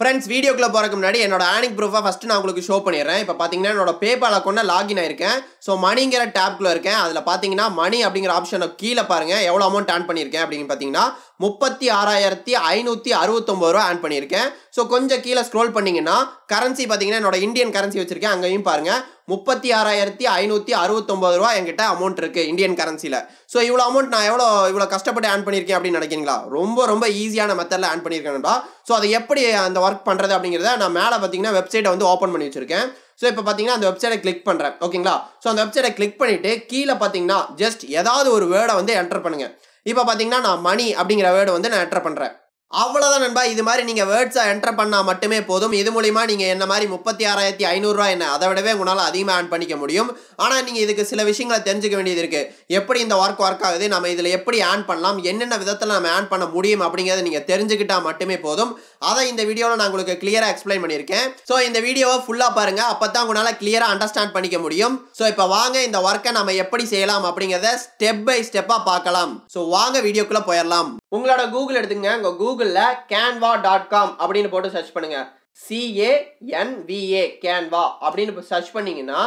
Friends வீடியோக்குள்ள போறதுக்கு முன்னாடி என்னோட ஆனிக் ப்ரூஃபை ஃபஸ்ட்டு நான் உங்களுக்கு ஷோ பண்ணிடுறேன். இப்போ பார்த்தீங்கன்னா என்னோட பேபால் அக்கௌண்ட்ல லாகின் ஆயிருக்கேன். ஸோ மணிங்கிற டேப்குள்ளே இருக்கேன். அதில் பார்த்தீங்கன்னா மணி அப்படிங்கிற ஆப்ஷனை கீழே பாருங்கள் எவ்வளோ அமௌண்ட் ஆன் பண்ணியிருக்கேன் அப்படின்னு பார்த்தீங்கன்னா முப்பத்தி ஆறாயிரத்தி ஐநூற்றி அறுபத்தொம்பது ரூபா ஆன் பண்ணியிருக்கேன். ஸோ கொஞ்சம் கீழே ஸ்க்ரோல் பண்ணிங்கன்னா கரன்சி பார்த்தீங்கன்னா என்னோட இந்தியன் கரன்சி வச்சுருக்கேன். அங்கேயும் பாருங்கள் முப்பத்தி ஆறாயிரத்தி ஐநூற்றி அறுபத்தொம்பது ரூபா என்கிட்ட அமௌண்ட் இருக்குது இந்தியன் கரன்சியில் ஸோ இவ்வளோ அமௌண்ட் நான் எவ்வளோ இவ்வளோ கஷ்டப்பட்டு ஆன் பண்ணியிருக்கேன் அப்படின்னு நினைக்கிறீங்களா? ரொம்ப ரொம்ப ஈஸியான மெத்தடில் ஆன் பண்ணியிருக்கேன்டா ஸோ அதை எப்படி அந்த ஒர்க் பண்ணுறது அப்படிங்கிறத நான் மேலே பார்த்தீங்கன்னா வெப்சைட்டை வந்து ஓப்பன் பண்ணி வச்சிருக்கேன். ஸோ இப்போ பார்த்தீங்கன்னா அந்த வெப்சைட்டை கிளிக் பண்ணுறேன் ஓகேங்களா ஸோ அந்த வெப்சைட்டை கிளிக் பண்ணிவிட்டு கீழே பார்த்தீங்கன்னா ஜஸ்ட் ஏதாவது ஒரு வேர்டை வந்து என்டர் பண்ணுங்கள் இப்போ பார்த்தீங்கன்னா நான் மணி அப்படிங்கிற வேர்டு வந்து நான் என்டர் பண்ணுறேன் அவ்வளோதான் நண்பா. இது மாதிரி நீங்கள் வேர்ட்ஸை என்டர் பண்ணால் மட்டுமே போதும். இது மூலிமா நீங்கள் என்ன மாதிரி முப்பத்தி ஆறாயிரத்தி ஐநூறுரூவா என்ன அதை விடவே உங்களால் அதிகமாக ஆன் பண்ணிக்க முடியும். ஆனால் நீங்கள் இதுக்கு சில விஷயங்களை தெரிஞ்சுக்க வேண்டியது இருக்குது எப்படி இந்த ஒர்க் ஒர்க் ஆகுது நம்ம இதில் எப்படி ஆன் பண்ணலாம் என்னென்ன விதத்தில் நம்ம ஆன் பண்ண முடியும் அப்படிங்கிறத நீங்கள் தெரிஞ்சுக்கிட்டால் மட்டுமே போதும். அதை இந்த வீடியோவில் நான் உங்களுக்கு கிளியராக எக்ஸ்பிளைன் பண்ணியிருக்கேன். ஸோ இந்த வீடியோவை ஃபுல்லாக பாருங்கள் அப்போ தான் உங்களால் கிளியராக அண்டர்ஸ்டாண்ட் பண்ணிக்க முடியும். ஸோ இப்போ வாங்க இந்த ஒர்க்கை நம்ம எப்படி செய்யலாம் அப்படிங்கிறத ஸ்டெப் பை ஸ்டெப்பாக பார்க்கலாம். ஸோ வாங்க வீடியோக்குள்ளே போயிடலாம். உங்களோட கூகுள் எடுத்துங்க உங்கள் கூகுளில் கேன்வா டாட் காம் அப்படின்னு போட்டு சர்ச் பண்ணுங்கள் சிஏஎன்விஏ கேன்வா அப்படின்னு சர்ச் பண்ணிங்கன்னா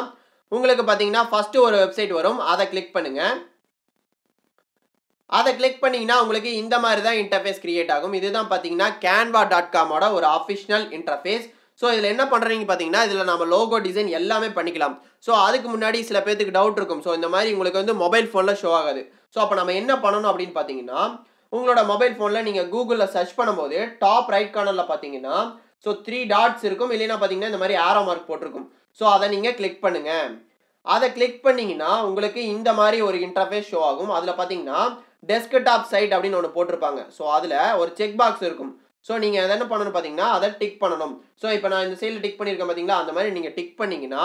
உங்களுக்கு பார்த்தீங்கன்னா ஃபஸ்ட்டு ஒரு வெப்சைட் வரும். அதை கிளிக் பண்ணுங்கள் அதை கிளிக் பண்ணிங்கன்னா உங்களுக்கு இந்த மாதிரி தான் இன்டர்ஃபேஸ் கிரியேட் ஆகும். இதுதான் பார்த்தீங்கன்னா கேன்வா டாட் காமோட ஒரு அஃபிஷியல் இன்டர்ஃபேஸ் ஸோ இதில் என்ன பண்ணுறீங்க பார்த்தீங்கன்னா இதில் நம்ம லோகோ டிசைன் எல்லாமே பண்ணிக்கலாம். ஸோ அதுக்கு முன்னாடி சில பேர்த்துக்கு டவுட் இருக்கும். ஸோ இந்த மாதிரி உங்களுக்கு வந்து மொபைல் ஃபோனில் ஷோ ஆகாது. ஸோ அப்போ நம்ம என்ன பண்ணணும் அப்படின்னு பார்த்தீங்கன்னா உங்களோட மொபைல் ஃபோனில் நீங்கள் கூகுளில் சர்ச் பண்ணும்போது டாப் ரைட் கார்னரில் பார்த்தீங்கன்னா ஸோ த்ரீ டாட்ஸ் இருக்கும். இல்லைன்னா பார்த்தீங்கன்னா இந்த மாதிரி ஆரோ மார்க் போட்டிருக்கும். ஸோ அதை நீங்கள் கிளிக் பண்ணுங்கள் அதை கிளிக் பண்ணிங்கன்னா உங்களுக்கு இந்த மாதிரி ஒரு இன்டர்ஃபேஸ் ஷோ ஆகும். அதில் பார்த்தீங்கன்னா டெஸ்க்டாப் சைட் அப்படின்னு ஒன்று போட்டிருப்பாங்க. ஸோ அதில் ஒரு செக் பாக்ஸ் இருக்கும். ஸோ நீங்கள் அதை என்ன பண்ணணும் பார்த்தீங்கன்னா அதை டிக் பண்ணணும். ஸோ இப்போ நான் இந்த சைடில் டிக் பண்ணியிருக்கேன் பார்த்தீங்களா அந்த மாதிரி நீங்கள் டிக் பண்ணிங்கன்னா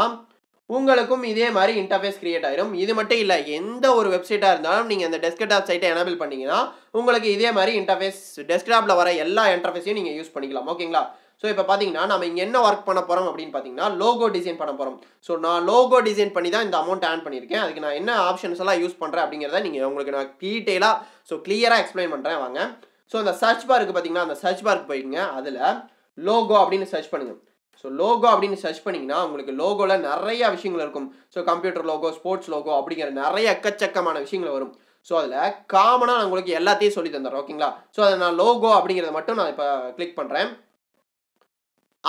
உங்களுக்கும் இதே மாதிரி இன்டர்ஃபேஸ் கிரியேட் ஆயிரும். இது மட்டும் இல்லை எந்த ஒரு வெப்சைட்டாக இருந்தாலும் நீங்கள் அந்த டெஸ்க்டாப் சைட்டை எனபிள் பண்ணிங்கன்னா உங்களுக்கு இதே மாதிரி இன்டர்ஃபேஸ் டெஸ்க்டாப்பில் வர எல்லா இன்டர்ஃபேஸையும் நீங்கள் யூஸ் பண்ணிக்கலாம். ஓகேங்களா ஸோ இப்போ பார்த்தீங்கன்னா நம்ம இங்கே என்ன ஒர்க் பண்ண போகிறோம் அப்படின்னு பார்த்தீங்கன்னா லோகோ டிசைன் பண்ண போகிறோம் ஸோ நான் லோகோ டிசைன் பண்ணி தான் இந்த அமௌண்ட் ஆன் பண்ணியிருக்கேன். அதுக்கு நான் என்ன ஆப்ஷன்ஸ் எல்லாம் யூஸ் பண்ணுறேன் அப்படிங்கிறத நீங்கள் உங்களுக்கு நான் டீட்டெயிலாக ஸோ கிளியராக எக்ஸ்பிளைன் பண்ணுறேன் வாங்க. ஸோ அந்த சர்ச் பாருக்கு பார்த்தீங்கன்னா அந்த சர்ச் பாருக்கு போயிடுங்க. அதில் லோகோ அப்படின்னு சர்ச் பண்ணுங்கள் ஸோ லோகோ அப்படின்னு சர்ச் பண்ணிங்கன்னா உங்களுக்கு லோகோவில் நிறைய விஷயங்கள் இருக்கும். So computer logo sports logo அப்படிங்கிற நிறைய எக்கச்சக்கமான விஷயங்கள் வரும். ஸோ அதில் காமனாக நான் உங்களுக்கு எல்லாத்தையும் சொல்லி தந்துடுறேன் ஓகேங்களா ஸோ அதை நான் லோகோ அப்படிங்கிறத மட்டும் நான் இப்போ கிளிக் பண்ணுறேன்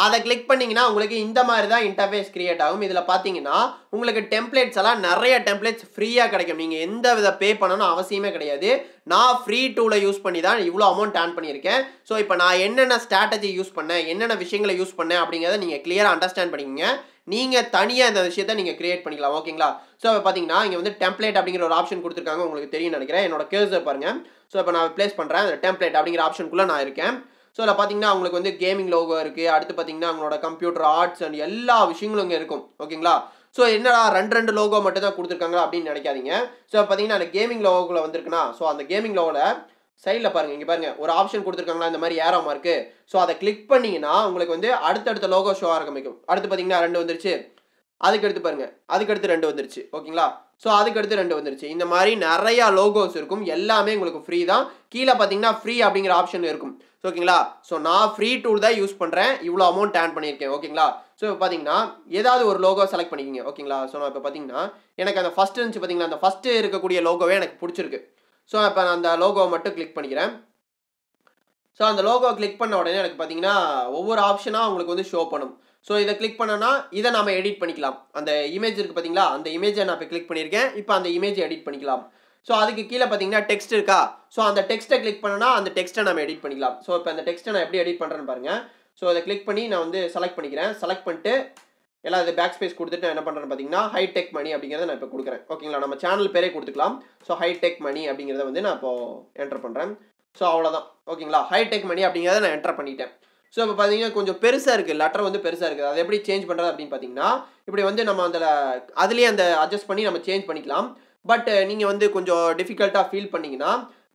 அதை கிளிக் பண்ணிங்கன்னா உங்களுக்கு இந்த மாதிரி தான் இன்டர்ஃபேஸ் கிரியேட் ஆகும். இதில் பார்த்தீங்கன்னா உங்களுக்கு டெம்ப்ளேட்ஸ் எல்லாம் நிறைய டெம்ப்ளேட்ஸ் ஃப்ரீயாக கிடைக்கும். நீங்கள் எந்த வித பே பண்ணணும் அவசியமே கிடையாது. நான் ஃப்ரீ டூலை யூஸ் பண்ணி தான் இவ்வளோ அமௌண்ட் ஆன் பண்ணியிருக்கேன். ஸோ இப்போ நான் என்னென்ன ஸ்ட்ராட்டஜி யூஸ் பண்ணேன் என்னென்ன விஷயங்களை யூஸ் பண்ணேன் அப்படிங்கிறத நீங்கள் கிளியராக அண்டர்ஸ்டாண்ட் பண்ணிக்கோங்க. நீங்கள் தனியாக இந்த விஷயத்த நீங்கள் கிரியேட் பண்ணிக்கலாம் ஓகேங்களா ஸோ இப்போ பார்த்தீங்கன்னா இங்கே வந்து டெம்ப்ளேட் அப்படிங்கிற ஒரு ஆப்ஷன் கொடுத்துருக்காங்க உங்களுக்கு தெரியும் நினைக்கிறேன். என்னோட கேர்ஸை பாருங்கள் ஸோ இப்போ நான் ப்ளேஸ் பண்ணுறேன் அந்த டெம்ப்ளேட் அப்படிங்கிற ஆப்ஷனுக்குள்ளே நான் இருக்கேன். ஸோ அதில் பார்த்தீங்கன்னா உங்களுக்கு வந்து கேமிங் லோகோ இருக்குது அடுத்து பார்த்தீங்கன்னா அவங்களோட கம்ப்யூட்டர் ஆர்ட்ஸ் அண்ட் எல்லா விஷயங்களும் இங்கே இருக்கும். ஓகேங்களா ஸோ என்னடா ரெண்டு ரெண்டு லோகோ மட்டும் தான் கொடுத்துருக்காங்க அப்படின்னு நினைக்காதீங்க. ஸோ பார்த்தீங்கன்னா அந்த கேமிங் லோகோக்குள்ள வந்திருக்குன்னா ஸோ அந்த கேமிங் லோகோவில் சைடில் பாருங்கள் இங்கே பாருங்கள் ஒரு ஆப்ஷன் கொடுத்துருக்காங்களா? இந்த மாதிரி ஏரோ மார்க்கு ஸோ அதை கிளிக் பண்ணிங்கன்னா உங்களுக்கு வந்து அடுத்தடுத்த லோகோ ஷோ ஆரம்பிக்கும். அடுத்து பார்த்தீங்கன்னா ரெண்டு வந்துருச்சு. அதுக்கடுத்து பாருங்கள் அதுக்கு அடுத்து ரெண்டு வந்துருச்சு. ஓகேங்களா ஸோ அதுக்கடுத்து ரெண்டு வந்துருச்சு. இந்த மாதிரி நிறையா லோகோஸ் இருக்கும். எல்லாமே உங்களுக்கு ஃப்ரீ தான். கீழே பார்த்தீங்கன்னா ஃப்ரீ அப்படிங்கிற ஆப்ஷன் இருக்கும். ஓகேங்களா? ஸோ நான் ஃப்ரீ டூல் தான் யூஸ் பண்ணுறேன் இவ்வளோ அமௌண்ட் ஆன் பண்ணியிருக்கேன். ஓகேங்களா? ஸோ இப்போ பார்த்தீங்கன்னா ஏதாவது ஒரு லோகோ செலக்ட் பண்ணிக்கிங்க. ஓகேங்களா? ஸோ நான் இப்போ பார்த்தீங்கன்னா எனக்கு அந்த ஃபஸ்ட்டு இருந்துச்சு பார்த்தீங்களா அந்த ஃபஸ்ட்டு இருக்கக்கூடிய லோகோவே எனக்கு பிடிச்சிருக்கு. ஸோ இப்போ நான் அந்த லோகோவை மட்டும் கிளிக் பண்ணிக்கிறேன். ஸோ அந்த லோகோ கிளிக் பண்ண உடனே எனக்கு பார்த்தீங்கன்னா ஒவ்வொரு ஆப்ஷனாக உங்களுக்கு வந்து ஷோ பண்ணும். ஸோ இதை கிளிக் பண்ணனா இதை நம்ம எடிட் பண்ணிக்கலாம். அந்த இமேஜ் இருக்குது பார்த்தீங்களா அந்த இமேஜை நான் இப்போ கிளிக் பண்ணியிருக்கேன். இப்போ அந்த இமேஜை எடிட் பண்ணிக்கலாம். ஸோ அதுக்கு கீழே பார்த்தீங்கன்னா டெக்ஸ்ட் இருக்கா? ஸோ அந்த டெக்ஸ்ட்டை கிளிக் பண்ணனா அந்த டெக்ஸ்ட்டை நம்ம எடிட் பண்ணிக்கலாம். ஸோ இப்போ அந்த டெக்ஸ்ட்டை நான் எப்படி எடிட் பண்ணுறேன்னு பாருங்கள் ஸோ அதை கிளிக் பண்ணி நான் வந்து செலக்ட் பண்ணிக்கிறேன். செலக்ட் பண்ணிட்டு எல்லாம் இது பேக் ஸ்பேஸ் கொடுத்துட்டு நான் என்ன பண்ணுறேன்னு பார்த்தீங்கன்னா ஹைடெக் மணி அப்படிங்கிறத நான் இப்போ கொடுக்குறேன். ஓகேங்களா நம்ம சேனல் பேரே கொடுத்துக்கலாம். ஸோ ஹைடெக் மணி அப்படிங்கிறத வந்து நான் இப்போ என்டர் பண்ணுறேன் ஸோ அவ்வளோதான் ஓகேங்களா ஹைடெக் மணி அப்படிங்கிறத நான் என்டர் பண்ணிட்டேன். ஸோ இப்போ பார்த்தீங்கன்னா கொஞ்சம் பெருசாக இருக்குது லெட்டர் வந்து பெருசாக இருக்குது அதை எப்படி சேஞ்ச் பண்ணுறது அப்படின்னு பார்த்தீங்கன்னா இப்படி வந்து நம்ம அதில் அதுலேயே அந்த அட்ஜஸ்ட் பண்ணி நம்ம சேஞ்ச் பண்ணிக்கலாம். பட் uh, நீங்கள் வந்து கொஞ்சம் டிஃபிகல்ட்டாக ஃபீல் பண்ணிங்கன்னா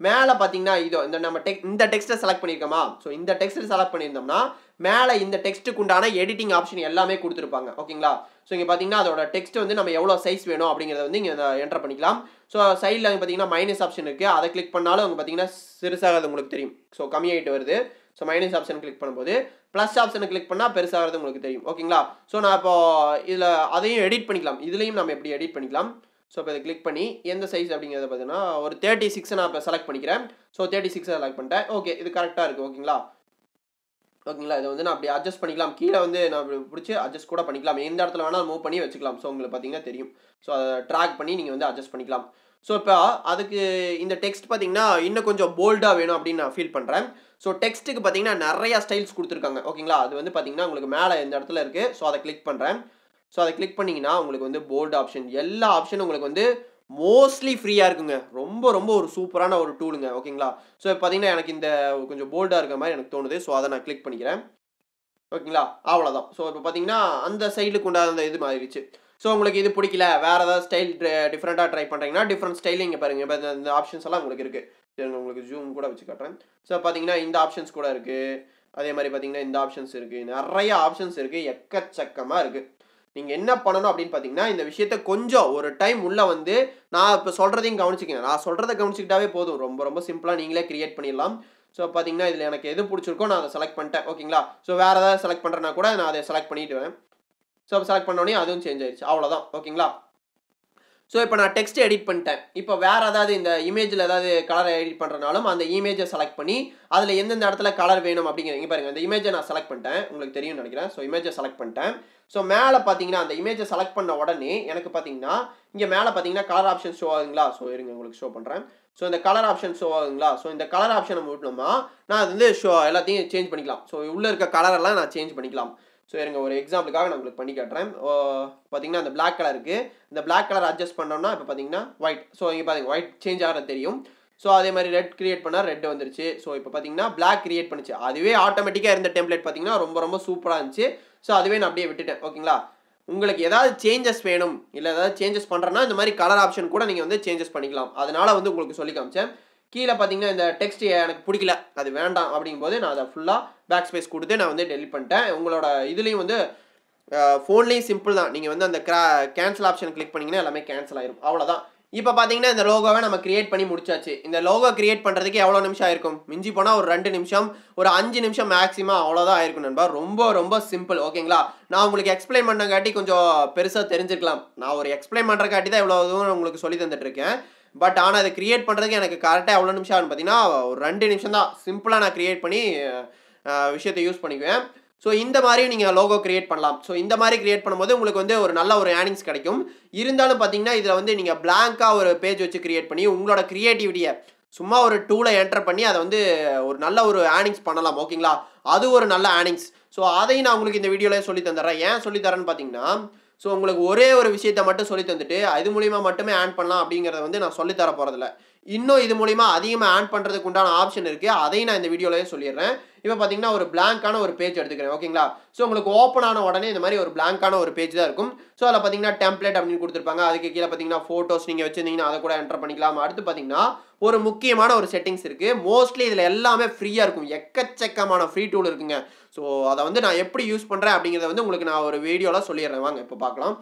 மேலே பார்த்தீங்கன்னா இதோ இந்த நம்ம டெக் இந்த டெக்ஸ்ட்டை செலக்ட் பண்ணியிருக்கோமா ஸோ இந்த டெக்ஸ்ட்டை செலக்ட் பண்ணியிருந்தோம்னா மேலே இந்த டெக்ஸ்ட்டுக்கு உண்டான எடிட்டிங் ஆப்ஷன் எல்லாமே கொடுத்துருப்பாங்க. ஓகேங்களா ஸோ இங்கே பார்த்தீங்கன்னா அதோட டெக்ஸ்ட் வந்து நம்ம எவ்வளோ சைஸ் வேணும் அப்படிங்கிறத வந்து இங்கே என்டர் பண்ணிக்கலாம். ஸோ சைடில் பார்த்தீங்கன்னா மைனஸ் ஆப்ஷன் இருக்குது அதை கிளிக் பண்ணாலும் அங்கே பார்த்தீங்கன்னா சிறுசாக அது உங்களுக்கு தெரியும். ஸோ கம்மியாகிட்டு வருது. ஸோ மைனஸ் ஆப்ஷன் கிளிக் பண்ணும்போது ப்ளஸ் ஆப்ஷனை கிளிக் பண்ணால் பெருசாகிறது உங்களுக்கு தெரியும். ஓகேங்களா ஸோ நான் இப்போ இதில் அதையும் எடிட் பண்ணிக்கலாம். இதுலேயும் நம்ம எப்படி எடிட் பண்ணிக்கலாம்? ஸோ இப்போ இதை கிளிக் பண்ணி எந்த சைஸ் அப்படிங்கிறத பார்த்தீங்கன்னா ஒரு தேர்ட்டி சிக்ஸை நான் இப்போ செலக்ட் பண்ணிக்கிறேன். ஸோ தேர்ட்டி சிக்ஸை செலக்ட் பண்ணிட்டேன். ஓகே இது கரெக்டாக இருக்குது ஓகேங்களா ஓகேங்களா இதை வந்து நான் அப்படி அட்ஜஸ்ட் பண்ணிக்கலாம். கீழே வந்து நான் பிடிச்சி அட்ஜஸ்ட் கூட பண்ணிக்கலாம். எந்த இடத்துல வேணாலும் மூவ் பண்ணி வச்சுக்கலாம். ஸோ உங்களுக்கு பார்த்தீங்கன்னா தெரியும். ஸோ அதை ட்ராக் பண்ணி நீங்கள் வந்து அட்ஜஸ்ட் பண்ணிக்கலாம். ஸோ இப்போ அதுக்கு இந்த டெக்ஸ்ட் பார்த்தீங்கன்னா இன்னும் கொஞ்சம் போல்டாக வேணும் அப்படின்னு நான் ஃபீல் பண்ணுறேன் ஸோ டெக்ஸ்ட்டுக்கு பார்த்தீங்கன்னா நிறையா ஸ்டைல்ஸ் கொடுத்துருக்காங்க. ஓகேங்களா அது வந்து பார்த்தீங்கன்னா உங்களுக்கு மேலே இந்த இடத்துல இருக்குது ஸோ அதை கிளிக் பண்ணுறேன் ஸோ அதை கிளிக் பண்ணிங்கன்னா உங்களுக்கு வந்து போல்டு ஆப்ஷன் எல்லா ஆப்ஷனும் உங்களுக்கு வந்து மோஸ்ட்லி ஃப்ரீயாக இருக்குங்க. ரொம்ப ரொம்ப ஒரு சூப்பரான ஒரு டூலுங்க ஓகேங்களா ஸோ பார்த்தீங்கன்னா எனக்கு இந்த கொஞ்சம் போல்டாக இருக்க மாதிரி எனக்கு தோணுது. ஸோ அதை நான் கிளிக் பண்ணிக்கிறேன். ஓகேங்களா அவ்வளோதான் ஸோ இப்போ பார்த்தீங்கன்னா அந்த சைடுக்கு உண்டான அந்த இது மாறிடுச்சு. ஸோ உங்களுக்கு இது பிடிக்கல. வேறு ஏதாவது ஸ்டைல் டிஃப்ரெண்ட்டாக ட்ரை பண்ணுறீங்கன்னா டிஃப்ரெண்ட் ஸ்டைலில் இங்கே பாருங்கள் இப்போ இந்த ஆப்ஷன்ஸ் எல்லாம் உங்களுக்கு இருக்குது உங்களுக்கு ஜூம் கூட வச்சு காட்டுறேன். ஸோ பார்த்தீங்கன்னா இந்த ஆப்ஷன்ஸ் கூட இருக்குது அதே மாதிரி பார்த்தீங்கன்னா இந்த ஆப்ஷன்ஸ் இருக்குது நிறைய ஆப்ஷன்ஸ் இருக்குது எக்கச்சக்கமாக இருக்குது நீங்கள் என்ன பண்ணணும் அப்படின்னு பார்த்தீங்கன்னா இந்த விஷயத்த கொஞ்சம் ஒரு டைம் உள்ளே வந்து நான் இப்போ சொல்கிறதையும் கவனிச்சிக்கங்க. நான் சொல்கிறத கவனிச்சிக்கிட்டாவே போதும். ரொம்ப ரொம்ப சிம்பிளாக நீங்களே கிரியேட் பண்ணிடலாம். ஸோ பார்த்தீங்கன்னா இதில் எனக்கு எது பிடிச்சிருக்கோ நான் அதை செலக்ட் பண்ணிட்டேன். ஓகேங்களா? ஸோ வேறு ஏதாவது செலக்ட் பண்ணுறேன்னா கூட நான் அதை செலக்ட் பண்ணிவிடுவேன் ஸோ செலக்ட் பண்ணோடனே அதுவும் சேஞ்ச் ஆயிடுச்சு. அவ்வளோதான் ஓகேங்களா? ஸோ இப்போ நான் டெக்ஸ்ட் எடிட் பண்ணிட்டேன். இப்போ வேறு ஏதாவது இந்த இமேஜில் ஏதாவது கலரை எடிட் பண்ணுறனாலும் அந்த இமேஜை செலக்ட் பண்ணி அதில் எந்தெந்த இடத்துல கலர் வேணும் அப்படிங்கிற இங்கே பாருங்கள் இந்த இமேஜை நான் செலக்ட் பண்ணிட்டேன். உங்களுக்கு தெரியும் நினைக்கிறேன். ஸோ இமேஜை செலக்ட் பண்ணிட்டேன். ஸோ மேலே பார்த்தீங்கன்னா அந்த இமேஜை செலக்ட் பண்ண உடனே எனக்கு பார்த்தீங்கன்னா இங்கே மேலே பார்த்தீங்கன்னா கலர் ஆப்ஷன் ஷோ ஆகுங்களா ஸோ இருங்க உங்களுக்கு ஷோ பண்ணுறேன் ஸோ இந்த கலர் ஆப்ஷன் ஷோ ஆகுங்களா ஸோ இந்த கலர் ஆப்ஷனை விட்டோம்னா நான் அது வந்து ஷோ எல்லாத்தையும் சேஞ்ச் பண்ணிக்கலாம். ஸோ உள்ளே இருக்க கலரெல்லாம் நான் சேஞ்ச் பண்ணிக்கலாம். ஸோ இருங்க ஒரு எக்ஸாம்பிளுக்காக நான் உங்களுக்கு பண்ணி காட்டுறேன். பார்த்தீங்கன்னா அந்த பிளாக் கலர் இருக்குது இந்த பிளாக் கலர் அட்ஜஸ்ட் பண்ணோம்னா இப்போ பார்த்தீங்கன்னா ஒயிட் ஸோ இங்கே பாருங்க ஒயிட் சேஞ்ச் ஆகிறது தெரியும். ஸோ அதே மாதிரி ரெட் கிரியேட் பண்ணால் ரெட் வந்துருச்சு. ஸோ இப்போ பார்த்தீங்கன்னா பிளாக் கிரியேட் பண்ணுச்சு. அதுவே ஆட்டோமேட்டிக்காக இருந்த டெம்ப்ளேட் பார்த்தீங்கன்னா ரொம்ப ரொம்ப சூப்பராக இருந்துச்சு. ஸோ அதுவே நான் அப்படியே விட்டுட்டேன். ஓகேங்களா? உங்களுக்கு ஏதாவது சேஞ்சஸ் வேணும் இல்லை ஏதாவது சேஞ்சஸ் பண்ணுறேன்னா இந்த மாதிரி கலர் ஆப்ஷன் கூட நீங்கள் வந்து சேஞ்சஸ் பண்ணிக்கலாம். அதனால் வந்து உங்களுக்கு சொல்லி காமிச்சேன். கீழே பார்த்தீங்கன்னா இந்த டெக்ஸ்ட் எனக்கு பிடிக்கல. அது வேண்டாம் அப்படிங்கும்போது நான் அதை ஃபுல்லாக பேக் ஸ்பேஸ் கொடுத்து நான் வந்து டெலிட் பண்ணிட்டேன். உங்களோட இதுலேயும் வந்து ஃபோன்லேயும் சிம்பிள் தான். நீங்கள் வந்து அந்த க்ரா கேன்சல் ஆப்ஷன் கிளிக் பண்ணிங்கன்னா எல்லாமே கேன்சல் ஆயிரும். அவ்வளோதான் இப்போ பார்த்தீங்கன்னா இந்த லோகோவை நம்ம கிரியேட் பண்ணி முடிச்சாச்சு. இந்த லோகோ கிரியேட் பண்ணுறதுக்கு எவ்வளோ நிமிஷம் ஆயிருக்கும்? மிஞ்சி போனால் ஒரு ரெண்டு நிமிஷம் ஒரு அஞ்சு நிமிஷம் மேக்ஸிமம் அவ்வளோதான் ஆயிருக்கும் நண்பா. ரொம்ப ரொம்ப சிம்பிள் ஓகேங்களா? நான் உங்களுக்கு எக்ஸ்பிளைன் பண்ணங்காட்டி கொஞ்சம் பெருசாக தெரிஞ்சிருக்கலாம். நான் ஒரு எக்ஸ்பிளைன் பண்ணுறக்காட்டி தான் இவ்வளோ தூரம் உங்களுக்கு சொல்லி தந்துட்டுருக்கேன் பட் ஆனால் அதை க்ரியேட் பண்ணுறதுக்கு எனக்கு கரெக்டாக எவ்வளோ நிமிஷம் ஆகுன்னு பார்த்தீங்கன்னா ஒரு ரெண்டு நிமிஷம் தான். சிம்பிளாக நான் க்ரியேட் பண்ணி விஷயத்தை யூஸ் பண்ணிக்குவேன். ஸோ இந்த மாதிரி நீங்கள் லோகோ கிரியேட் பண்ணலாம். ஸோ இந்த மாதிரி க்ரியேட் பண்ணும்போது உங்களுக்கு வந்து ஒரு நல்ல ஒரு ஏர்னிங்ஸ் கிடைக்கும். இருந்தாலும் பார்த்தீங்கன்னா இதில் வந்து நீங்கள் பிளாங்காக ஒரு பேஜ் வச்சு க்ரியேட் பண்ணி உங்களோட க்ரியேட்டிவிட்டியை சும்மா ஒரு டூலை என்டர் பண்ணி அதை வந்து ஒரு நல்ல ஒரு ஏர்னிங்ஸ் பண்ணலாம். ஓகேங்களா அது ஒரு நல்ல ஏர்னிங்ஸ் ஸோ அதையும் நான் உங்களுக்கு இந்த வீடியோவில் சொல்லி தந்துடுறேன். ஏன் சொல்லி தரேன்னு பார்த்தீங்கன்னா ஸோ உங்களுக்கு ஒரே ஒரு விஷயத்த மட்டும் சொல்லி தந்துட்டு இது மூலிமா மட்டுமே ஆன் பண்ணலாம் அப்படிங்கிறத வந்து நான் சொல்லித்தர போகிறதில்ல இன்னும் இது மூலிமா அதிகமாக ஆன் பண்ணுறதுக்கு உண்டான ஆப்ஷன் இருக்குது அதையும் நான் இந்த வீடியோலேயே சொல்லிடுறேன். இப்போ பார்த்தீங்கன்னா ஒரு பிளாங்கான ஒரு பேஜ் எடுத்துக்கிறேன் ஓகேங்களா ஸோ உங்களுக்கு ஓப்பன் ஆன உடனே இந்த மாதிரி ஒரு பிளாங்கான ஒரு பேஜ் தான் இருக்கும். ஸோ அதில் பார்த்தீங்கன்னா டெம்ப்ளேட் அப்படின்னு கொடுத்துருப்பாங்க. அதுக்கு கீழே பார்த்தீங்கன்னா ஃபோட்டோஸ் நீங்கள் வச்சிருந்தீங்கன்னா அதை கூட என்டர் பண்ணிக்கலாம். அடுத்து பார்த்தீங்கன்னா ஒரு முக்கியமான ஒரு செட்டிங்ஸ் இருக்குது மோஸ்ட்லி இதில் எல்லாமே ஃப்ரீயாக இருக்கும். எக்கச்சக்கமான ஃப்ரீ டூல் இருக்குங்க. ஸோ அதை வந்து நான் எப்படி யூஸ் பண்ணுறேன் அப்படிங்கிறத வந்து உங்களுக்கு நான் ஒரு வீடியோவில் சொல்லிடுறேன். வாங்க இப்போ பார்க்கலாம்.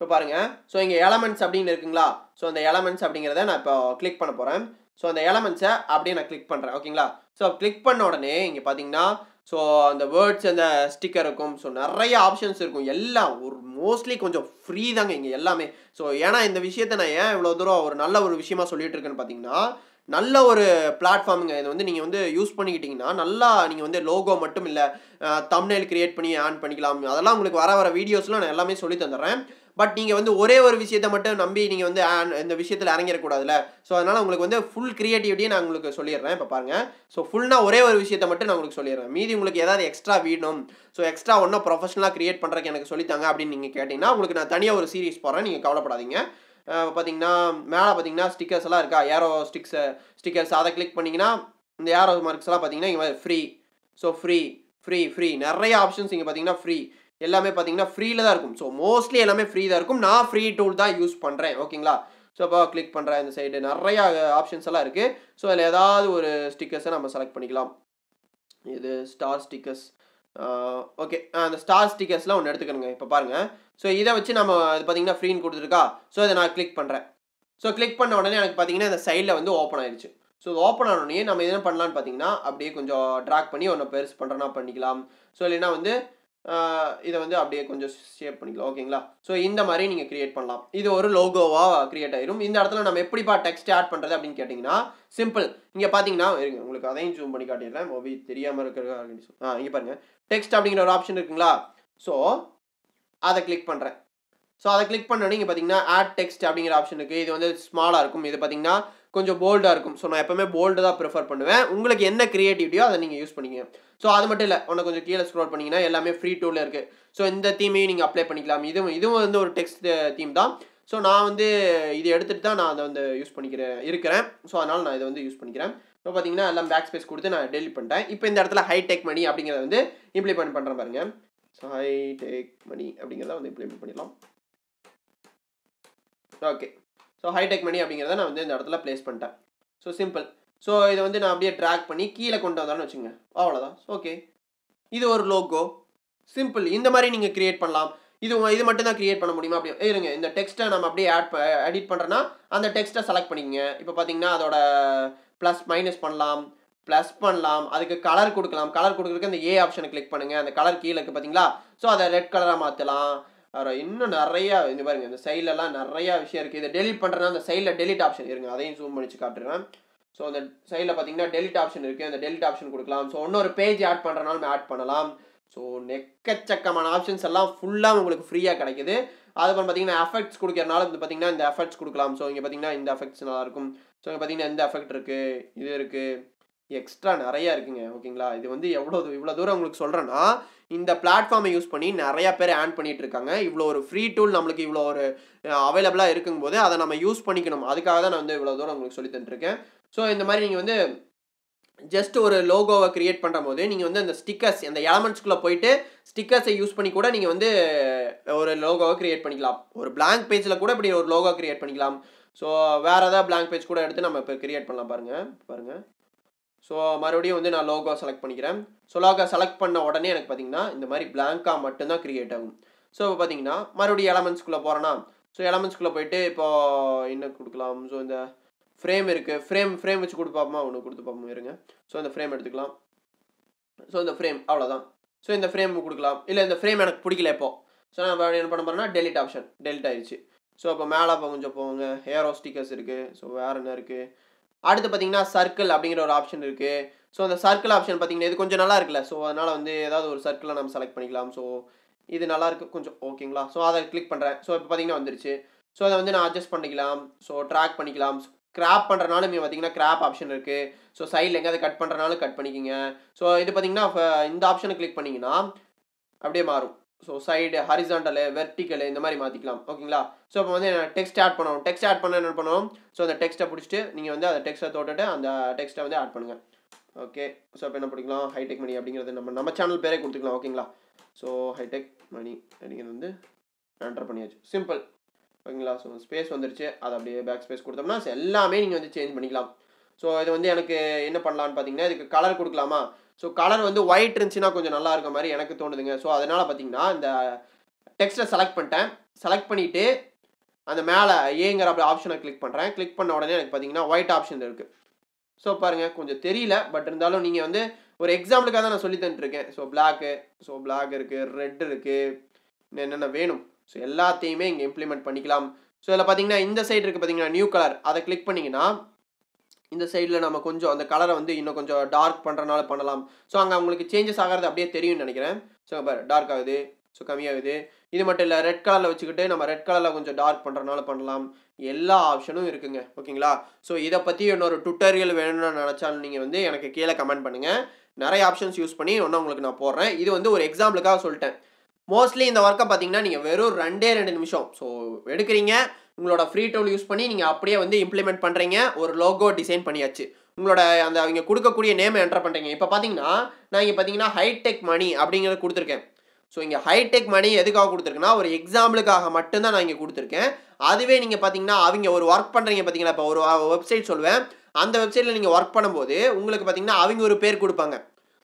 இப்போ பாருங்கள் ஸோ இங்கே எலமெண்ட்ஸ் அப்படின்னு இருக்குங்களா? ஸோ அந்த எலமெண்ட்ஸ் அப்படிங்கிறத நான் இப்போ கிளிக் பண்ண போகிறேன் ஸோ அந்த எலமெண்ட்ஸை அப்படியே நான் கிளிக் பண்ணுறேன் ஓகேங்களா ஸோ கிளிக் பண்ண உடனே இங்கே பார்த்தீங்கன்னா ஸோ அந்த வேர்ட்ஸ் அந்த ஸ்டிக்கர் இருக்கும் ஸோ நிறைய ஆப்ஷன்ஸ் இருக்கும். எல்லாம் ஒரு மோஸ்ட்லி கொஞ்சம் ஃப்ரீ தாங்க இங்கே எல்லாமே. ஸோ ஏன்னா இந்த விஷயத்தை நான் ஏன் இவ்வளோ தூரம் ஒரு நல்ல ஒரு விஷயமா சொல்லிட்டு இருக்கேன்னு பார்த்தீங்கன்னா நல்ல ஒரு பிளாட்ஃபார்முங்க இதை வந்து நீங்கள் வந்து யூஸ் பண்ணிக்கிட்டிங்கன்னா நல்லா நீங்கள் வந்து லோகோ மட்டும் இல்லை தம்னேல் கிரியேட் பண்ணி ஆன் பண்ணிக்கலாம். அதெல்லாம் உங்களுக்கு வர வர வீடியோஸ்லாம் நான் எல்லாமே சொல்லி தந்துடுறேன். பட் நீங்கள் வந்து ஒரே ஒரு விஷயத்தை மட்டும் நம்பி நீங்கள் வந்து இந்த விஷயத்தில் இறங்கிடக்கூடாதுல்ல ஸோ அதனால் உங்களுக்கு வந்து ஃபுல் க்ரியேட்டிவிட்டியை நான் உங்களுக்கு சொல்லிடுறேன். இப்போ பாருங்கள் ஸோ ஃபுல்லாக ஒரே ஒரு விஷயத்தை மட்டும் நான் உங்களுக்கு சொல்லிடுறேன். மீதி உங்களுக்கு ஏதாவது எக்ஸ்ட்ரா வேணும். ஸோ எக்ஸ்ட்ரா ஒன்றும் ப்ரொஃபஷனலாக கிரியேட் பண்ணுறக்கு எனக்கு சொல்லித்தாங்க அப்படின்னு நீங்கள் கேட்டிங்கன்னா உங்களுக்கு நான் தனியாக ஒரு சீரிஸ் போகிறேன் நீங்கள் கவலைப்படாதீங்க. பார்த்தீங்கன்னா மேலே பார்த்தீங்கன்னா ஸ்டிக்கர்ஸ் எல்லாம் இருக்கா? ஏரோ ஸ்டிக்ஸ் ஸ்டிக்கர்ஸ் அதை கிளிக் பண்ணிங்கன்னா இந்த ஏரோ மார்க்ஸ் எல்லாம் பார்த்தீங்கன்னா இங்கே free so free free free நிறைய ஆப்ஷன்ஸ் இங்கே பார்த்தீங்கன்னா ஃப்ரீ எல்லாமே பார்த்தீங்கன்னா ஃப்ரீயில் தான் இருக்கும். ஸோ மோஸ்ட்லி எல்லாமே ஃப்ரீ தான் இருக்கும். நான் ஃப்ரீ டூல் தான் யூஸ் பண்ணுறேன் ஓகேங்களா ஸோ இப்போ கிளிக் பண்ணுறேன் இந்த சைடு நிறையா ஆப்ஷன்ஸ் எல்லாம் இருக்குது ஸோ அதில் ஏதாவது ஒரு ஸ்டிக்கர்ஸை நம்ம செலக்ட் பண்ணிக்கலாம். இது ஸ்டார் ஸ்டிக்கர்ஸ் ஓகே அந்த ஸ்டார் ஸ்டிக்கர்ஸ்லாம் ஒன்று எடுத்துக்கணுங்க. இப்போ பாருங்கள் ஸோ இதை வச்சு நம்ம இது பார்த்தீங்கன்னா ஃப்ரீன்னு கொடுத்துருக்கா? ஸோ இதை நான் கிளிக் பண்ணுறேன் ஸோ கிளிக் பண்ண உடனே எனக்கு பார்த்தீங்கன்னா இந்த சைடில் வந்து ஓப்பன் ஆயிடுச்சு. ஸோ இது ஓப்பன் ஆனோடனே நம்ம என்ன பண்ணலான்னு பார்த்தீங்கன்னா அப்படியே கொஞ்சம் ட்ராக் பண்ணி ஒன்று பெருசு பண்ணுறோன்னா பண்ணிக்கலாம். ஸோ இல்லைன்னா வந்து இதை வந்து அப்படியே கொஞ்சம் ஷேப் பண்ணிக்கலாம் ஓகேங்களா? ஸோ இந்த மாதிரி நீங்கள் கிரியேட் பண்ணலாம். இது ஒரு லோகோவாக கிரியேட் ஆயிரும். இந்த இடத்துல நம்ம எப்படிப்பா டெக்ஸ்ட் ஆட் பண்ணுறது அப்படின்னு கேட்டிங்கன்னா சிம்பிள் இங்கே பார்த்தீங்கன்னா இருங்க உங்களுக்கு அதையும் ஜூம் பண்ணி காட்டிடுறேன். ஓவி தெரியாமல் இருக்கிற ஆ இங்கே பாருங்கள் டெக்ஸ்ட் அப்படிங்கிற ஒரு ஆப்ஷன் இருக்குங்களா? ஸோ அதை கிளிக் பண்ணுறேன் ஸோ அதை கிளிக் பண்ணோன்னே இங்கே பார்த்தீங்கன்னா ஆட் டெக்ஸ்ட் அப்படிங்கிற ஆப்ஷன் இருக்குது இது வந்து ஸ்மாலாக இருக்கும். இது பார்த்தீங்கன்னா கொஞ்சம் போல்டாக இருக்கும். ஸோ நான் எப்போவுமே போல்டு தான் ப்ரிஃபர் பண்ணுவேன். உங்களுக்கு என்ன கிரியேட்டிவிட்டியோ அதை நீங்கள் யூஸ் பண்ணிக்கங்க. ஸோ அது மட்டும் இல்லை உனக்கு கொஞ்சம் கீழே ஸ்க்ரோல் பண்ணிங்கன்னா எல்லாமே ஃப்ரீ டூலில் இருக்குது ஸோ இந்த தீமையும் நீங்கள் அப்ளை பண்ணிக்கலாம். இதுவும் இதுவும் வந்து ஒரு டெக்ஸ்ட் தீம் தான். ஸோ நான் வந்து இது எடுத்துகிட்டு தான் நான் அதை வந்து யூஸ் பண்ணிக்கிறேன் இருக்கிறேன். ஸோ அதனால் நான் இதை வந்து யூஸ் பண்ணிக்கிறேன். இப்போ பார்த்தீங்கன்னா எல்லாம் பேக் ஸ்பேஸ் கொடுத்து நான் டெலிட் பண்ணிட்டேன். இப்போ இந்த இடத்துல ஹைடெக் மணி அப்படிங்கிறத வந்து இம்ப்ளிமெண்ட் பண்ணுறேன் பாருங்க. ஸோ ஹைடெக் மணி அப்படிங்கிறத வந்து இம்ப்ளிமெண்ட் பண்ணிடலாம். ஓகே ஸோ ஹைடெக் மணி அப்படிங்கிறத நான் வந்து இந்த இடத்துல ப்ளேஸ் பண்ணிட்டேன். ஸோ சிம்பிள் ஸோ இதை வந்து நான் அப்படியே ட்ராக் பண்ணி கீழே கொண்டு வந்தாலும் வச்சுங்க அவ்வளோதான் ஓகே இது ஒரு லோகோ சிம்பிள் இந்த மாதிரி நீங்கள் கிரியேட் பண்ணலாம். இது இது மட்டும் தான் கிரியேட் பண்ண முடியுமா? அப்படி இருங்க. இந்த டெக்ஸ்ட்டை நம்ம அப்படியே ஆட் எடிட் பண்ணுறேன்னா அந்த டெக்ஸ்ட்டை செலக்ட் பண்ணிக்கங்க. இப்போ பார்த்தீங்கன்னா அதோட ப்ளஸ் மைனஸ் பண்ணலாம். ப்ளஸ் பண்ணலாம். அதுக்கு கலர் கொடுக்கலாம். கலர் கொடுக்குறதுக்கு அந்த ஏ ஆப்ஷனை கிளிக் பண்ணுங்கள் அந்த கலர் கீழே இருக்குது பார்த்தீங்களா ஸோ அதை ரெட் கலராக மாற்றலாம் அப்புறம் இன்னும் நிறையா இந்த பாருங்க இந்த சைட்லலாம் நிறையா விஷயம் இருக்குது இதை டெலிட் பண்ணுறேன்னா அந்த சைடில் டெலிட் ஆப்ஷன் இருங்க. அதையும் ஜூம் பண்ணிச்சு காட்டுறேன். ஸோ அந்த சைடில் பார்த்தீங்கன்னா டெலிட் ஆப்ஷன் இருக்குது அந்த டெலிட் ஆப்ஷன் கொடுக்கலாம். ஸோ இன்னொரு பேஜ் ஆட் பண்ணுறனாலும் ஆட் பண்ணலாம். ஸோ நெக்கச்சக்கமான ஆப்ஷன்ஸ் எல்லாம் ஃபுல்லாக உங்களுக்கு ஃப்ரீயாக கிடைக்குது. அதுக்கப்புறம் பார்த்தீங்கன்னா எஃபெக்ட்ஸ் கொடுக்கறனால வந்து பார்த்தீங்கன்னா இந்த எஃபெக்ட்ஸ் கொடுக்கலாம். ஸோ இங்கே பார்த்தீங்கன்னா இந்த எஃபெக்ட்ஸ் நல்லாயிருக்கும். ஸோ இங்கே பார்த்தீங்கன்னா இந்த எஃபெக்ட் இருக்குது இது இருக்குது எக்ஸ்ட்ரா நிறையா இருக்குங்க. ஓகேங்களா இது வந்து எவ்வளோ இவ்வளோ தூரம் உங்களுக்கு சொல்கிறேன்னா இந்த பிளாட்ஃபார்மை யூஸ் பண்ணி நிறையா பேர் ஆன் பண்ணிட்டு இருக்காங்க இவ்வளோ ஒரு ஃப்ரீ டூல் நம்மளுக்கு இவ்வளோ ஒரு அவைலபிளாக இருக்கும்போது அதை நம்ம யூஸ் பண்ணிக்கணும். அதுக்காக தான் நான் வந்து இவ்வளோ தூரம் உங்களுக்கு சொல்லி தந்துருக்கேன். ஸோ இந்த மாதிரி நீங்கள் வந்து ஜஸ்ட் ஒரு லோகோவை கிரியேட் பண்ணுற போது நீங்கள் வந்து அந்த ஸ்டிக்கர்ஸ் அந்த எலமெண்ட்ஸ்குள்ளே போயிட்டு ஸ்டிக்கர்ஸை யூஸ் பண்ணி கூட நீங்கள் வந்து ஒரு லோகோவை கிரியேட் பண்ணிக்கலாம். ஒரு பிளாங்க் பேஜில் கூட இப்படி ஒரு லோகோ கிரியேட் பண்ணிக்கலாம். ஸோ வேறு ஏதாவது பிளாங்க் பேஜ் கூட எடுத்து நம்ம இப்போ கிரியேட் பண்ணலாம் பாருங்கள் பாருங்கள் ஸோ மறுபடியும் வந்து நான் லோகோ செலக்ட் பண்ணிக்கிறேன். ஸோ லோகோ செலக்ட் பண்ண உடனே எனக்கு பார்த்தீங்கன்னா இந்த மாதிரி பிளாங்காக மட்டும்தான் க்ரியேட் ஆகும். ஸோ இப்போ பார்த்தீங்கன்னா மறுபடியும் எலமெண்ட்ஸ்குள்ளே போகிறேன்னா ஸோ எலமெண்ட்ஸ்குள்ளே போயிட்டு இப்போது என்ன கொடுக்கலாம்? ஸோ இந்த ஃப்ரேம் இருக்குது ஃப்ரேம் ஃப்ரேம் வச்சு கொடுத்து பார்ப்போமா ஒன்று கொடுத்து பார்ப்போம் இருங்க. ஸோ இந்த ஃப்ரேம் எடுத்துக்கலாம். ஸோ இந்த ஃப்ரேம் அவ்வளோதான் ஸோ இந்த ஃப்ரேம் கொடுக்கலாம். இல்லை இந்த ஃப்ரேம் எனக்கு பிடிக்கல இப்போ. ஸோ நான் என்ன பண்ண போகிறேன்னா டெலிட் ஆப்ஷன் டெலிட் ஆயிடுச்சு ஸோ இப்போ மேலே இப்போ கொஞ்சம் போங்க. ஹேரோ ஸ்டிக்கர்ஸ் இருக்குது ஸோ வேறு என்ன இருக்குது அடுத்து பார்த்தீங்கன்னா சர்க்கிள் அப்படிங்கிற ஒரு ஆப்ஷன் இருக்குது ஸோ அந்த சர்க்கிள் ஆப்ஷன் பார்த்தீங்கன்னா இது கொஞ்சம் நல்லா இருக்குல்ல. ஸோ அதனால் வந்து ஏதாவது ஒரு சர்க்கிளை நம்ம செலக்ட் பண்ணிக்கலாம். ஸோ இது நல்லா இருக்குது கொஞ்சம் ஓகேங்களா ஸோ அதை கிளிக் பண்ணுறேன் ஸோ இப்போ பார்த்தீங்கன்னா வந்துருச்சு. ஸோ அதை வந்து நான் அட்ஜஸ்ட் பண்ணிக்கலாம். ஸோ ட்ராக் பண்ணிக்கலாம். கிராப் பண்ணுறனாலும் இங்கே பார்த்தீங்கன்னா கிராப் ஆப்ஷன் இருக்குது ஸோ சைடில் எங்கேயாவது கட் பண்ணுறனாலும் கட் பண்ணிக்கிங்க. ஸோ இது பார்த்தீங்கன்னா ஃப- இந்த ஆப்ஷனை கிளிக் பண்ணிங்கன்னா அப்படியே மாறும். ஸோ சைடு ஹரிசாண்டலு வெர்டிக்கலு இந்த மாதிரி மாற்றிக்கலாம் ஓகேங்களா ஸோ இப்போ வந்து டெக்ஸ்ட் ஆட் பண்ணணும். டெக்ஸ்ட் ஆட் பண்ண என்ன பண்ணணும் ஸோ அந்த டெக்ஸ்ட்டை பிடிச்சிட்டு நீங்கள் வந்து அந்த டெக்ஸ்ட்டை தோட்டுட்டு அந்த டெக்ஸ்ட்டை வந்து ஆட் பண்ணுங்கள் ஓகே ஸோ இப்போ என்ன பிடிக்கலாம் ஹைடெக் மணி அப்படிங்கிறது நம்ம நம்ம சேனல் பேரே கொடுத்துக்கலாம். ஓகேங்களா ஸோ ஹைடெக் மணி அப்படிங்கிறது வந்து என்டர் பண்ணியாச்சு. சிம்பிள் ஓகேங்களா ஸோ ஸ்பேஸ் வந்துருச்சு. அதை அப்படியே பேக் ஸ்பேஸ் கொடுத்தோம்னா எல்லாமே நீங்கள் வந்து சேஞ்ச் பண்ணிக்கலாம். ஸோ இது வந்து எனக்கு என்ன பண்ணலான்னு பார்த்தீங்கன்னா இதுக்கு கலர் கொடுக்கலாமா? ஸோ கலர் வந்து ஒயிட் இருந்துச்சுன்னா கொஞ்சம் நல்லா இருக்க மாதிரி எனக்கு தோணுதுங்க. ஸோ அதனால் பார்த்தீங்கன்னா இந்த டெக்ஸ்ட்டை செலக்ட் பண்ணிட்டேன். செலக்ட் பண்ணிவிட்டு அந்த மேலே ஏங்கிற அப்படி ஆப்ஷனை கிளிக் பண்ணுறேன் கிளிக் பண்ண உடனே எனக்கு பார்த்தீங்கன்னா ஒயிட் ஆப்ஷன் இருக்குது ஸோ பாருங்கள் கொஞ்சம் தெரியல. பட் இருந்தாலும் நீங்கள் வந்து ஒரு எக்ஸாம்பிளுக்காக தான் நான் சொல்லி தந்துட்டுருக்கேன். ஸோ பிளாக்கு ஸோ பிளாக் இருக்குது ரெட் இருக்குது இன்னும் என்னென்ன வேணும்? ஸோ எல்லாத்தையுமே இங்கே இம்ப்ளிமெண்ட் பண்ணிக்கலாம். ஸோ இதில் பார்த்தீங்கன்னா இந்த சைடு இருக்குது பார்த்தீங்கன்னா நியூ கலர் அதை கிளிக் பண்ணிங்கன்னா இந்த சைடில் நம்ம கொஞ்சம் அந்த கலரை வந்து இன்னும் கொஞ்சம் டார்க் பண்ணுறனால பண்ணலாம். ஸோ அங்கே உங்களுக்கு சேஞ்சஸ் ஆகிறது அப்படியே தெரியும்னு நினைக்கிறேன். ஸோ பார் டார்க் ஆகுது. ஸோ கம்மியாகுது. இது மட்டும் இல்லை ரெட் கலரில் வச்சுக்கிட்டு நம்ம ரெட் கலரில் கொஞ்சம் டார்க் பண்ணுறனால பண்ணலாம். எல்லா ஆப்ஷனும் இருக்குங்க. ஓகேங்களா ஸோ இதை பற்றி இன்னொரு டுட்டோரியல் வேணும்னு நினச்சாலும் நீங்கள் வந்து எனக்கு கீழே கமெண்ட் பண்ணுங்கள் நிறைய ஆப்ஷன்ஸ் யூஸ் பண்ணி ஒன்று உங்களுக்கு நான் போடுறேன். இது வந்து ஒரு எக்ஸாம்பிளுக்காக சொல்லிட்டேன். மோஸ்ட்லி இந்த ஒர்க்கை பார்த்தீங்கன்னா நீங்கள் வெறும் ரெண்டே ரெண்டு நிமிஷம். ஸோ எடுக்கிறீங்க. உங்களோட ஃப்ரீ டூல் யூஸ் பண்ணி நீங்கள் அப்படியே வந்து இம்ப்ளிமெண்ட் பண்ணுறீங்க ஒரு லோகோ டிசைன் பண்ணியாச்சு. உங்களோட அந்த அவங்க கொடுக்கக்கூடிய நேம் என்டர் பண்ணுறீங்க இப்போ பார்த்தீங்கன்னா நான் இங்கே பார்த்தீங்கன்னா ஹைடெக் மணி அப்படிங்கிறத கொடுத்துருக்கேன். ஸோ இங்கே ஹைடெக் மணி எதுக்காக கொடுத்துருக்குன்னா ஒரு எக்ஸாம்பிளுக்காக மட்டும்தான் நான் இங்கே கொடுத்துருக்கேன். அதுவே நீங்கள் பார்த்தீங்கன்னா அவங்க ஒரு ஒர்க் பண்ணுறீங்க பார்த்தீங்களா இப்போ ஒரு வெப்சைட் சொல்லுவேன். அந்த வெப்சைட்டில் நீங்கள் ஒர்க் பண்ணும்போது உங்களுக்கு பார்த்தீங்கன்னா அவங்க ஒரு பேர் கொடுப்பாங்க.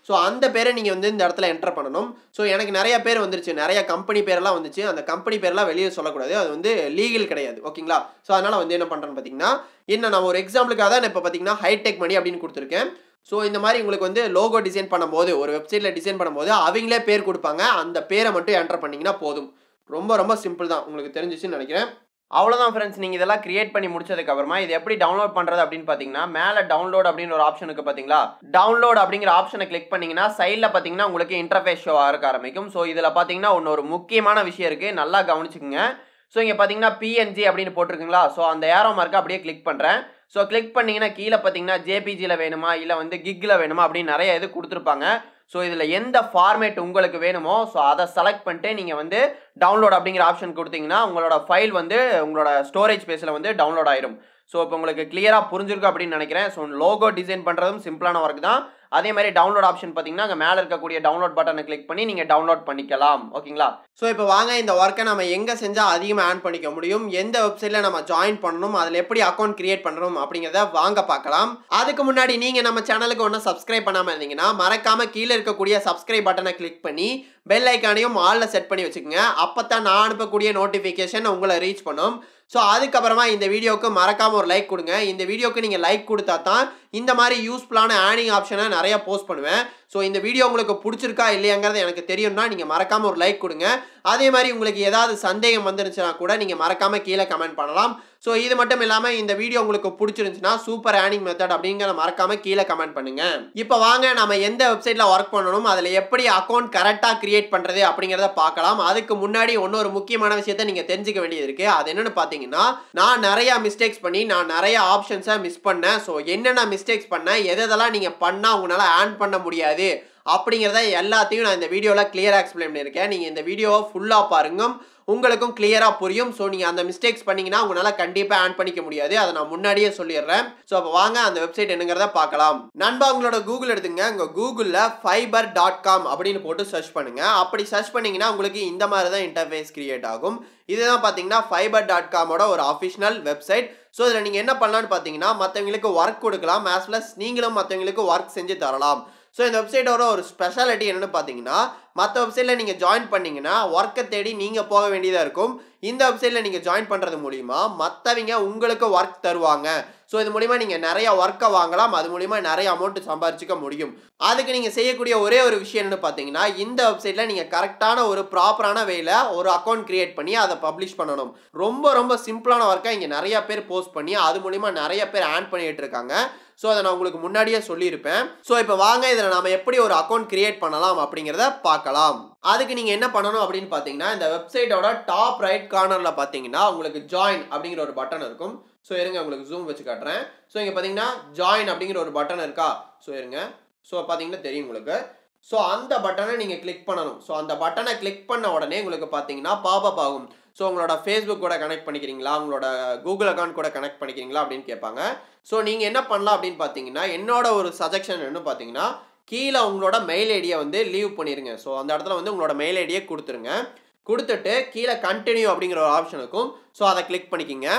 ஸோ அந்த பேரை நீங்கள் வந்து இந்த இடத்துல என்டர் பண்ணணும். ஸோ எனக்கு நிறைய பேர் வந்துருச்சு. நிறைய கம்பெனி பேரெல்லாம் வந்துச்சு. அந்த கம்பெனி பேரெல்லாம் வெளியே சொல்லக்கூடாது. அது வந்து லீகல் கிடையாது. ஓகேங்களா? ஸோ அதனால் வந்து என்ன பண்ணுறேன்னு பார்த்தீங்கன்னா என்ன நான் ஒரு எக்ஸாம்பிளுக்காக தான் இப்போ பார்த்தீங்கன்னா ஹைடெக் மணி அப்படின்னு கொடுத்துருக்கேன். ஸோ இந்த மாதிரி உங்களுக்கு வந்து லோகோ டிசைன் பண்ணும்போது ஒரு வெப்சைட்டில் டிசைன் பண்ணும்போது அவங்களே பேர் கொடுப்பாங்க. அந்த பேரை மட்டும் என்டர் பண்ணிங்கன்னா போதும். ரொம்ப ரொம்ப சிம்பிள் தான். உங்களுக்கு தெரிஞ்சிச்சுன்னு நினைக்கிறேன். அவ்வளோதான் ஃப்ரெண்ட்ஸ் நீங்கள் இதெல்லாம் கிரியேட் பண்ணி முடிச்சதுக்கப்புறமா இது எப்படி டவுன்லோட் பண்ணுறது அப்படின்னு பார்த்தீங்கன்னா மேலே டவுன்லோட் அப்படின்னு ஒரு ஆப்ஷனுக்கு பார்த்தீங்களா டவுன்லோட் அப்படிங்கிற ஆப்ஷனை கிளிக் பண்ணிங்கன்னா சைடில் பார்த்தீங்கன்னா உங்களுக்கு இன்டர்ஃபேஸ் ஷோ ஆக ஆரம்பிக்கும். ஸோ இதில் பார்த்தீங்கன்னா ஒன்று ஒரு முக்கியமான விஷயம் இருக்குது நல்லா கவனிச்சுக்கோங்க. ஸோ இங்கே பார்த்தீங்கன்னா பிஎன்ஜி அப்படின்னு போட்டிருக்குங்களா? ஸோ அந்த ஏரோ மார்க்கை அப்படியே கிளிக் பண்ணுறேன் ஸோ கிளிக் பண்ணிங்கன்னா கீழே பார்த்தீங்கன்னா ஜேபிஜியில் வேணுமா? இல்லை வந்து கிக்கில் வேணுமா? அப்படின்னு நிறைய இது கொடுத்துருப்பாங்க. ஸோ இதில் எந்த ஃபார்மேட் உங்களுக்கு வேணுமோ ஸோ அதை செலக்ட் பண்ணிட்டு நீங்கள் வந்து டவுன்லோட் அப்படிங்கிற ஆப்ஷன் கொடுத்தீங்கன்னா உங்களோட ஃபைல் வந்து உங்களோட ஸ்டோரேஜ் ஸ்பேஸில் வந்து டவுன்லோட் ஆயிரும். ஸோ இப்போ உங்களுக்கு கிளியராக புரிஞ்சிருக்கும் அப்படின்னு நினைக்கிறேன். ஸோ லோகோ டிசைன் பண்ணுறதும் சிம்பிளான ஒர்க் தான். அதே மாதிரி டவுன்லோட் ஆப்ஷன் பார்த்தீங்கன்னா அங்கே மேலே இருக்கக்கூடிய டவுன்லோட் பட்டனை கிளிக் பண்ணி நீங்கள் டவுன்லோட் பண்ணிக்கலாம். ஓகேங்களா? ஸோ இப்போ வாங்க இந்த ஒர்க்கை நம்ம எங்கே செஞ்சால் அதிகமாக ஆன் பண்ணிக்க முடியும்? எந்த வெப்சைட்டில் நம்ம ஜாயின் பண்ணணும்? அதில் எப்படி அக்கௌண்ட் கிரியேட் பண்ணணும் அப்படிங்கிறத வாங்க பார்க்கலாம். அதுக்கு முன்னாடி நீங்கள் நம்ம சேனலுக்கு ஒன்றும் சப்ஸ்கிரைப் பண்ணாமல் இருந்தீங்கன்னா மறக்காமல் கீழே இருக்கக்கூடிய சப்ஸ்கிரைப் பட்டனை கிளிக் பண்ணி பெல் ஐக்கானையும் ஆலில் செட் பண்ணி வச்சுக்கோங்க. அப்போ தான் நான் அனுப்பக்கூடிய நோட்டிஃபிகேஷன் உங்களை ரீச் பண்ணும். ஸோ அதுக்கப்புறமா இந்த வீடியோவுக்கு மறக்காமல் ஒரு லைக் கொடுங்க. இந்த வீடியோக்கு நீங்கள் லைக் கொடுத்தா தான் இந்த மாதிரி யூஸ்ஃபுல்லான ஆனிங் ஆப்ஷனை நிறையா போஸ்ட் பண்ணுவேன். ஸோ இந்த வீடியோ உங்களுக்கு பிடிச்சிருக்கா இல்லையாங்கிறது எனக்கு தெரியும்னா நீங்கள் மறக்காமல் ஒரு லைக் கொடுங்க. அதே மாதிரி உங்களுக்கு ஏதாவது சந்தேகம் வந்துருந்துச்சுன்னா கூட நீங்கள் மறக்காமல் கீழே கமெண்ட் பண்ணலாம். ஸோ இது மட்டும் இல்லாமல் இந்த வீடியோ உங்களுக்கு பிடிச்சிருந்துச்சுன்னா சூப்பர் ஏர்னிங் மெத்தட் அப்படிங்கிற மறக்காமல் கீழே கமெண்ட் பண்ணுங்க. இப்போ வாங்க நம்ம எந்த வெப்சைட்டில் ஒர்க் பண்ணணும் அதில் எப்படி அக்கௌண்ட் கரெக்டாக கிரியேட் பண்ணுறது அப்படிங்கிறத பார்க்கலாம். அதுக்கு முன்னாடி இன்னொரு முக்கியமான விஷயத்த நீங்கள் தெரிஞ்சுக்க வேண்டியது இருக்குது அது என்னென்னு பார்த்தீங்கன்னா நான் நிறையா மிஸ்டேக்ஸ் பண்ணி நான் நிறைய ஆப்ஷன்ஸை மிஸ் பண்ணேன். ஸோ என்னென்ன மிஸ்டேக்ஸ் பண்ணேன் எதெல்லாம் நீங்கள் பண்ணால் உங்களால் ஆன் பண்ண முடியாது அப்படிங்கிறத எல்லாத்தையும் நான் இந்த வீடியோவில் கிளியராக எக்ஸ்பிளைன் பண்ணியிருக்கேன். நீங்கள் இந்த வீடியோவை ஃபுல்லாக பாருங்க. உங்களுக்கும் கிளியராக புரியும். ஸோ நீங்கள் அந்த மிஸ்டேக்ஸ் பண்ணிங்கன்னா உங்களால் கண்டிப்பாக ஆன் பண்ணிக்க முடியாது. அதை நான் முன்னாடியே சொல்லிடுறேன். ஸோ அப்போ வாங்க அந்த வெப்சைட் என்னங்கிறத பார்க்கலாம். நண்பா உங்களோட கூகுள் எடுத்துங்க. உங்கள் கூகுளில் ஃபைபர் டாட் காம் அப்படின்னு போட்டு சர்ச் பண்ணுங்கள் அப்படி சர்ச் பண்ணிங்கன்னா உங்களுக்கு இந்த மாதிரி தான் இன்டர்ஃபேஸ் கிரியேட் ஆகும். இதுதான் பார்த்தீங்கன்னா ஃபைபர் டாட் காமோட ஒரு அஃபிஷியல் வெப்சைட் ஸோ இதில் நீங்கள் என்ன பண்ணலான்னு பார்த்தீங்கன்னா மற்றவங்களுக்கு ஒர்க் கொடுக்கலாம். ஆஸ் வெல் நீங்களும் மற்றவங்களுக்கு ஒர்க் செஞ்சு தரலாம். ஸோ இந்த வெப்சைட்டோட ஒரு ஸ்பெஷாலிட்டி என்னென்னு பார்த்தீங்கன்னா மற்ற வெப்சைட்டில் நீங்கள் ஜாயின் பண்ணிங்கன்னா ஒர்க்கை தேடி நீங்கள் போக வேண்டியதாக இருக்கும். இந்த வெப்சைட்டில் நீங்கள் ஜாயின் பண்ணுறது மூலிமா மற்றவங்க உங்களுக்கு ஒர்க் தருவாங்க. ஸோ இது மூலிமா நீங்கள் நிறைய ஒர்க்கை வாங்கலாம். அது மூலிமா நிறைய அமௌண்ட் சம்பாரிச்சிக்க முடியும். அதுக்கு நீங்கள் செய்யக்கூடிய ஒரே ஒரு விஷயம் என்னென்னு பார்த்தீங்கன்னா இந்த வெப்சைட்டில் நீங்கள் கரெக்டான ஒரு ப்ராப்பரான வேலை ஒரு அக்கௌண்ட் கிரியேட் பண்ணி அதை பப்ளிஷ் பண்ணணும். ரொம்ப ரொம்ப சிம்பிளான ஒர்க்கை இங்கே நிறைய பேர் போஸ்ட் பண்ணி அது மூலிமா நிறைய பேர் ஆன் பண்ணிகிட்டு இருக்காங்க. ஸோ அதை நான் உங்களுக்கு முன்னாடியே சொல்லியிருப்பேன். ஸோ இப்போ வாங்க இதில் நம்ம எப்படி ஒரு அக்கௌண்ட் கிரியேட் பண்ணலாம் அப்படிங்கிறத பார்க்கலாம். அதுக்கு நீங்கள் என்ன பண்ணணும் அப்படின்னு பார்த்தீங்கன்னா இந்த வெப்சைட்டோட டாப் ரைட் கார்னரில் பார்த்தீங்கன்னா உங்களுக்கு ஜாயின் அப்படிங்கிற ஒரு பட்டன் இருக்கும். ஸோ இருங்க உங்களுக்கு ஜூம் வச்சு காட்டுறேன். ஸோ இங்கே பார்த்தீங்கன்னா ஜாயின் அப்படிங்கிற ஒரு பட்டன் இருக்கா? ஸோ இருங்க. ஸோ பார்த்தீங்கன்னா தெரியும் உங்களுக்கு. ஸோ அந்த பட்டனை நீங்கள் கிளிக் பண்ணணும். ஸோ அந்த பட்டனை கிளிக் பண்ண உடனே உங்களுக்கு பார்த்தீங்கன்னா பாப்பப் ஆகும். ஸோ உங்களோட ஃபேஸ்புக் கூட கனெக்ட் பண்ணிக்கிறீங்களா? உங்களோட கூகுள் அக்கௌண்ட் கூட கனெக்ட் பண்ணிக்கிறீங்களா? அப்படின்னு கேட்பாங்க. ஸோ நீங்கள் என்ன பண்ணலாம் அப்படின்னு பார்த்தீங்கன்னா என்னோட ஒரு சஜஷன் என்ன பார்த்தீங்கன்னா கீழே உங்களோட மெயில் ஐடியை வந்து லீவ் பண்ணிடுங்க ஸோ அந்த இடத்துல வந்து உங்களோட மெயில் ஐடியை கொடுத்துருங்க. கொடுத்துட்டு கீழே கண்டினியூ அப்படிங்கிற ஒரு ஆப்ஷன் இருக்கும். ஸோ அதை கிளிக் பண்ணிக்கிங்க.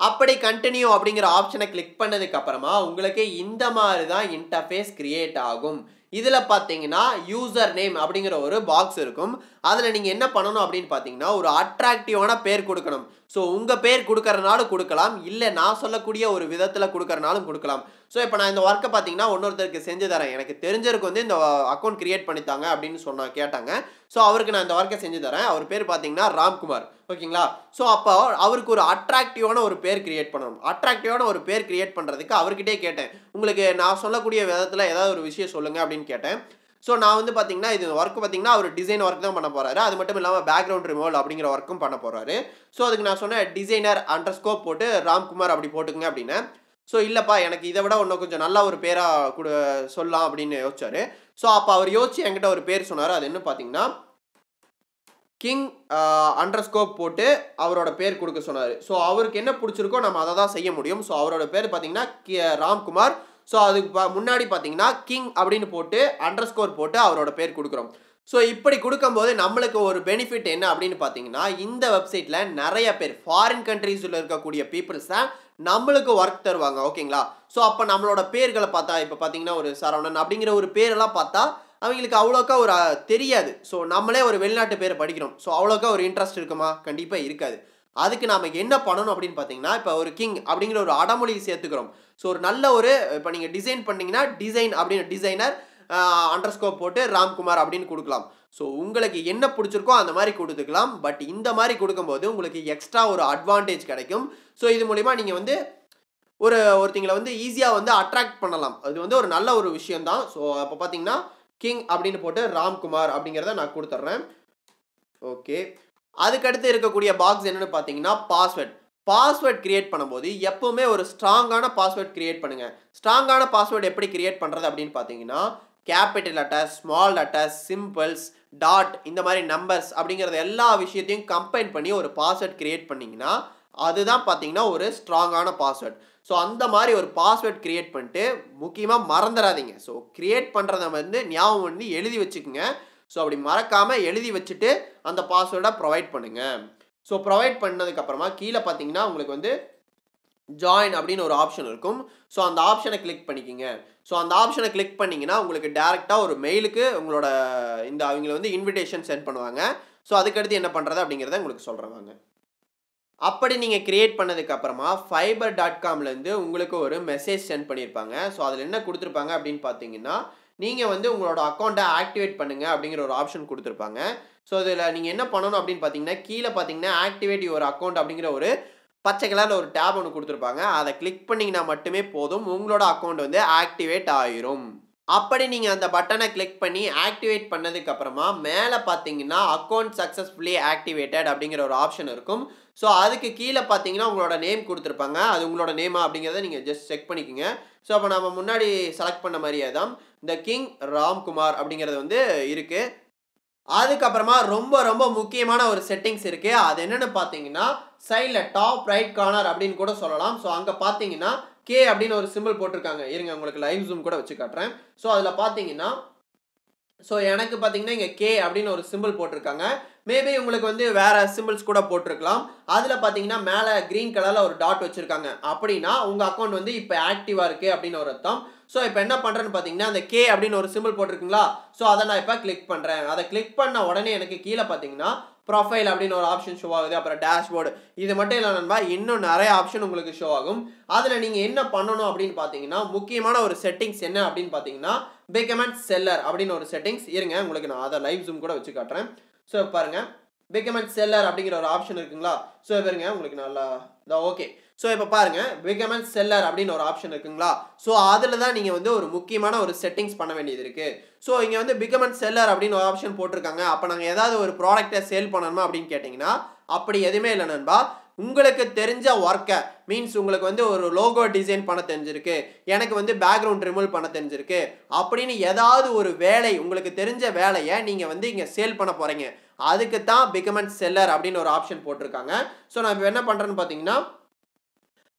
அப்படி கண்டினியூ அப்படிங்கிற ஆப்ஷனை கிளிக் பண்ணதுக்கப்புறமா உங்களுக்கு இந்த மாதிரி தான் இன்டர்ஃபேஸ் கிரியேட் ஆகும். இதில் பார்த்தீங்கன்னா யூசர் நேம் அப்படிங்கிற ஒரு பாக்ஸ் இருக்கும். அதில் நீங்கள் என்ன பண்ணணும் அப்படின்னு பார்த்தீங்கன்னா ஒரு அட்ராக்டிவான பேர் கொடுக்கணும். ஸோ உங்கள் பேர் கொடுக்கறனாலும் கொடுக்கலாம். இல்லை நான் சொல்லக்கூடிய ஒரு விதத்தில் கொடுக்கறனாலும் கொடுக்கலாம். ஸோ இப்போ நான் இந்த ஒர்க்கை பார்த்தீங்கன்னா இன்னொருத்தருக்கு செஞ்சு தரேன். எனக்கு தெரிஞ்சவருக்கு வந்து இந்த அக்கௌண்ட் கிரியேட் பண்ணித்தாங்க அப்படின்னு சொன்ன கேட்டாங்க. ஸோ அவருக்கு நான் இந்த ஒர்க்கை செஞ்சு தரேன். அவர் பேர் பார்த்தீங்கன்னா ராம்குமார். ஓகேங்களா? ஸோ அப்போ அவருக்கு ஒரு அட்ராக்டிவான ஒரு பேர் கிரியேட் பண்ணணும். அட்ராக்டிவான ஒரு பேர் கிரியேட் பண்ணுறதுக்கு அவர்கிட்டே கேட்டேன். உங்களுக்கு நான் சொல்லக்கூடிய விதத்தில் ஏதாவது ஒரு விஷயம் சொல்லுங்கள் அப்படின்னு கேட்டேன். ஸோ நான் வந்து பார்த்தீங்கன்னா இது ஒர்க் பார்த்தீங்கன்னா அவர் டிசைன் ஒர்க் தான் பண்ண போகிறாரு அது மட்டும் இல்லாமல் பேக்ரவுண்ட் ரிமோவல் அப்படிங்கிற ஒர்க்கும் பண்ண போகிறாரு ஸோ அதுக்கு நான் சொன்னேன் டிசைனர் அண்டர் ஸ்கோப் போட்டு ராம்குமார் அப்படி போட்டுங்க அப்படின்னு. ஸோ இல்லைப்பா எனக்கு இதை விட இன்னும் கொஞ்சம் நல்ல ஒரு பேராக கொடு சொல்லலாம் அப்படின்னு யோசிச்சாரு. ஸோ அப்போ அவர் யோசிச்சு என்கிட்ட ஒரு பேர் சொன்னார். அது என்ன பார்த்தீங்கன்னா கிங் அண்டர் ஸ்கோப் போட்டு அவரோட பேர் கொடுக்க சொன்னார். ஸோ அவருக்கு என்ன பிடிச்சிருக்கோ நம்ம அதை தான் செய்ய முடியும். ஸோ அவரோட பேர் பார்த்தீங்கன்னா ராம்குமார். ஸோ அதுக்கு முன்னாடி பார்த்தீங்கன்னா கிங் அப்படின்னு போட்டு அண்டர் ஸ்கோர் போட்டு அவரோட பேர் கொடுக்குறோம். ஸோ இப்படி கொடுக்கும்போது நம்மளுக்கு ஒரு பெனிஃபிட் என்ன அப்படின்னு பார்த்தீங்கன்னா இந்த வெப்சைட்டில் நிறைய பேர் ஃபாரின் கண்ட்ரீஸில் இருக்கக்கூடிய பீப்புள்ஸ் தான் நம்மளுக்கு ஒர்க் தருவாங்க ஓகேங்களா ஸோ அப்போ நம்மளோட பேர்களை பார்த்தா இப்போ பார்த்தீங்கன்னா ஒரு சரவணன் அப்படிங்கிற ஒரு பேரெல்லாம் பார்த்தா அவங்களுக்கு அவ்வளோக்கா ஒரு தெரியாது. ஸோ நம்மளே ஒரு வெளிநாட்டு பேரை படிக்கிறோம். ஸோ அவ்வளோக்கா ஒரு இன்ட்ரெஸ்ட் இருக்குமா? கண்டிப்பாக இருக்காது. அதுக்கு நாம் என்ன பண்ணணும் அப்படின்னு பார்த்தீங்கன்னா இப்போ ஒரு கிங் அப்படிங்கிற ஒரு அடமொழி சேர்த்துக்கிறோம். ஸோ ஒரு நல்ல ஒரு இப்போ நீங்கள் டிசைன் பண்ணிங்கன்னா டிசைன் அப்படின்னு டிசைனர் அண்டர்ஸ்கோப் போட்டு ராம்குமார் அப்படின்னு கொடுக்கலாம். ஸோ உங்களுக்கு என்ன பிடிச்சிருக்கோ அந்த மாதிரி கொடுத்துக்கலாம். பட் இந்த மாதிரி கொடுக்கும்போது உங்களுக்கு எக்ஸ்ட்ரா ஒரு அட்வான்டேஜ் கிடைக்கும். ஸோ இது மூலிமா நீங்கள் வந்து ஒரு ஒருத்தங்களை வந்து ஈஸியாக வந்து அட்ராக்ட் பண்ணலாம். அது வந்து ஒரு நல்ல ஒரு விஷயம்தான். ஸோ அப்போ பார்த்தீங்கன்னா கிங் அப்படின்னு போட்டு ராம்குமார் அப்படிங்கிறத நான் கொடுத்துட்றேன் ஓகே அதுக்கடுத்து இருக்கக்கூடிய பாக்ஸ் என்னன்னு பார்த்தீங்கன்னா பாஸ்வேர்ட் பாஸ்வேர்ட் கிரியேட் பண்ணும்போது எப்போவுமே ஒரு ஸ்ட்ராங்கான பாஸ்வேர்ட் கிரியேட் பண்ணுங்க. ஸ்ட்ராங்கான பாஸ்வேர்டு எப்படி கிரியேட் பண்ணுறது அப்படின்னு பார்த்தீங்கன்னா capital letters small letters symbols dot இந்த மாதிரி நம்பர்ஸ் அப்படிங்கிறத எல்லா விஷயத்தையும் கம்பைன் பண்ணி ஒரு பாஸ்வேர்ட் கிரியேட் பண்ணிங்கன்னா அதுதான் பார்த்தீங்கன்னா ஒரு ஸ்ட்ராங்கான பாஸ்வேர்ட் ஸோ அந்த மாதிரி ஒரு பாஸ்வேர்ட் கிரியேட் பண்ணிட்டு முக்கியமாக மறந்துடாதீங்க ஸோ கிரியேட் பண்ணுறத வந்து ஞாபகம் வந்து எழுதி வச்சுக்கோங்க. ஸோ அப்படி மறக்காமல் எழுதி வச்சுட்டு அந்த பாஸ்வேர்டை ப்ரொவைட் பண்ணுங்கள் ஸோ ப்ரொவைட் பண்ணதுக்கப்புறமா கீழே பார்த்தீங்கன்னா உங்களுக்கு வந்து ஜாயின் அப்படின்னு ஒரு ஆப்ஷன் இருக்கும். ஸோ அந்த ஆப்ஷனை கிளிக் பண்ணிக்கிங்க. ஸோ அந்த ஆப்ஷனை கிளிக் பண்ணிங்கன்னா உங்களுக்கு டேரெக்டாக ஒரு மெயிலுக்கு உங்களோட இந்த அவங்கள வந்து இன்விடேஷன் சென்ட் பண்ணுவாங்க. ஸோ அதுக்கடுத்து என்ன பண்ணுறது அப்படிங்கிறத உங்களுக்கு சொல்கிறவாங்க அப்படி நீங்கள் கிரியேட் பண்ணதுக்கப்புறமா ஃபைபர் டாட் காம்லேருந்து உங்களுக்கு ஒரு மெசேஜ் சென்ட் பண்ணியிருப்பாங்க ஸோ அதில் என்ன கொடுத்துருப்பாங்க அப்படின்னு பார்த்தீங்கன்னா நீங்கள் வந்து உங்களோட அக்கௌண்ட்டை ஆக்டிவேட் பண்ணுங்கள் அப்படிங்கிற ஒரு ஆப்ஷன் கொடுத்துருப்பாங்க. ஸோ இதில் நீங்கள் என்ன பண்ணணும் அப்படின்னு பார்த்தீங்கன்னா கீழே பார்த்தீங்கன்னா ஆக்டிவேட் யுவர் அக்கௌண்ட் அப்படிங்கிற ஒரு பச்சை கலரில் ஒரு டேப் ஒன்று கொடுத்துருப்பாங்க. அதை கிளிக் பண்ணிங்கன்னா மட்டுமே போதும். உங்களோட அக்கௌண்ட் வந்து ஆக்டிவேட் ஆயிரும். அப்படி நீங்கள் அந்த பட்டனை கிளிக் பண்ணி ஆக்டிவேட் பண்ணதுக்கப்புறமா மேலே பார்த்தீங்கன்னா அக்கௌண்ட் சக்ஸஸ்ஃபுல்லி ஆக்டிவேட்டட் அப்படிங்கிற ஒரு ஆப்ஷன் இருக்கும். ஸோ அதுக்கு கீழே பார்த்தீங்கன்னா உங்களோட நேம் கொடுத்துருப்பாங்க. அது உங்களோட நேமா அப்படிங்கிறத நீங்கள் ஜஸ்ட் செக் பண்ணிக்கோங்க. ஸோ அப்போ நம்ம முன்னாடி செலக்ட் பண்ண மாதிரியே தான். இந்த கிங் ராம்குமார் அப்படிங்கிறது வந்து இருக்குது அதுக்கப்புறமா ரொம்ப ரொம்ப முக்கியமான ஒரு செட்டிங்ஸ் இருக்குது அது என்னென்னு பார்த்தீங்கன்னா சைடில் டாப் ரைட் கார்னர் அப்படின்னு கூட சொல்லலாம். ஸோ அங்கே பார்த்தீங்கன்னா கே அப்படின்னு ஒரு சிம்பிள் போட்டிருக்காங்க. இருங்க உங்களுக்கு லைவ் ஜூம் கூட வச்சு காட்டுறேன். ஸோ அதில் பார்த்தீங்கன்னா ஸோ எனக்கு பார்த்தீங்கன்னா இங்கே கே அப்படின்னு ஒரு சிம்பிள் போட்டிருக்காங்க. மேபி உங்களுக்கு வந்து வேறு சிம்பிள்ஸ் கூட போட்டிருக்கலாம். அதில் பார்த்தீங்கன்னா மேலே க்ரீன் கலரில் ஒரு டாட் வச்சுருக்காங்க. அப்படின்னா உங்கள் அக்கௌண்ட் வந்து இப்போ ஆக்டிவாக இருக்குது அப்படின்னு ஒரு அர்த்தம். ஸோ இப்போ என்ன பண்ணுறேன்னு பார்த்தீங்கன்னா அந்த கே அப்படின்னு ஒரு சிம்பிள் போட்டிருக்குங்களா? ஸோ அதை நான் இப்போ கிளிக் பண்ணுறேன் அதை கிளிக் பண்ண உடனே எனக்கு கீழே பார்த்தீங்கன்னா ப்ரொஃபைல் அப்படின்னு ஒரு ஆப்ஷன் ஷோ ஆகுது. அப்புறம் டேஷ்போர்டு இது மட்டும் இல்லை நண்பா இன்னும் நிறைய ஆப்ஷன் உங்களுக்கு ஷோ ஆகும். அதில் நீங்கள் என்ன பண்ணணும் அப்படின்னு பார்த்தீங்கன்னா முக்கியமான ஒரு செட்டிங்ஸ் என்ன அப்படின்னு பார்த்தீங்கன்னா பிகமெண்ட் செல்லர் அப்படின்னு ஒரு செட்டிங்ஸ் இருங்க உங்களுக்கு நான் அதை லைவ் ஜூம் கூட வச்சு காட்டுறேன். ஸோ பாருங்க. பிகமெண்ட் செல்லர் அப்படிங்கிற ஒரு ஆப்ஷன் இருக்குங்களா? ஸோ பாருங்க உங்களுக்கு நல்லா ஓகே ஸோ இப்போ பாருங்க. பிகமெண்ட் செல்லர் அப்படின்னு ஒரு ஆப்ஷன் இருக்குங்களா? ஸோ அதில் தான் நீங்கள் வந்து ஒரு முக்கியமான ஒரு செட்டிங்ஸ் பண்ண வேண்டியது இருக்கு. ஸோ இங்கே வந்து பிகமெண்ட் செல்லர் அப்படின்னு ஒரு ஆப்ஷன் போட்டிருக்காங்க. அப்போ நாங்கள் ஏதாவது ஒரு ப்ராடக்ட்டை சேல் பண்ணணுமா அப்படின்னு கேட்டிங்கன்னா அப்படி எதுவுமே இல்லை நண்பா. உங்களுக்கு தெரிஞ்ச ஒர்க்கை மீன்ஸ் உங்களுக்கு வந்து ஒரு லோகோ டிசைன் பண்ண தெரிஞ்சிருக்கு எனக்கு வந்து பேக்ரவுண்ட் ரிமூவ் பண்ண தெரிஞ்சிருக்கு அப்படின்னு ஏதாவது ஒரு வேலை உங்களுக்கு தெரிஞ்ச வேலையை நீங்கள் வந்து இங்கே சேல் பண்ண போகிறீங்க அதுக்கு தான் பிகமெண்ட் செல்லர் அப்படின்னு ஒரு ஆப்ஷன் போட்டிருக்காங்க. ஸோ நான் இப்போ என்ன பண்ணுறேன்னு பார்த்தீங்கன்னா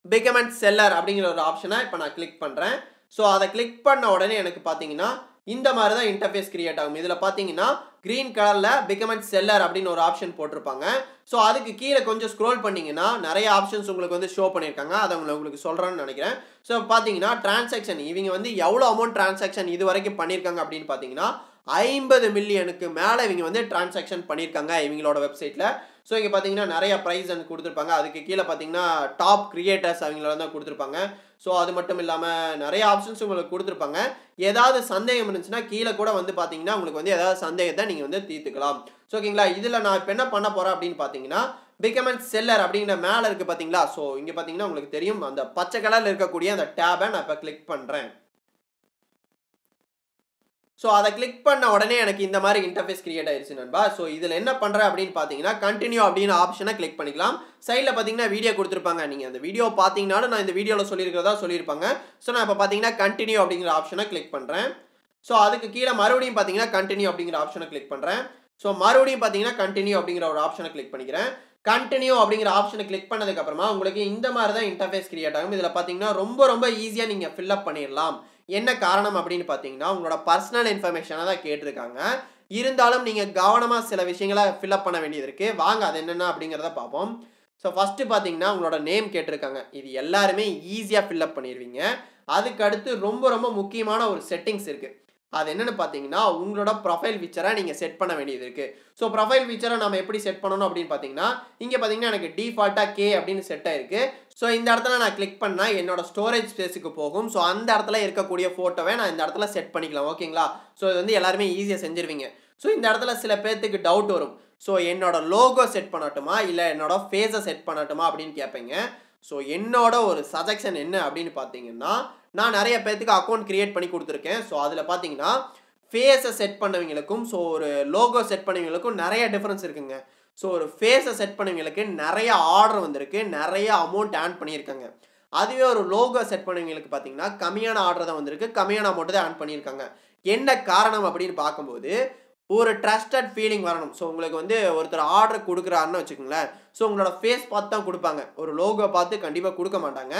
பிகமெண்ட் செல்லர் அப்படிங்கிற ஒரு ஆப்ஷனை இப்போ நான் கிளிக் பண்ணுறேன் ஸோ அதை கிளிக் பண்ண உடனே எனக்கு பார்த்தீங்கன்னா இந்த மாதிரி தான் இன்டர்ஃபேஸ் கிரியேட் ஆகும். இதில் பார்த்தீங்கன்னா க்ரீன் கலரில் பிகமெண்ட் செல்லர் அப்படின்னு ஒரு ஆப்ஷன் போட்டிருப்பாங்க. ஸோ அதுக்கு கீழே கொஞ்சம் ஸ்க்ரோல் பண்ணிங்கன்னா நிறைய ஆப்ஷன்ஸ் உங்களுக்கு வந்து ஷோ பண்ணியிருக்காங்க. அதை உங்களை உங்களுக்கு சொல்கிறேன்னு நினைக்கிறேன். ஸோ பார்த்தீங்கன்னா டிரான்சாக்ஷன் இவங்க வந்து எவ்வளோ அமௌண்ட் டிரான்சாக்ஷன் இது வரைக்கும் பண்ணியிருக்காங்க அப்படின்னு பார்த்தீங்கன்னா ஐம்பது மில்லியனுக்கு மேலே இவங்க வந்து டிரான்சாக்ஷன் பண்ணியிருக்காங்க இவங்களோட வெப்சைட்டில் ஸோ இங்கே பார்த்தீங்கன்னா நிறைய ப்ரைஸ் வந்து கொடுத்துருப்பாங்க. அதுக்கு கீழே பார்த்தீங்கன்னா டாப் கிரியேட்டர்ஸ் அவங்களால தான் கொடுத்துருப்பாங்க. ஸோ அது மட்டும் இல்லாமல் நிறைய ஆப்ஷன்ஸ் உங்களுக்கு கொடுத்துருப்பாங்க. ஏதாவது சந்தேகம் இருந்துச்சுன்னா கீழே கூட வந்து பார்த்தீங்கன்னா உங்களுக்கு வந்து ஏதாவது சந்தேகத்தை நீங்கள் வந்து தீர்த்துக்கலாம். ஸோ ஓகேங்களா இதில் நான் இப்போ என்ன பண்ண போகிறேன் அப்படின்னு பார்த்தீங்கன்னா பிகமெண்ட் செல்லர் அப்படிங்கிற மேலே இருக்குது பார்த்தீங்களா ஸோ இங்கே பார்த்தீங்கன்னா உங்களுக்கு தெரியும். அந்த பச்சை கலரில் இருக்கக்கூடிய அந்த டேபை நான் இப்போ கிளிக் பண்ணுறேன் ஸோ அதை கிளிக் பண்ண உடனே எனக்கு இந்த மாதிரி இன்டர்ஃபேஸ் கிரியேட் ஆயிடுச்சு நண்பா. ஸோ இதில் என்ன பண்ணுறேன் அப்படின்னு பார்த்தீங்கன்னா கண்டினியூ அப்படின்னு ஆப்ஷனை கிளிக் பண்ணிக்கலாம். சைடில் பார்த்தீங்கன்னா வீடியோ கொடுத்துருப்பாங்க. நீங்கள் அந்த வீடியோ பார்த்தீங்கனாலும் நான் இந்த வீடியோவில் சொல்லியிருக்கிறதா சொல்லியிருப்பாங்க. ஸோ நான் இப்போ பார்த்தீங்கன்னா கண்டினியூ அப்படிங்கிற ஆப்ஷனை கிளிக் பண்ணுறேன் ஸோ அதுக்கு கீழே மறுபடியும் பார்த்தீங்கன்னா கண்டினியூ அப்படிங்கிற ஆப்ஷனை கிளிக் பண்ணுறேன் ஸோ மறுபடியும் பார்த்தீங்கன்னா கண்டினியூ அப்படிங்கிற ஒரு ஆப்ஷனை கிளிக் பண்ணிக்கிறேன். கண்டினியூ அப்படிங்கிற ஆப்ஷனை கிளிக் பண்ணதுக்கப்புறமா உங்களுக்கு இந்த மாதிரி தான் இன்டர்ஃபேஸ் கிரியேட் ஆகும். இதில் பார்த்தீங்கன்னா ரொம்ப ரொம்ப ஈஸியாக நீங்கள் ஃபில்லப் பண்ணிடலாம். என்ன காரணம் அப்படின்னு பார்த்தீங்கன்னா உங்களோட பர்சனல் இன்ஃபர்மேஷனை தான் கேட்டிருக்காங்க. இருந்தாலும் நீங்கள் கவனமாக சில விஷயங்களை ஃபில்அப் பண்ண வேண்டியது இருக்குது வாங்க அது என்னென்ன அப்படிங்கிறத பார்ப்போம். ஸோ ஃபஸ்ட்டு பார்த்தீங்கன்னா உங்களோட நேம் கேட்டிருக்காங்க. இது எல்லாருமே ஈஸியாக ஃபில்அப் பண்ணிடுவீங்க அதுக்கு அடுத்து ரொம்ப ரொம்ப முக்கியமான ஒரு செட்டிங்ஸ் இருக்குது அது என்னென்னு பார்த்தீங்கன்னா உங்களோட ப்ரொஃபைல் ஃபீச்சரை நீங்கள் செட் பண்ண வேண்டியது இருக்குது ஸோ ப்ரொஃபைல் ஃபீச்சரை நம்ம எப்படி செட் பண்ணணும் அப்படின்னு பார்த்தீங்கன்னா இங்கே பார்த்தீங்கன்னா எனக்கு டிஃபால்ட்டாக கே அப்படின்னு செட் ஆயிருக்கு. ஸோ இந்த இடத்துல நான் கிளிக் பண்ணால் என்னோட ஸ்டோரேஜ் ஸ்பேஸுக்கு போகும். ஸோ அந்த இடத்துல இருக்கக்கூடிய ஃபோட்டோவை நான் இந்த இடத்துல செட் பண்ணிக்கலாம். ஓகேங்களா ஸோ இது வந்து எல்லாருமே ஈஸியாக செஞ்சிருவீங்க. ஸோ இந்த இடத்துல சில பேர்த்துக்கு டவுட் வரும். ஸோ என்னோட லோகோ செட் பண்ணட்டுமா? இல்லை என்னோட ஃபேஸை செட் பண்ணட்டுமா? அப்படின்னு கேட்பீங்க. ஸோ என்னோட ஒரு சஜெக்ஷன் என்ன அப்படின்னு பார்த்தீங்கன்னா நான் நிறைய பேர்த்துக்கு அக்கௌண்ட் க்ரியேட் பண்ணி கொடுத்துருக்கேன். ஸோ அதில் பார்த்தீங்கன்னா ஃபேஸை செட் பண்ணவங்களுக்கும் ஸோ ஒரு லோகோ செட் பண்ணவங்களுக்கும் நிறைய டிஃப்ரென்ஸ் இருக்குங்க. ஸோ ஒரு ஃபேஸை செட் பண்ணவங்களுக்கு நிறைய ஆர்டர் வந்திருக்கு. நிறைய அமௌண்ட் ஆன் பண்ணியிருக்காங்க. அதுவே ஒரு லோகோ செட் பண்ணவங்களுக்கு பார்த்தீங்கன்னா கம்மியான ஆர்டர் தான் வந்திருக்கு. கம்மியான அமௌண்ட் தான் ஆன் பண்ணியிருக்காங்க. என்ன காரணம் அப்படின்னு பார்க்கும்போது ஒரு ட்ரஸ்டட் ஃபீலிங் வரணும். ஸோ உங்களுக்கு வந்து ஒருத்தர் ஆர்டர் கொடுக்குறாருன்னு வச்சுக்கோங்களேன். ஸோ உங்களோட ஃபேஸ் பார்த்து தான் கொடுப்பாங்க. ஒரு லோகோ பார்த்து கண்டிப்பாக கொடுக்க மாட்டாங்க.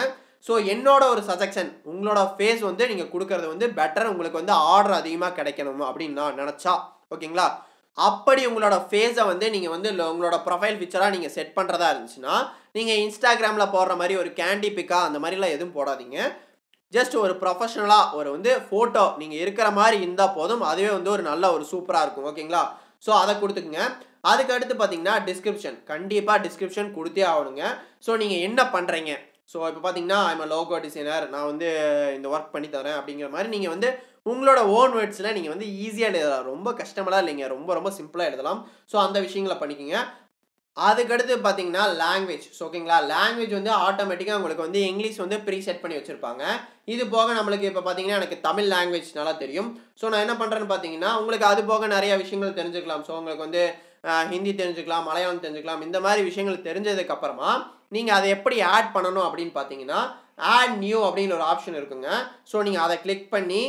ஸோ என்னோட ஒரு சஜெக்ஷன் உங்களோட ஃபேஸ் வந்து நீங்கள் கொடுக்கறது வந்து பெட்டர் உங்களுக்கு வந்து ஆர்டர் அதிகமாக கிடைக்கணும் அப்படின்னு நான் நினச்சா ஓகேங்களா? அப்படி உங்களோட ஃபேஸை வந்து நீங்கள் வந்து உங்களோட ப்ரொஃபைல் பிக்சராக நீங்கள் செட் பண்ணுறதா இருந்துச்சுன்னா நீங்கள் இன்ஸ்டாகிராமில் போடுற மாதிரி ஒரு கேண்டி பிக்கா அந்த மாதிரிலாம் எதுவும் போடாதீங்க. ஜஸ்ட் ஒரு ப்ரொஃபஷனலாக ஒரு வந்து ஃபோட்டோ நீங்கள் இருக்கிற மாதிரி இருந்தால் போதும் அதுவே வந்து ஒரு நல்ல ஒரு சூப்பராக இருக்கும் ஓகேங்களா? ஸோ அதை கொடுத்துக்குங்க. அதுக்கு அடுத்து பார்த்தீங்கன்னா டிஸ்கிரிப்ஷன் கண்டிப்பாக டிஸ்கிரிப்ஷன் கொடுத்தே ஆகணுங்க. ஸோ நீங்கள் என்ன பண்ணுறீங்க ஸோ இப்போ பார்த்தீங்கன்னா ஐம் லோகோ டிசைனர் நான் வந்து இந்த ஒர்க் பண்ணி தரேன் அப்படிங்கிற மாதிரி நீங்கள் வந்து உங்களோட ஓன் வேர்ட்ஸில் நீங்கள் வந்து ஈஸியாக எழுதலாம். ரொம்ப கஷ்டமெல்லாம் இல்லைங்க. ரொம்ப ரொம்ப சிம்பிளாக எழுதலாம். ஸோ அந்த விஷயங்களை பண்ணிக்கோங்க. அதுக்கடுத்து பார்த்தீங்கன்னா லாங்குவேஜ் ஸோ ஓகேங்களா லாங்குவேஜ் வந்து ஆட்டோமேட்டிக்காக உங்களுக்கு வந்து இங்கிலீஷ் வந்து ப்ரீ செட் பண்ணி வச்சுருப்பாங்க. இது போக நம்மளுக்கு இப்போ பார்த்தீங்கன்னா எனக்கு தமிழ் லாங்குவேஜ் நல்லா தெரியும். ஸோ நான் என்ன பண்ணுறேன்னு பார்த்தீங்கன்னா உங்களுக்கு அது போக நிறைய விஷயங்கள் தெரிஞ்சுக்கலாம். ஸோ உங்களுக்கு வந்து ஹிந்தி தெரிஞ்சுக்கலாம் மலையாளம் தெரிஞ்சுக்கலாம். இந்த மாதிரி விஷயங்கள் தெரிஞ்சதுக்கப்புறமா நீங்கள் அதை எப்படி ஆட் பண்ணணும் அப்படின்னு பார்த்தீங்கன்னா ஆட் நியூ அப்படின்னு ஒரு ஆப்ஷன் இருக்குங்க. ஸோ நீங்கள் அதை கிளிக் பண்ணி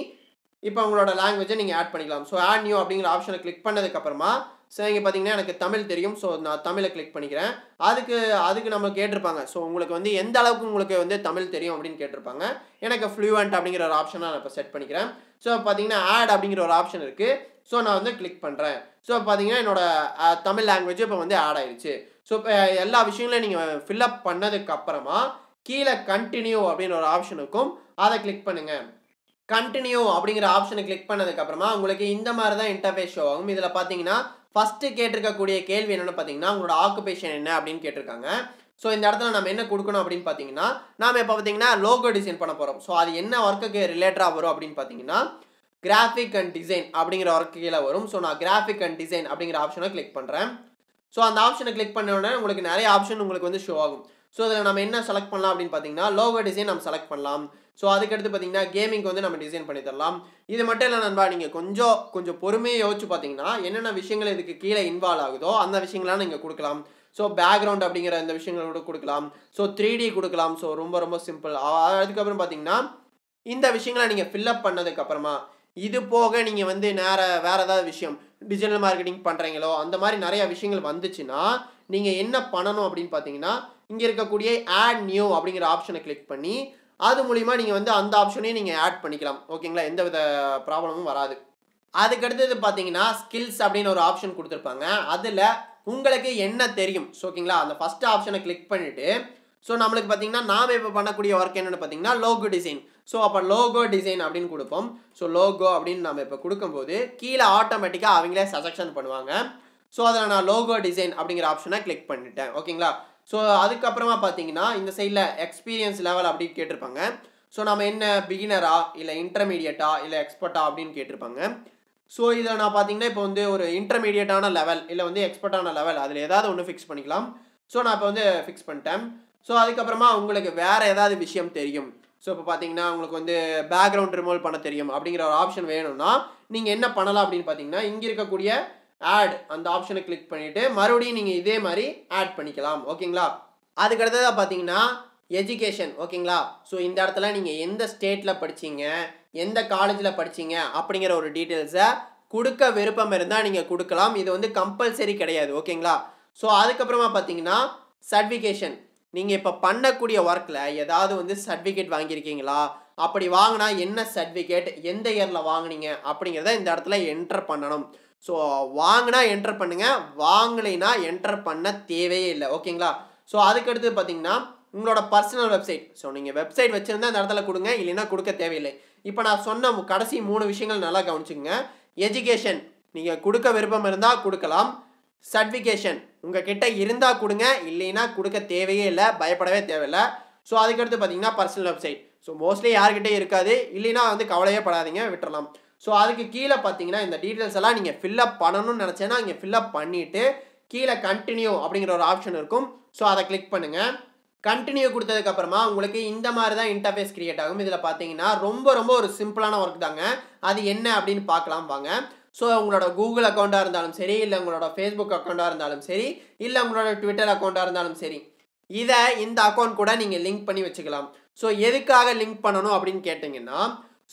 இப்போ உங்களோட லாங்குவேஜை நீங்கள் ஆட் பண்ணிக்கலாம். ஸோ ஆட் நியூ அப்படிங்கிற ஆப்ஷனை கிளிக் பண்ணதுக்கப்புறமா ஸோ இங்கே பார்த்தீங்கன்னா எனக்கு தமிழ் தெரியும். ஸோ நான் தமிழை கிளிக் பண்ணிக்கிறேன். அதுக்கு அதுக்கு நம்ம கேட்டிருப்பாங்க. ஸோ உங்களுக்கு வந்து எந்த அளவுக்கு உங்களுக்கு வந்து தமிழ் தெரியும் அப்படின்னு கேட்டிருப்பாங்க. எனக்கு ஃப்ளூவெண்ட் அப்படிங்கிற ஒரு ஆப்ஷனை நான் இப்போ செட் பண்ணிக்கிறேன். ஸோ பார்த்தீங்கன்னா ஆட் அப்படிங்கிற ஒரு ஆப்ஷன் இருக்குது ஸோ நான் வந்து கிளிக் பண்ணுறேன் ஸோ பார்த்தீங்கன்னா என்னோட தமிழ் லாங்குவேஜ் இப்போ வந்து ஆட் ஆயிடுச்சு. ஸோ இப்போ எல்லா விஷயங்களையும் நீங்கள் ஃபில்அப் பண்ணதுக்கு அப்புறமா கீழே கண்டினியூ அப்படின்னு ஒரு ஆப்ஷன் இருக்கும். அதை கிளிக் பண்ணுங்கள் கண்டினியூ அப்படிங்கிற ஆப்ஷனை கிளிக் பண்ணதுக்கப்புறமா உங்களுக்கு இந்த மாதிரி தான் இன்டர்ஃபேஸ் ஷோ ஆகும். இதில் பார்த்தீங்கன்னா ஃபஸ்ட்டு கேட்டிருக்கக்கூடிய கேள்வி என்னென்னு பார்த்தீங்கன்னா உங்களோட ஆக்குபேஷன் என்ன அப்படின்னு கேட்டிருக்காங்க. ஸோ இந்த இடத்துல நம்ம என்ன கொடுக்கணும் அப்படின்னு பார்த்தீங்கன்னா நாம் இப்போ பார்த்தீங்கன்னா லோகோ டிசைன் பண்ண போகிறோம் ஸோ அது என்ன ஒர்க்குக்கு ரிலேட்டடாக வரும் அப்படின்னு பார்த்தீங்கன்னா கிராஃபிக் அண்ட் டிசைன் அப்படிங்கிற ஒர்க்கு கீழே வரும். ஸோ நான் கிராஃபிக் அண்ட் டிசைன் அப்படிங்கிற ஆப்ஷனை கிளிக் பண்ணுறேன் ஸோ அந்த ஆப்ஷனை கிளிக் பண்ண உடனே உங்களுக்கு நிறைய ஆப்ஷன் உங்களுக்கு வந்து ஷோ ஆகும். ஸோ அதில் நம்ம என்ன செலக்ட் பண்ணலாம் அப்படின்னு பார்த்தீங்கன்னா லோகோ டிசைன் நம்ம செலக்ட் பண்ணலாம். ஸோ அதுக்கடுத்து பார்த்தீங்கன்னா கேமிங்க்கு வந்து நம்ம டிசைன் பண்ணி தரலாம். இது மட்டும் இல்லை நண்பா நீங்கள் கொஞ்சம் கொஞ்சம் பொறுமையை யோசிச்சு பார்த்தீங்கன்னா என்னென்ன விஷயங்கள் இதுக்கு கீழே இன்வால்வ் ஆகுதோ அந்த விஷயங்கள்லாம் நீங்கள் கொடுக்கலாம். ஸோ பேக்ரவுண்ட் அப்படிங்கிற இந்த விஷயங்கள் கூட கொடுக்கலாம். ஸோ த்ரீ டி கொடுக்கலாம். ஸோ ரொம்ப ரொம்ப சிம்பிள் அதுக்கப்புறம் பார்த்தீங்கன்னா இந்த விஷயங்களை நீங்கள் ஃபில்லப் பண்ணதுக்கப்புறமா இது போக நீங்கள் வந்து நேர வேறு ஏதாவது விஷயம். டிஜிட்டல் மார்க்கெட்டிங் பண்ணுறீங்களோ அந்த மாதிரி நிறைய விஷயங்கள் வந்துச்சுன்னா நீங்கள் என்ன பண்ணணும் அப்படின்னு பார்த்தீங்கன்னா இங்கே இருக்கக்கூடிய ஆட் நியூ அப்படிங்கிற ஆப்ஷனை கிளிக் பண்ணி அது மூலிமா நீங்கள் வந்து அந்த ஆப்ஷனையும் நீங்கள் ஆட் பண்ணிக்கலாம். ஓகேங்களா எந்த வித ப்ராப்ளமும் வராது. அதுக்கடுத்தது பார்த்தீங்கன்னா ஸ்கில்ஸ் அப்படின்னு ஒரு ஆப்ஷன் கொடுத்துருப்பாங்க. அதில் உங்களுக்கு என்ன தெரியும்? ஸோ ஓகேங்களா அந்த ஃபஸ்ட் ஆப்ஷனை கிளிக் பண்ணிவிட்டு ஸோ நம்மளுக்கு பார்த்தீங்கன்னா நாம் இப்போ பண்ணக்கூடிய ஒர்க் என்னென்னு பார்த்தீங்கன்னா லோகோ டிசைன் ஸோ அப்போ லோகோ டிசைன் அப்படின்னு கொடுப்போம். ஸோ லோகோ அப்படின்னு நம்ம இப்போ கொடுக்கும்போது கீழே ஆட்டோமேட்டிக்காக அவங்களே சஜெக்ஷன் பண்ணுவாங்க. ஸோ அதில் நான் லோகோ டிசைன் அப்படிங்கிற ஆப்ஷனை கிளிக் பண்ணிட்டேன். ஓகேங்களா ஸோ அதுக்கப்புறமா பார்த்தீங்கன்னா இந்த சைடில் எக்ஸ்பீரியன்ஸ் லெவல் அப்படின்னு கேட்டிருப்பாங்க. ஸோ நம்ம என்ன பிகினரா இல்லை இன்டர்மீடியட்டா இல்லை எக்ஸ்பர்ட்டா அப்படின்னு கேட்டிருப்பாங்க. ஸோ இதில் நான் பார்த்தீங்கன்னா இப்போ வந்து ஒரு இன்டர்மீடியட்டான லெவல் இல்லை வந்து எக்ஸ்பர்ட்டான லெவல் அதில் ஏதாவது ஒன்று ஃபிக்ஸ் பண்ணிக்கலாம். ஸோ நான் இப்போ வந்து ஃபிக்ஸ் பண்ணிட்டேன். ஸோ அதுக்கப்புறமா உங்களுக்கு வேறு ஏதாவது விஷயம் தெரியும். ஸோ இப்போ பார்த்தீங்கன்னா உங்களுக்கு வந்து பேக்ரவுண்ட் ரிமூவ் பண்ண தெரியும். அப்படிங்கிற ஒரு ஆப்ஷன் வேணும்னா நீங்கள் என்ன பண்ணலாம் அப்படின்னு பார்த்தீங்கன்னா இங்கே இருக்கக்கூடிய ஆட் அந்த ஆப்ஷனை கிளிக் பண்ணிவிட்டு மறுபடியும் நீங்கள் இதே மாதிரி ஆட் பண்ணிக்கலாம். ஓகேங்களா அதுக்கு அடுத்ததாக பார்த்தீங்கன்னா எஜுகேஷன் ஓகேங்களா ஸோ இந்த இடத்துல நீங்கள் எந்த ஸ்டேட்டில் படிச்சீங்க எந்த காலேஜில் படிச்சீங்க அப்படிங்கிற ஒரு டீட்டெயில்ஸை கொடுக்க விருப்பம் இருந்தால் நீங்கள் கொடுக்கலாம். இது வந்து கம்பல்சரி கிடையாது. ஓகேங்களா ஸோ அதுக்கப்புறமா பார்த்தீங்கன்னா சர்டிஃபிகேஷன் நீங்கள் இப்போ பண்ணக்கூடிய ஒர்க்கில் ஏதாவது வந்து சர்டிஃபிகேட் வாங்கியிருக்கீங்களா? அப்படி வாங்கினா என்ன சர்டிஃபிகேட் எந்த இயரில் வாங்குனீங்க? அப்படிங்கிறத இந்த இடத்துல என்டர் பண்ணணும். ஸோ வாங்கினா என்டர் பண்ணுங்கள் வாங்கலைன்னா என்டர் பண்ண தேவையே இல்லை. ஓகேங்களா ஸோ அதுக்கடுத்து பார்த்தீங்கன்னா உங்களோட பர்சனல் வெப்சைட் ஸோ நீங்கள் வெப்சைட் வச்சுருந்தா இந்த இடத்துல கொடுங்க. இல்லைன்னா கொடுக்க தேவையில்லை. இப்போ நான் சொன்ன கடைசி மூணு விஷயங்கள் நல்லா கவனிச்சுங்க எஜுகேஷன் நீங்கள் கொடுக்க விருப்பம் இருந்தால் கொடுக்கலாம். சர்டிஃபிகேஷன் உங்கள் கிட்ட இருந்தால் கொடுங்க இல்லைன்னா கொடுக்க தேவையே இல்லை பயப்படவே தேவையில்லை. ஸோ அதுக்கடுத்து பார்த்தீங்கன்னா பர்சனல் வெப்சைட் ஸோ மோஸ்ட்லி யார்கிட்டே இருக்காது. இல்லைன்னா வந்து கவலையே படாதீங்க விட்டுறலாம். ஸோ அதுக்கு கீழே பார்த்தீங்கன்னா இந்த டீட்டெயில்ஸ் எல்லாம் நீங்கள் ஃபில்அப் பண்ணணும்னு நினச்சேன்னா இங்கே ஃபில்அப் பண்ணிவிட்டு கீழே கண்டினியூ அப்படிங்கிற ஒரு ஆப்ஷன் இருக்கும். ஸோ அதை கிளிக் பண்ணுங்கள் கண்டினியூ கொடுத்ததுக்கப்புறமா உங்களுக்கு இந்த மாதிரி தான் இன்டர்ஃபேஸ் க்ரியேட் ஆகும். இதில் பார்த்தீங்கன்னா ரொம்ப ரொம்ப ஒரு சிம்பிளான ஒர்க் தாங்க. அது என்ன அப்படின்னு பார்க்கலாம் வாங்க. ஸோ உங்களோட கூகுள் அக்கௌண்ட்டாக இருந்தாலும் சரி இல்லை உங்களோட ஃபேஸ்புக் அக்கௌண்ட்டாக இருந்தாலும் சரி இல்லை உங்களோட ட்விட்டர் அக்கௌண்ட்டாக இருந்தாலும் சரி இதை இந்த அக்கௌண்ட் கூட நீங்கள் லிங்க் பண்ணி வச்சுக்கலாம். ஸோ எதுக்காக லிங்க் பண்ணணும் அப்படின்னு கேட்டிங்கன்னா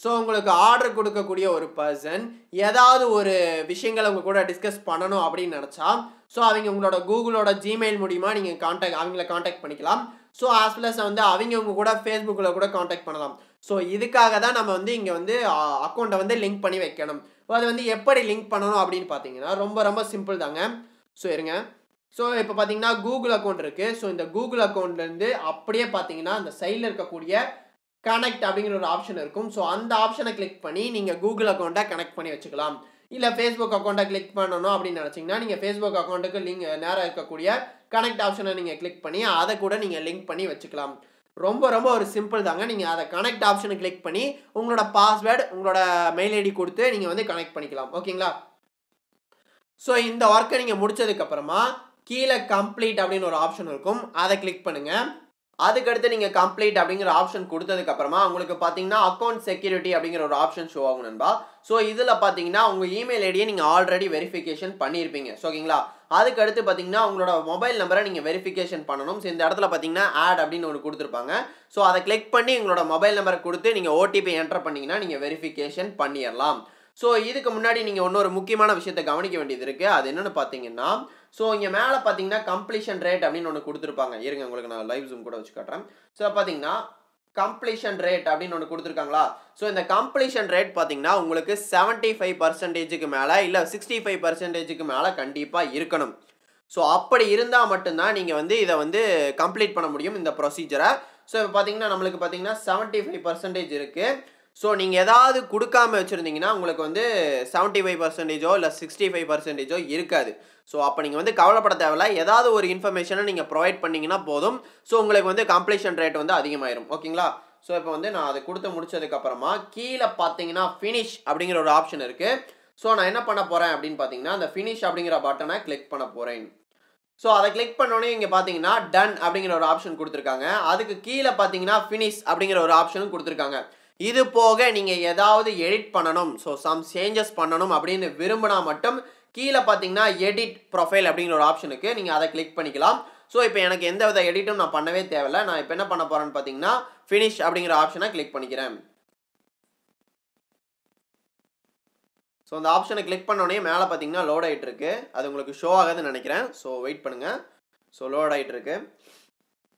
ஸோ உங்களுக்கு ஆர்டர் கொடுக்கக்கூடிய ஒரு பர்சன் ஏதாவது ஒரு விஷயங்களை உங்கள் கூட டிஸ்கஸ் பண்ணணும் அப்படின்னு நினச்சா ஸோ அவங்க உங்களோட கூகுளோட ஜிமெயில் மூலிமா நீங்கள் காண்டாக்ட் அவங்கள காண்டாக்ட் பண்ணிக்கலாம். ஸோ ஆஸ் வெல் வந்து அவங்க உங்க கூட ஃபேஸ்புக்கில் கூட காண்டாக்ட் பண்ணலாம். ஸோ இதுக்காக தான் நம்ம வந்து இங்கே வந்து அக்கௌண்ட்டை வந்து லிங்க் பண்ணி வைக்கணும். அது வந்து எப்படி லிங்க் பண்ணணும் அப்படின்னு பார்த்தீங்கன்னா ரொம்ப ரொம்ப சிம்பிள் தாங்க. ஸோ இருங்க. ஸோ இப்போ பார்த்தீங்கன்னா கூகுள் அக்கௌண்ட் இருக்குது ஸோ இந்த கூகுள் அக்கௌண்ட்லேருந்து அப்படியே பார்த்தீங்கன்னா அந்த சைடில் இருக்கக்கூடிய கனெக்ட் அப்படிங்கிற ஒரு ஆப்ஷன் இருக்கும். ஸோ அந்த ஆப்ஷனை கிளிக் பண்ணி நீங்கள் கூகுள் அக்கௌண்ட்டை கனெக்ட் பண்ணி வச்சுக்கலாம். இல்லை ஃபேஸ்புக் அக்கௌண்ட்டை கிளிக் பண்ணணும் அப்படின்னு நினச்சிங்கன்னா நீங்கள் ஃபேஸ்புக் அக்கௌண்ட்டுக்கு லிங்க் நேராக இருக்கக்கூடிய கனெக்ட் ஆப்ஷனை நீங்கள் கிளிக் பண்ணி அதை கூட நீங்கள் லிங்க் பண்ணி வச்சுக்கலாம். ரொம்ப ரொம்ப ஒரு சிம்பிள் தாங்க. நீங்கள் அதை கனெக்ட் ஆப்ஷனை கிளிக் பண்ணி உங்களோட பாஸ்வேர்டு உங்களோட மெயில் ஐடி கொடுத்து நீங்கள் வந்து கனெக்ட் பண்ணிக்கலாம். ஓகேங்களா? ஸோ இந்த ஒர்க்கை நீங்கள் முடிச்சதுக்கப்புறமா கீழே கம்ப்ளீட் அப்படின்னு ஒரு ஆப்ஷன் இருக்கும். அதை கிளிக் பண்ணுங்கள் அதுக்கடுத்து நீங்கள் கம்ப்ளீட் அப்படிங்கிற ஆப்ஷன் கொடுத்ததுக்கப்புறமா உங்களுக்கு பார்த்தீங்கன்னா அக்கௌண்ட் செக்யூரிட்டி அப்படிங்கிற ஒரு ஆப்ஷன் ஷோ ஆகும் நண்பா. ஸோ இதில் பார்த்தீங்கன்னா உங்கள் இமெயில் ஐடியை நீங்கள் ஆல்ரெடி வெரிஃபிகேஷன் பண்ணியிருப்பீங்க ஓகேங்களா? அதுக்கு அடுத்து பார்த்தீங்கன்னா உங்களோட மொபைல் நம்பரை நீங்கள் வெரிஃபிகேஷன் பண்ணணும். ஸோ இந்த இடத்துல பார்த்தீங்கன்னா ஆட் அப்படின்னு ஒன்று கொடுத்துருப்பாங்க. ஸோ அதை கிளிக் பண்ணி உங்களோட மொபைல் நம்பரை கொடுத்து நீங்கள் ஓடிபி என்டர் பண்ணிங்கன்னா நீங்கள் வெரிஃபிகேஷன் பண்ணிடலாம் ஸோ இதுக்கு முன்னாடி நீங்கள் இன்னொரு முக்கியமான விஷயத்தை கவனிக்க வேண்டியது இருக்குது அது என்னென்னு பார்த்தீங்கன்னா ஸோ இங்கே மேலே பார்த்தீங்கன்னா கம்ப்ளீஷன் ரேட் அப்படின்னு ஒன்று கொடுத்துருப்பாங்க. இருங்க உங்களுக்கு நான் லைவ் ஜூம் கூட வச்சு காட்டுறேன். ஸோ பார்த்தீங்கன்னா கம்ப்ளீஷன் ரேட் அப்படின்னு ஒன்று கொடுத்துருக்காங்களா? ஸோ இந்த கம்ப்ளீஷன் ரேட் பார்த்தீங்கன்னா உங்களுக்கு செவன்ட்டி ஃபைவ் பர்சன்டேஜுக்கு மேலே இல்லை சிக்ஸ்டி ஃபைவ் பர்சன்டேஜுக்கு மேலே கண்டிப்பாக இருக்கணும். ஸோ அப்படி இருந்தால் மட்டும்தான் நீங்கள் வந்து இதை வந்து கம்ப்ளீட் பண்ண முடியும் இந்த ப்ரொசீஜரை ஸோ இப்போ பார்த்தீங்கன்னா நம்மளுக்கு பார்த்தீங்கன்னா செவன்ட்டி ஃபைவ் பர்சன்டேஜ் இருக்குது ஸோ நீங்கள் ஏதாவது கொடுக்காம வச்சுருந்தீங்கன்னா உங்களுக்கு வந்து செவன்ட்டி ஃபைவ் பர்சன்டேஜோ இல்லை சிக்ஸ்டி ஃபைவ் பர்சன்டேஜோ இருக்காது. ஸோ அப்போ நீங்கள் வந்து கவலைப்பட தேவையில்ல. ஏதாவது ஒரு இன்ஃபர்மேஷனை நீங்கள் ப்ரொவைட் பண்ணிங்கன்னா போதும். ஸோ உங்களுக்கு வந்து கம்ப்ளீஷன் ரேட் வந்து அதிகமாயிரும். ஓகேங்களா? ஸோ இப்போ வந்து நான் அதை கொடுத்து முடிச்சதுக்கப்புறமா கீழே பார்த்தீங்கன்னா ஃபினிஷ் அப்படிங்கிற ஒரு ஆப்ஷன் இருக்குது ஸோ நான் என்ன பண்ண போகிறேன் அப்படின்னு பார்த்தீங்கன்னா அந்த ஃபினிஷ் அப்படிங்கிற பட்டனை கிளிக் பண்ண போகிறேன் ஸோ அதை கிளிக் பண்ணோன்னே இங்கே பார்த்தீங்கன்னா டன் அப்படிங்கிற ஒரு ஆப்ஷன் கொடுத்துருக்காங்க. அதுக்கு கீழே பார்த்தீங்கன்னா ஃபினிஷ் அப்படிங்கிற ஒரு ஆப்ஷனும் கொடுத்துருக்காங்க. இது போக நீங்கள் ஏதாவது எடிட் பண்ணணும். ஸோ சம் சேஞ்சஸ் பண்ணணும் அப்படின்னு விரும்பினா மட்டும் கீழே பார்த்தீங்கன்னா எடிட் ப்ரொஃபைல் அப்படிங்கிற ஒரு ஆப்ஷனுக்கு நீங்கள் அதை கிளிக் பண்ணிக்கலாம். ஸோ இப்போ எனக்கு எந்த வித எடிட்டும் நான் பண்ணவே தேவையில்ல. நான் இப்போ என்ன பண்ண போகிறேன்னு பார்த்தீங்கன்னா ஃபினிஷ் அப்படிங்கிற ஆப்ஷனை கிளிக் பண்ணிக்கிறேன். ஸோ அந்த ஆப்ஷனை கிளிக் பண்ணோடனே மேலே பார்த்தீங்கன்னா லோட் ஆகிட்டு இருக்கு அது உங்களுக்கு ஷோ ஆகுதுன்னு நினைக்கிறேன். ஸோ வெயிட் பண்ணுங்கள் ஸோ லோட் ஆகிட்டு இருக்கு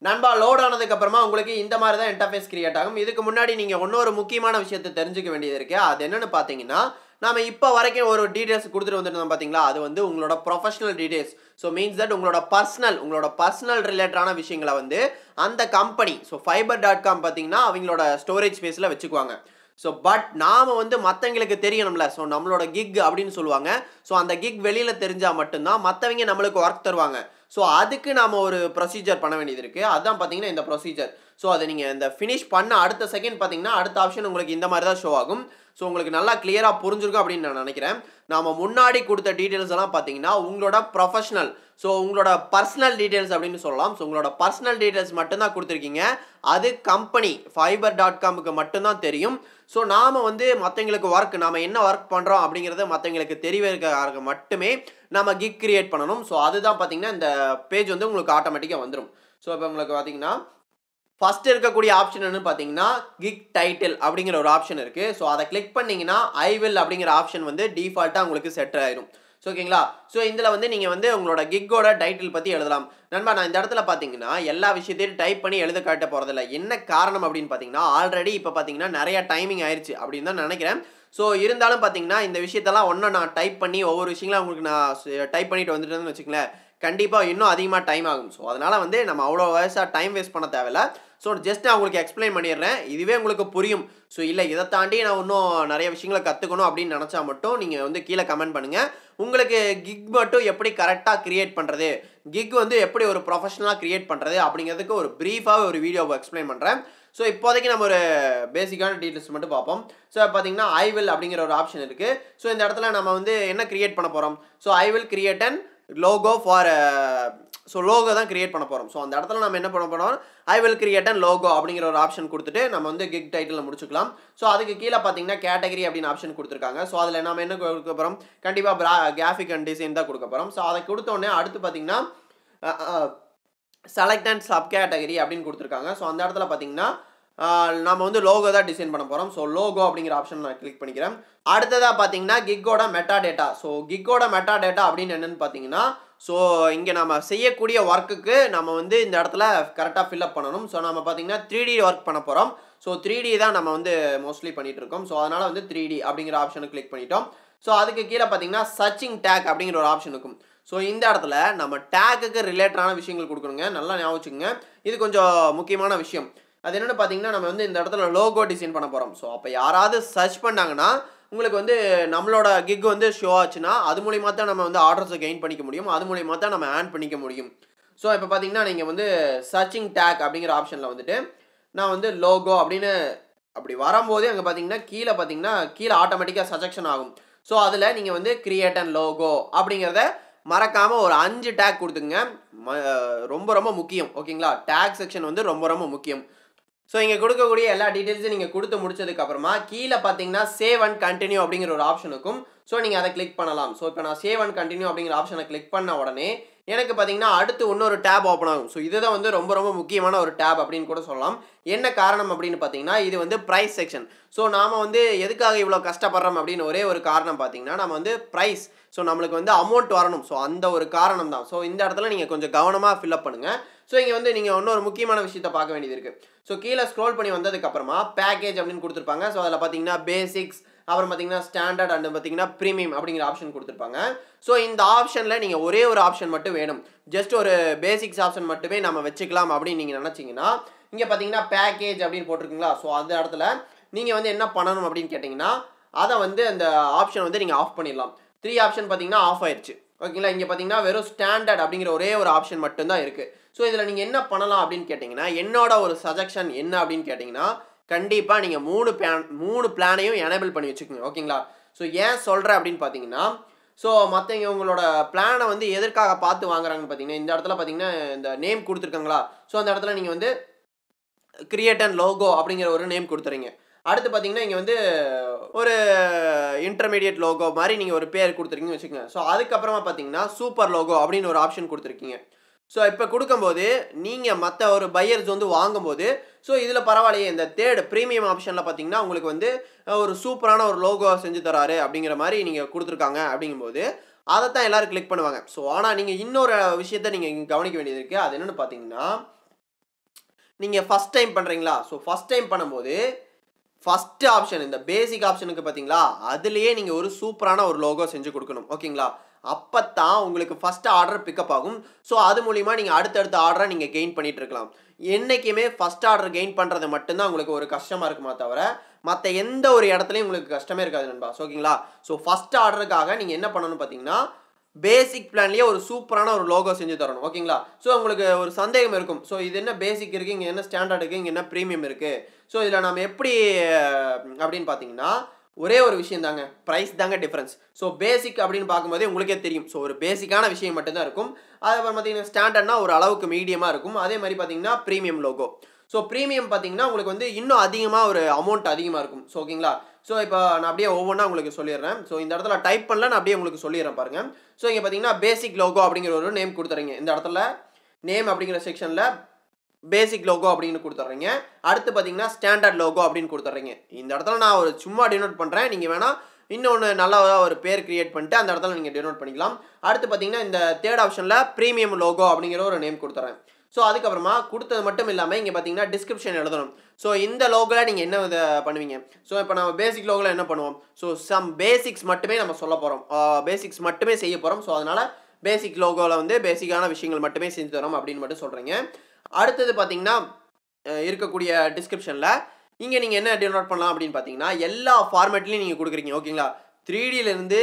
நண்பா லோட் ஆனதுக்கு அப்புறமா உங்களுக்கு இந்த மாதிரி தான் இன்டர்ஃபேஸ் கிரியேட் ஆகும். இதுக்கு முன்னாடி நீங்கள் இன்னொரு முக்கியமான விஷயத்தை தெரிஞ்சுக்க வேண்டியது இருக்குது அது என்னென்னு பார்த்தீங்கன்னா நம்ம இப்போ வரைக்கும் ஒரு டீடைல்ஸ் கொடுத்துட்டு வந்துருந்தோம் பார்த்தீங்களா அது வந்து உங்களோட professional details so means that உங்களோட பர்சனல் உங்களோட பர்சனல் ரிலேட்டடான விஷயங்களை வந்து அந்த company so Fiverr dot com பார்த்தீங்கன்னா அவங்களோட ஸ்டோரேஜ் ஸ்பேஸில் வச்சுக்குவாங்க. ஸோ பட் நாம் வந்து மற்றவங்களுக்கு தெரியணும்ல. ஸோ நம்மளோட கிக் அப்படின்னு சொல்லுவாங்க. ஸோ அந்த கிக் வெளியில் தெரிஞ்சால் மட்டும்தான் மற்றவங்க நம்மளுக்கு ஒர்க் தருவாங்க. ஸோ அதுக்கு நாம் ஒரு ப்ரொசீஜர் பண்ண வேண்டியது இருக்குது அதுதான் பார்த்தீங்கன்னா இந்த ப்ரொசீஜர் ஸோ அதை நீங்கள் இந்த ஃபினிஷ் பண்ண அடுத்த செகண்ட் பார்த்தீங்கன்னா அடுத்த ஆப்ஷன் உங்களுக்கு இந்த மாதிரி தான் ஷோ ஆகும். ஸோ உங்களுக்கு நல்லா கிளியராக புரிஞ்சிருக்கும் அப்படின்னு நான் நினைக்கிறேன். நாம் முன்னாடி கொடுத்த டீட்டெயில்ஸ் எல்லாம் பார்த்தீங்கன்னா உங்களோட ப்ரொஃபஷனல் ஸோ உங்களோட பர்சனல் டீட்டெயில்ஸ் அப்படின்னு சொல்லலாம். ஸோ உங்களோட பர்சனல் டீட்டெயில்ஸ் மட்டும்தான் கொடுத்துருக்கீங்க. அது கம்பெனி ஃபைபர் டாட் காமுக்கு மட்டும்தான் தெரியும். ஸோ நாம் வந்து மற்றவங்களுக்கு ஒர்க் நாம் என்ன ஒர்க் பண்ணுறோம் அப்படிங்கிறத மற்றவங்களுக்கு தெரியவதற்காக மட்டுமே நம்ம கிக் கிரியேட் பண்ணணும். ஸோ அதுதான் பார்த்திங்கன்னா இந்த பேஜ் வந்து உங்களுக்கு ஆட்டோமேட்டிக்காக வந்துடும் ஸோ இப்போ உங்களுக்கு பார்த்தீங்கன்னா ஃபஸ்ட்டு இருக்கக்கூடிய ஆப்ஷன் என்னன்னு பார்த்தீங்கன்னா கிக் டைட்டில் அப்படிங்கிற ஒரு ஆப்ஷன் இருக்குது ஸோ அதை கிளிக் பண்ணிங்கன்னா ஐ வில் அப்படிங்கிற ஆப்ஷன் வந்து டிஃபால்ட்டாக உங்களுக்கு செட் ஆயிரும். ஸோ ஓகேங்களா? ஸோ இதில் வந்து நீங்கள் வந்து உங்களோட கிக்கோட டைட்டில் பற்றி எழுதலாம். நண்பா நான் இந்த இடத்துல பார்த்தீங்கன்னா எல்லா விஷயத்தையும் டைப் பண்ணி எழுத காட்ட போகிறதில்ல என்ன காரணம் அப்படின்னு பார்த்தீங்கன்னா ஆல்ரெடி இப்போ பார்த்தீங்கன்னா நிறைய டைமிங் ஆயிடுச்சு அப்படின்னு தான் நினைக்கிறேன். ஸோ இருந்தாலும் பார்த்தீங்கன்னா இந்த விஷயத்தெல்லாம் ஒன்றும் நான் டைப் பண்ணி ஒவ்வொரு விஷயங்களும் உங்களுக்கு நான் டைப் பண்ணிட்டு வந்துட்டேன்னு வச்சுக்கங்களேன். கண்டிப்பாக இன்னும் அதிகமாக டைம் ஆகும். ஸோ அதனால் வந்து நம்ம அவ்வளோ வயசாக டைம் வேஸ்ட் பண்ண தேவையில்ல. ஸோ ஜஸ்ட் நான் உங்களுக்கு எக்ஸ்பிளைன் பண்ணிடுறேன். இதுவே உங்களுக்கு புரியும். ஸோ இல்லை இதை தாண்டி நான் இன்னும் நிறைய விஷயங்களை கற்றுக்கணும் அப்படின்னு நினச்சா மட்டும் நீங்கள் வந்து கீழே கமெண்ட் பண்ணுங்கள் உங்களுக்கு கிக் மட்டும் எப்படி கரெக்டாக க்ரியேட் பண்ணுறது கிக் வந்து எப்படி ஒரு ப்ரொஃபஷனலாக க்ரியேட் பண்ணுறது அப்படிங்கிறதுக்கு ஒரு ப்ரீஃபாக ஒரு வீடியோவை எக்ஸ்பிளைன் பண்ணுறேன் ஸோ இப்போதைக்கு நம்ம ஒரு பேசிக்கான டீட்டெயில்ஸ் மட்டும் பார்ப்போம். ஸோ பார்த்தீங்கன்னா ஐ வில் அப்படிங்கிற ஒரு ஆப்ஷன் இருக்குது ஸோ இந்த இடத்துல நம்ம வந்து என்ன க்ரியேட் பண்ண போகிறோம் so I will create and logo for so logo தான் கிரியேட் பண்ண போகிறோம் ஸோ அந்த இடத்துல நம்ம என்ன பண்ண போகிறோம் I will create and logo அப்படிங்கிற ஒரு ஆப்ஷன் கொடுத்துட்டு நம்ம வந்து கிக் டைட்டில் முடிச்சுக்கலாம். ஸோ அதுக்கு கீழே பார்த்தீங்கன்னா கேட்டகரி அப்படின்னு ஆப்ஷன் கொடுத்துருக்காங்க. ஸோ அதில் நம்ம என்ன கொடுக்க போகிறோம் கண்டிப்பாக ப்ரா கிராஃபிக் அண்ட் டிசைன் தான் கொடுக்க போகிறோம் ஸோ அதை கொடுத்தோடனே அடுத்து பார்த்தீங்கன்னா செலக்ட் அண்ட் சப் கேட்டகரி அப்படின்னு கொடுத்துருக்காங்க. ஸோ அந்த இடத்துல பார்த்தீங்கன்னா நம்ம வந்து லோகோ தான் டிசைன் பண்ண போகிறோம் ஸோ லோகோ அப்படிங்கிற ஆப்ஷன் நான் கிளிக் பண்ணிக்கிறேன். அடுத்ததாக பார்த்தீங்கன்னா கிக்கோட மெட்டா டேட்டா ஸோ கிக்கோட மெட்டா டேட்டா அப்படின்னு என்னென்னு பார்த்தீங்கன்னா ஸோ இங்கே நம்ம செய்யக்கூடிய ஒர்க்குக்கு நம்ம வந்து இந்த இடத்துல கரெக்டாக ஃபில்அப் பண்ணணும். ஸோ நம்ம பார்த்தீங்கன்னா த்ரீ டி ஒர்க் பண்ண போகிறோம் ஸோ த்ரீ டி தான் நம்ம வந்து மோஸ்ட்லி பண்ணிகிட்டு இருக்கோம். ஸோ அதனால் வந்து த்ரீ டி அப்படிங்கிற ஆப்ஷனை கிளிக் பண்ணிட்டோம். ஸோ அதுக்கு கீழே பார்த்தீங்கன்னா சர்ச்சிங் டேக் அப்படிங்கிற ஒரு ஆப்ஷன் இருக்கும். ஸோ இந்த இடத்துல நம்ம டேக்குக்கு ரிலேட்டடான விஷயங்கள் கொடுக்கணுங்க. நல்லா ஞாபகம் வச்சுக்கோங்க. இது கொஞ்சம் முக்கியமான விஷயம். அது என்னென்னு பார்த்தீங்கன்னா நம்ம வந்து இந்த இடத்துல லோகோ டிசைன் பண்ண போகிறோம் ஸோ அப்போ யாராவது சர்ச் பண்ணாங்கன்னா உங்களுக்கு வந்து நம்மளோட கிக் வந்து ஷோ ஆச்சுன்னா அது மூலியமாக தான் நம்ம வந்து ஆர்டர்ஸை கெயின் பண்ணிக்க முடியும். அது மூலியமாக தான் நம்ம ஆன் பண்ணிக்க முடியும். ஸோ இப்போ பார்த்தீங்கன்னா நீங்கள் வந்து சர்ச்சிங் டேக் அப்படிங்கிற ஆப்ஷனில் வந்துட்டு நான் வந்து லோகோ அப்படின்னு அப்படி வரும்போதே அங்கே பார்த்தீங்கன்னா கீழே பார்த்தீங்கன்னா கீழே ஆட்டோமேட்டிக்காக சஜெக்ஷன் ஆகும். ஸோ அதில் நீங்கள் வந்து கிரியேட் அண்ட் லோகோ அப்படிங்கிறத மறக்காமல் ஒரு அஞ்சு டேக் கொடுத்துங்க ரொம்ப ரொம்ப முக்கியம். ஓகேங்களா? டேக் செக்ஷன் வந்து ரொம்ப ரொம்ப முக்கியம். ஸோ இங்கே கொடுக்கக்கூடிய எல்லா டீட்டெயில்ஸும் நீங்கள் கொடுத்து முடிச்சதுக்கப்புறமா கீழே பார்த்தீங்கன்னா சேவ் அண்ட் கண்டினியூ அப்படிங்கிற ஒரு ஆப்ஷனுக்கும் ஸோ நீங்கள் அதை கிளிக் பண்ணலாம். ஸோ இப்போ நான் சேவ் அண்ட் கண்டினியூ அப்படிங்கிற ஆப்ஷனை கிளிக் பண்ண உடனே எனக்கு பார்த்தீங்கன்னா அடுத்து இன்னொரு டேப் ஓப்பன் ஆகும். ஸோ இதுதான் வந்து ரொம்ப ரொம்ப முக்கியமான ஒரு டேப் அப்படின்னு கூட சொல்லலாம். என்ன காரணம் அப்படின்னு பார்த்தீங்கன்னா இது வந்து ப்ரைஸ் செக்ஷன் ஸோ நாம் வந்து எதுக்காக இவ்வளோ கஷ்டப்படுறோம் அப்படின்னு ஒரே ஒரு காரணம் பார்த்தீங்கன்னா நம்ம வந்து ப்ரைஸ் ஸோ நம்மளுக்கு வந்து அமௌண்ட் வரணும். ஸோ அந்த ஒரு காரணம் தான் ஸோ இந்த இடத்துல நீங்கள் கொஞ்சம் கவனமாக ஃபில்அப் பண்ணுங்கள் ஸோ இங்கே வந்து நீங்கள் இன்னொரு முக்கியமான விஷயத்தை பார்க்க வேண்டியது இருக்குது ஸோ கீழே ஸ்க்ரோல் பண்ணி வந்ததுக்கப்புறமா பேக்கேஜ் அப்படின்னு கொடுத்துருப்பாங்க. ஸோ அதில் பார்த்தீங்கன்னா பேசிக்ஸ் அப்புறம் பார்த்தீங்கன்னா ஸ்டாண்டர்ட் அண்ட் பார்த்தீங்கன்னா ப்ரீமியம் அப்படிங்கிற ஆப்ஷன் கொடுத்துருப்பாங்க. ஸோ இந்த ஆப்ஷனில் நீங்கள் ஒரே ஒரு ஆப்ஷன் மட்டும் வேணும். ஜஸ்ட் ஒரு பேசிக்ஸ் ஆப்ஷன் மட்டுமே நம்ம வச்சுக்கலாம் அப்படின்னு நீங்கள் நினச்சிங்கன்னா இங்கே பார்த்தீங்கன்னா பேக்கேஜ் அப்படின்னு போட்டிருக்கீங்களா? ஸோ அந்த இடத்துல நீங்கள் வந்து என்ன பண்ணணும் அப்படின்னு கேட்டிங்கன்னா அதை வந்து அந்த ஆப்ஷன் வந்து நீங்கள் ஆஃப் பண்ணிடலாம். த்ரீ ஆப்ஷன் பார்த்தீங்கன்னா ஆஃப் ஆயிடுச்சு ஓகேங்களா? இங்கே பார்த்தீங்கன்னா வெறும் ஸ்டாண்டர்ட் அப்படிங்கிற ஒரே ஒரு ஆப்ஷன் மட்டும்தான் இருக்குது ஸோ இதில் நீங்கள் என்ன பண்ணலாம் அப்படின்னு கேட்டிங்கன்னா என்னோட ஒரு சஜஷன் என்ன அப்படின்னு கேட்டிங்கன்னா கண்டிப்பாக நீங்கள் மூணு பிளான் மூணு பிளானையும் எனேபிள் பண்ணி வச்சுக்கோங்க. ஓகேங்களா? ஸோ ஏன் சொல்கிறேன் அப்படின்னு பார்த்தீங்கன்னா ஸோ மற்றவங்க உங்களோட பிளானை வந்து எதற்காக பார்த்து வாங்குறாங்கன்னு பார்த்தீங்கன்னா இந்த இடத்துல பார்த்தீங்கன்னா இந்த நேம் கொடுத்துருக்காங்களா? ஸோ அந்த இடத்துல நீங்கள் வந்து கிரியேட் அண்ட் லோகோ அப்படிங்கிற ஒரு நேம் கொடுத்துறீங்க. அடுத்து பார்த்தீங்கன்னா இங்கே வந்து ஒரு இன்டர்மீடியட் லோகோ மாதிரி நீங்கள் ஒரு பேர் கொடுத்துருக்கீங்கன்னு வச்சுக்கோங்க. ஸோ அதுக்கப்புறமா பார்த்தீங்கன்னா சூப்பர் லோகோ அப்படின்னு ஒரு ஆப்ஷன் கொடுத்துருக்கீங்க. ஸோ இப்போ கொடுக்கும்போது நீங்கள் மற்ற ஒரு பையர்ஸ் வந்து வாங்கும்போது ஸோ இதில் பரவாயில்லையே இந்த தேர்ட் ப்ரீமியம் ஆப்ஷனில் பார்த்தீங்கன்னா உங்களுக்கு வந்து ஒரு சூப்பரான ஒரு லோகோ செஞ்சு தராரு அப்படிங்கிற மாதிரி நீங்கள் கொடுத்துருக்காங்க அப்படிங்கும்போது அதை தான் எல்லோரும் கிளிக் பண்ணுவாங்க. ஸோ ஆனால் நீங்கள் இன்னொரு விஷயத்த நீங்கள் கவனிக்க வேண்டியது இருக்குது அது என்னென்னு பார்த்தீங்கன்னா நீங்கள் ஃபஸ்ட் டைம் பண்ணுறீங்களா ஸோ ஃபஸ்ட் டைம் பண்ணும்போது ஃபஸ்ட்டு ஆப்ஷன் இந்த பேசிக் ஆப்ஷனுக்கு பார்த்தீங்களா அதுலேயே நீங்கள் ஒரு சூப்பரான ஒரு லோகோ செஞ்சு கொடுக்கணும். ஓகேங்களா? அப்போ தான் உங்களுக்கு ஃபஸ்ட்டு ஆர்டர் பிக்கப் ஆகும். ஸோ அது மூலிமா நீங்கள் அடுத்தடுத்த ஆர்டரை நீங்கள் கெயின் பண்ணிகிட்டு இருக்கலாம். என்றைக்குமே ஃபஸ்ட் ஆர்டர் கெயின் பண்ணுறது மட்டும்தான் உங்களுக்கு ஒரு கஷ்டமாக இருக்குமா தவிர மற்ற எந்த ஒரு இடத்துலையும் உங்களுக்கு கஷ்டமே இருக்காது நண்பா. ஓகேங்களா? ஸோ ஃபஸ்ட் ஆர்டருக்காக நீங்கள் என்ன பண்ணணும் பார்த்தீங்கன்னா பேசிக் பிளான்லேயே ஒரு சூப்பரான ஒரு லோகோ செஞ்சு தரணும். ஓகேங்களா? ஸோ உங்களுக்கு ஒரு சந்தேகம் இருக்கும். ஸோ இது என்ன பேசிக் இருக்குது இங்கே என்ன ஸ்டாண்டர்ட் இருக்குது இங்கே என்ன ப்ரீமியம் இருக்குது ஸோ இதில் நம்ம எப்படி அப்படின்னு பார்த்தீங்கன்னா ஒரே ஒரு விஷயம் தாங்க. ப்ரைஸ் தாங்க டிஃப்ரென்ஸ் ஸோ பேசிக் அப்படின்னு பார்க்கும்போதே உங்களுக்கே தெரியும். ஸோ ஒரு பேசிக்கான விஷயம் மட்டும்தான் இருக்கும். அதுக்கப்புறம் பார்த்தீங்கன்னா ஸ்டாண்டர்ட்னா ஒரு அளவுக்கு மீடியமாக இருக்கும். அதே மாதிரி பார்த்தீங்கன்னா ப்ரீமியம் லோகோ ஸோ ப்ரீமியம் பார்த்தீங்கன்னா உங்களுக்கு வந்து இன்னும் அதிகமாக ஒரு அமௌண்ட் அதிகமாக இருக்கும். ஸோ ஓகேங்களா ஸோ இப்போ நான் அப்படியே ஒவ்வொன்றா உங்களுக்கு சொல்லிடுறேன். ஸோ இந்த இடத்துல டைப் பண்ணல நான் அப்படியே உங்களுக்கு சொல்லிடுறேன் பாருங்கள் ஸோ இங்கே பார்த்தீங்கன்னா பேசிக் லோகோ அப்படிங்கிற ஒரு நேம் கொடுத்துறீங்க. இந்த இடத்துல நேம் அப்படிங்கிற செக்ஷனில் பேசிக் லோகோ அப்படின்னு கொடுத்துட்றீங்க. அடுத்து பார்த்தீங்கன்னா ஸ்டாண்டர்ட் லோகோ அப்படின்னு கொடுத்துட்றீங்க. இந்த இடத்துல நான் ஒரு சும்மா டினோட் பண்ணுறேன் நீங்கள் வேணால் இன்னொன்று நல்லா ஒரு பேர் கிரியேட் பண்ணிட்டு அந்த இடத்துல நீங்கள் டினோட் பண்ணிக்கலாம். அடுத்து பார்த்தீங்கன்னா இந்த தேர்ட் ஆப்ஷனில் ப்ரீமியம் லோகோ அப்படிங்கிற ஒரு நேம் கொடுத்துறேன் ஸோ அதுக்கப்புறமா கொடுத்தது மட்டும் இல்லாமல் இங்கே பார்த்தீங்கன்னா டிஸ்கிரிப்ஷன் எழுதணும். ஸோ இந்த லோகோவில் நீங்கள் என்ன இதை பண்ணுவீங்க? ஸோ இப்போ நம்ம பேசிக் லோகோவில் என்ன பண்ணுவோம்? ஸோ சம் பேசிக்ஸ் மட்டுமே நம்ம சொல்ல போகிறோம் பேசிக்ஸ் மட்டுமே செய்ய போகிறோம் ஸோ அதனால் பேசிக் லோகோவில் வந்து பேசிக்கான விஷயங்கள் மட்டுமே செஞ்சு தரோம் அப்படின்னு மட்டும் சொல்கிறீங்க அடுத்தது பார்த்தீங்கன்னா இருக்கக்கூடிய டிஸ்கிரிப்ஷனில் இங்கே நீங்கள் என்ன டவுன்லோட் பண்ணலாம் அப்படின்னு பார்த்தீங்கன்னா எல்லா ஃபார்மேட்லையும் நீங்கள் கொடுக்குறீங்க ஓகேங்களா? த்ரீடிலேருந்து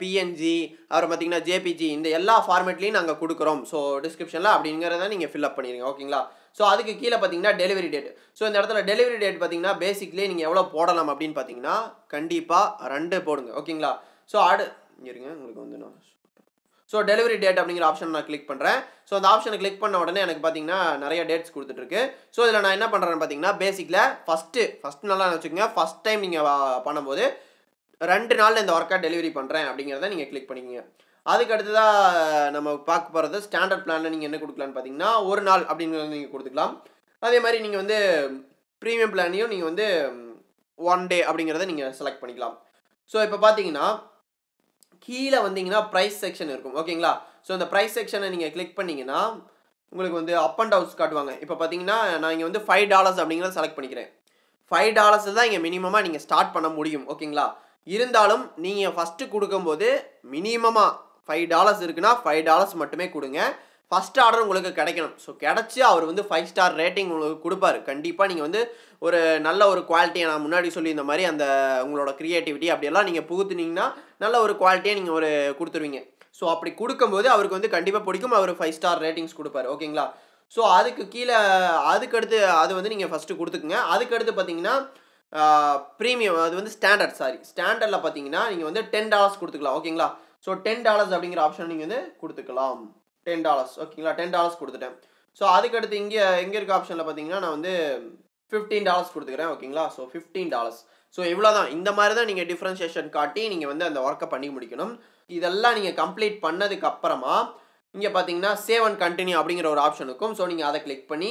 பிஎன்ஜி அப்புறம் பார்த்தீங்கன்னா ஜேபிஜி இந்த எல்லா ஃபார்மேட்லையும் நாங்கள் கொடுக்குறோம். ஸோ டிஸ்கிரிப்ஷனில் அப்படிங்கிறத நீங்கள் ஃபில்அப் பண்ணிடுங்க ஓகேங்களா? ஸோ அதுக்கு கீழே பார்த்தீங்கன்னா டெலிவரி டேட் ஸோ இந்த இடத்துல டெலிவரி டேட் பார்த்தீங்கன்னா பேசிக்லேயே நீங்கள் எவ்வளோ போடலாம் அப்படின்னு பார்த்தீங்கன்னா கண்டிப்பாக ரெண்டு போடுங்க ஓகேங்களா? ஸோ ஆடு இங்கே இருங்க உங்களுக்கு வந்து நான் ஸோ டெலிவரி டேட் அப்படிங்கிற ஆப்ஷன் நான் கிளிக் பண்ணுறேன் ஸோ அந்த ஆப்ஷனை கிளிக் பண்ண உடனே எனக்கு பார்த்தீங்கன்னா நிறைய டேட்ஸ் கொடுத்துட்ருக்கு. ஸோ இதில் நான் என்ன பண்ணுறேன்னு பார்த்தீங்கன்னா பேசிக்கில் ஃபஸ்ட்டு ஃபஸ்ட் நல்லா வச்சுக்கோங்க. ஃபஸ்ட் டைம் நீங்கள் பண்ணும்போது ரெண்டு நாளில் இந்த ஒர்க்கை டெலிவரி பண்ணுறேன் அப்படிங்கிறத நீங்கள் கிளிக் பண்ணிக்கோங்க. அதுக்கு அடுத்ததாக நம்ம பார்க்க போகிறது ஸ்டாண்டர்ட் பிளானில் நீங்கள் என்ன கொடுக்கலான்னு பார்த்தீங்கன்னா ஒரு நாள் அப்படிங்கிறத நீங்கள் கொடுத்துக்கலாம். அதே மாதிரி நீங்கள் வந்து ப்ரீமியம் பிளானையும் நீங்கள் வந்து ஒன் டே அப்படிங்கிறத நீங்கள் செலக்ட் பண்ணிக்கலாம். ஸோ இப்போ பார்த்தீங்கன்னா கீழே வந்தீங்கன்னா ப்ரைஸ் செக்ஷன் இருக்கும். ஓகேங்களா ஸோ இந்த ப்ரைஸ் செக்ஷனை நீங்கள் கிளிக் பண்ணிங்கன்னா உங்களுக்கு வந்து அப் அண்ட் டவுன்ஸ் காட்டுவாங்க. இப்போ பார்த்தீங்கன்னா நான் இங்கே வந்து ஃபைவ் டாலர்ஸ் அப்படிங்கிறத செலக்ட் பண்ணிக்கிறேன். ஃபைவ் டாலர்ஸ் தான் இங்கே மினிமமாக நீங்கள் ஸ்டார்ட் பண்ண முடியும். ஓகேங்களா இருந்தாலும் நீங்கள் ஃபஸ்ட்டு கொடுக்கும்போது மினிமமாக ஃபைவ் டாலர்ஸ் இருக்குன்னா ஃபைவ் டாலர்ஸ் மட்டுமே கொடுங்க. ஃபஸ்ட் ஆர்டர் உங்களுக்கு கிடைக்கணும். ஸோ கிடச்சி அவர் வந்து ஃபைவ் ஸ்டார் ரேட்டிங் உங்களுக்கு கொடுப்பாரு. கண்டிப்பாக நீங்கள் வந்து ஒரு நல்ல ஒரு குவாலிட்டியை நான் முன்னாடி சொல்லியிருந்த மாதிரி அந்த உங்களோட க்ரியேட்டிவிட்டி அப்படியெல்லாம் நீங்கள் புகுத்துனீங்கன்னா நல்ல ஒரு குவாலிட்டியை நீங்கள் ஒரு கொடுத்துருவீங்க. ஸோ அப்படி கொடுக்கும்போது அவருக்கு வந்து கண்டிப்பாக பிடிக்கும். அவர் ஃபைவ் ஸ்டார் ரேட்டிங்ஸ் கொடுப்பாரு. ஓகேங்களா? ஸோ அதுக்கு கீழே அதுக்கடுத்து அது வந்து நீங்கள் ஃபஸ்ட்டு கொடுத்துக்குங்க. அதுக்கடுத்து பார்த்தீங்கன்னா ப்ரீமியம் அது வந்து ஸ்டாண்டர்ட் சாரி ஸ்டாண்டர்டில் பார்த்தீங்கன்னா நீங்கள் வந்து டென் டாலர்ஸ் கொடுத்துக்கலாம். ஓகேங்களா? ஸோ டென் டாலர்ஸ் அப்படிங்கிற ஆப்ஷன் நீங்கள் வந்து கொடுத்துக்கலாம். டென் டாலர்ஸ் ஓகேங்களா? டென் டாலர்ஸ் கொடுத்துட்டேன். ஸோ அதுக்கடுத்து இங்கே எங்கே இருக்க ஆப்ஷனில் பார்த்தீங்கன்னா நான் வந்து ஃபிஃப்டீன் டாலர்ஸ் கொடுத்துக்கிறேன். ஓகேங்களா? ஸோ ஃபிஃப்டீன் டாலர்ஸ் ஸோ இவ்வளோ தான் இந்த மாதிரி தான் நீங்கள் டிஃப்ரென்ஷியேஷன் காட்டி நீங்கள் வந்து அந்த ஒர்க்கை பண்ணி முடிக்கணும். இதெல்லாம் நீங்கள் கம்ப்ளீட் பண்ணதுக்கு அப்புறமா இங்கே பார்த்தீங்கன்னா சேவ் அண்ட் கண்டினியூ அப்படிங்கிற ஒரு ஆப்ஷன் இருக்கும். ஸோ நீங்கள் அதை கிளிக் பண்ணி